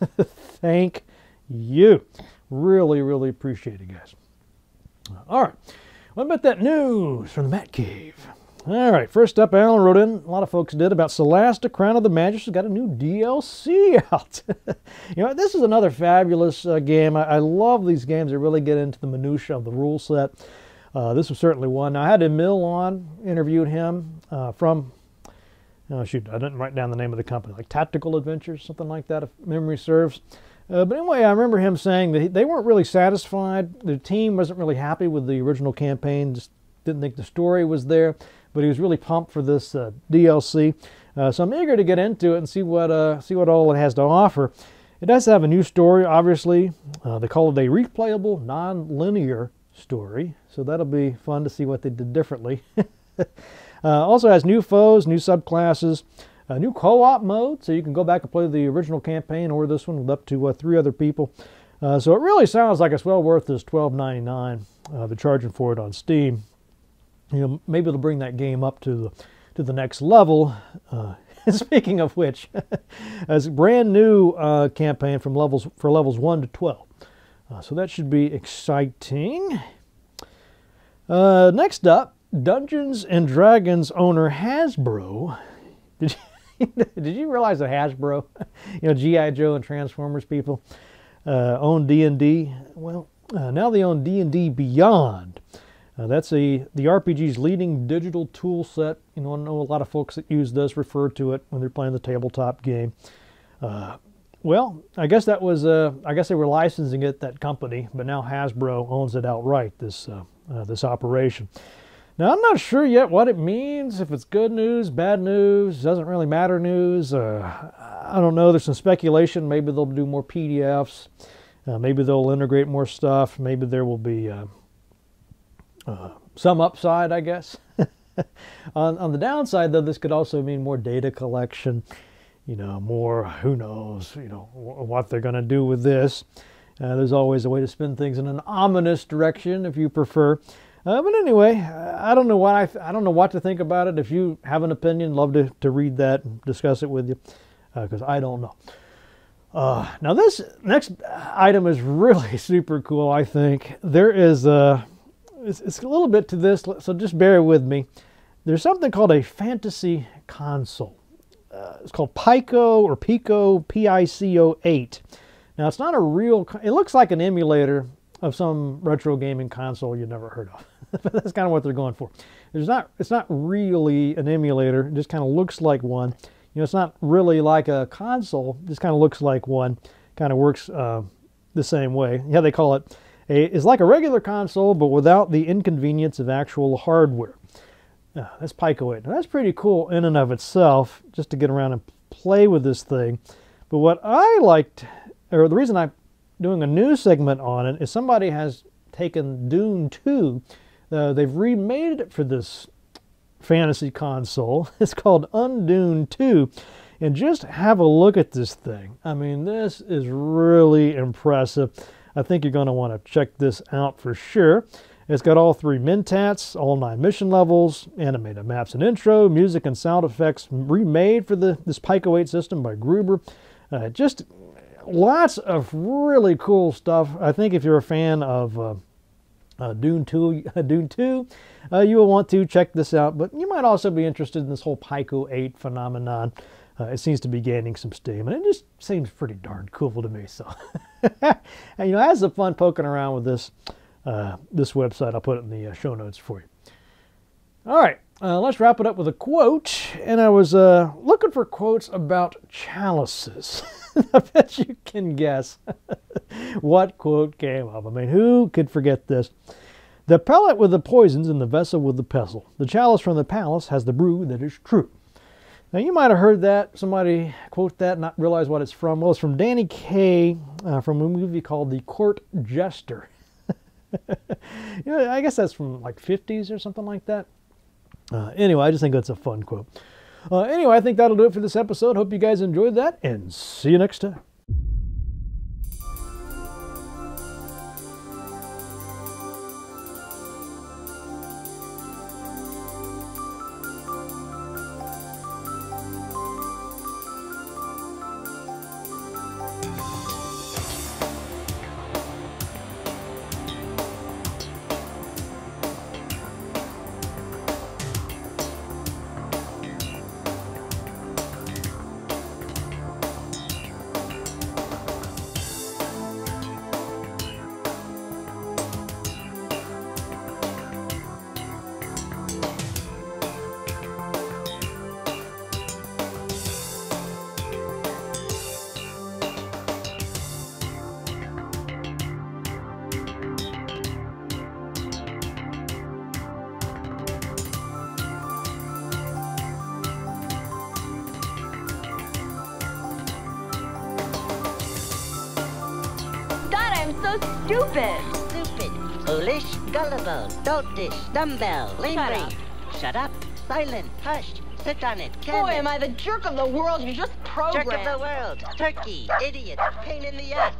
thank you. Really, really appreciate it, guys. All right. What about that news from the Matt Cave? All right, first up, Alan wrote in, a lot of folks did, about Solasta Crown of the Magus has got a new DLC out. you know, this is another fabulous uh, game. I, I, love these games that really get into the minutia of the rule set. Uh, this was certainly one. Now, I had Emil on, interviewed him uh, from, oh shoot, I didn't write down the name of the company, like Tactical Adventures, something like that, if memory serves. Uh, but anyway, I remember him saying that they weren't really satisfied. The team wasn't really happy with the original campaign, just didn't think the story was there but he was really pumped for this uh, DLC. Uh, so I'm eager to get into it and see what uh, see what all it has to offer. It does have a new story, obviously. Uh, they call it a replayable, non-linear story, so that'll be fun to see what they did differently. Uh, also has new foes, new subclasses, a new co-op mode, so you can go back and play the original campaign or this one with up to uh, three other people. so it really sounds like it's well worth this $12.99. they're charging for it on Steam you know, maybe it'll bring that game up to the, to the next level. Uh, speaking of which, as a brand new uh, campaign from levels for levels one to twelve, uh, so that should be exciting. Uh, next up, Dungeons and Dragons owner Hasbro. Did you, did you realize that Hasbro, you know GI Joe and Transformers people, uh, own D and D? Well, uh, now they own D and D Beyond. Uh, that's a the RPG's leading digital tool set. You know, I know a lot of folks that use this refer to it when they're playing the tabletop game. Uh, well, I guess that was uh, I guess they were licensing it that company, but now Hasbro owns it outright. This uh, this operation. Now I'm not sure yet what it means. If it's good news, bad news, doesn't really matter news. Uh, I don't know. There's some speculation. Maybe they'll do more PDFs. maybe they'll integrate more stuff. Maybe there will be uh, some upside, I guess. on, on the downside, though, this could also mean more data collection, you know, more, who knows, you know, what they're going to do with this. Uh, there's always a way to spin things in an ominous direction if you prefer. Uh, but anyway, I don't know what I, I don't know what to think about it. If you have an opinion, love to, to read that and discuss it with you, because uh, I don't know. Uh, now this next item is really super cool. I think there is a it's, it's a little bit to this, so just bear with me. There's something called a fantasy console. Uh, it's called Pico or Pico P-I-C-O 8. Now it's not a real. It looks like an emulator of some retro gaming console you never heard of. but That's kind of what they're going for. There's not. It's not really an emulator. It just kind of looks like one. You know, it's not really like a console. It just kind of looks like one. Kind of works uh, the same way. Yeah, they call it. A, it is like a regular console, but without the inconvenience of actual hardware. Uh, that's Pico 8. Now, that's pretty cool in and of itself, just to get around and play with this thing. But what I liked, or the reason I'm doing a new segment on it, is somebody has taken Dune 2. Uh, they've remade it for this fantasy console. It's called Undune 2. And just have a look at this thing. I mean, this is really impressive. I think you're going to want to check this out for sure. It's got all three Mentats, all nine mission levels, animated maps and intro, music and sound effects remade for the this Pico 8 system by Gruber. Uh, just lots of really cool stuff. I think if you're a fan of uh, uh, Dune 2, Dune 2 uh, you will want to check this out, but you might also be interested in this whole Pico 8 phenomenon. Uh, it seems to be gaining some steam, and it just seems pretty darn cool to me. So, and you know, I had some fun poking around with this uh, this website. I'll put it in the uh, show notes for you. All right, uh, let's wrap it up with a quote. And I was uh, looking for quotes about chalices. I bet you can guess what quote came up. I mean, who could forget this? The pellet with the poisons and the vessel with the pestle. The chalice from the palace has the brew that is true. Now, you might have heard that, somebody quote that, not realize what it's from. Well, it's from Danny Kaye uh, from a movie called The Court Jester. you know, I guess that's from like 50s or something like that. Uh, anyway, I just think that's a fun quote. Uh, anyway, I think that'll do it for this episode. Hope you guys enjoyed that, and see you next time. Doltish, dumbbell, lame Shut up, silent, hush, sit on it, Boy, am I the jerk of the world. You just programmed. Jerk of the world, turkey, idiot, pain in the ass.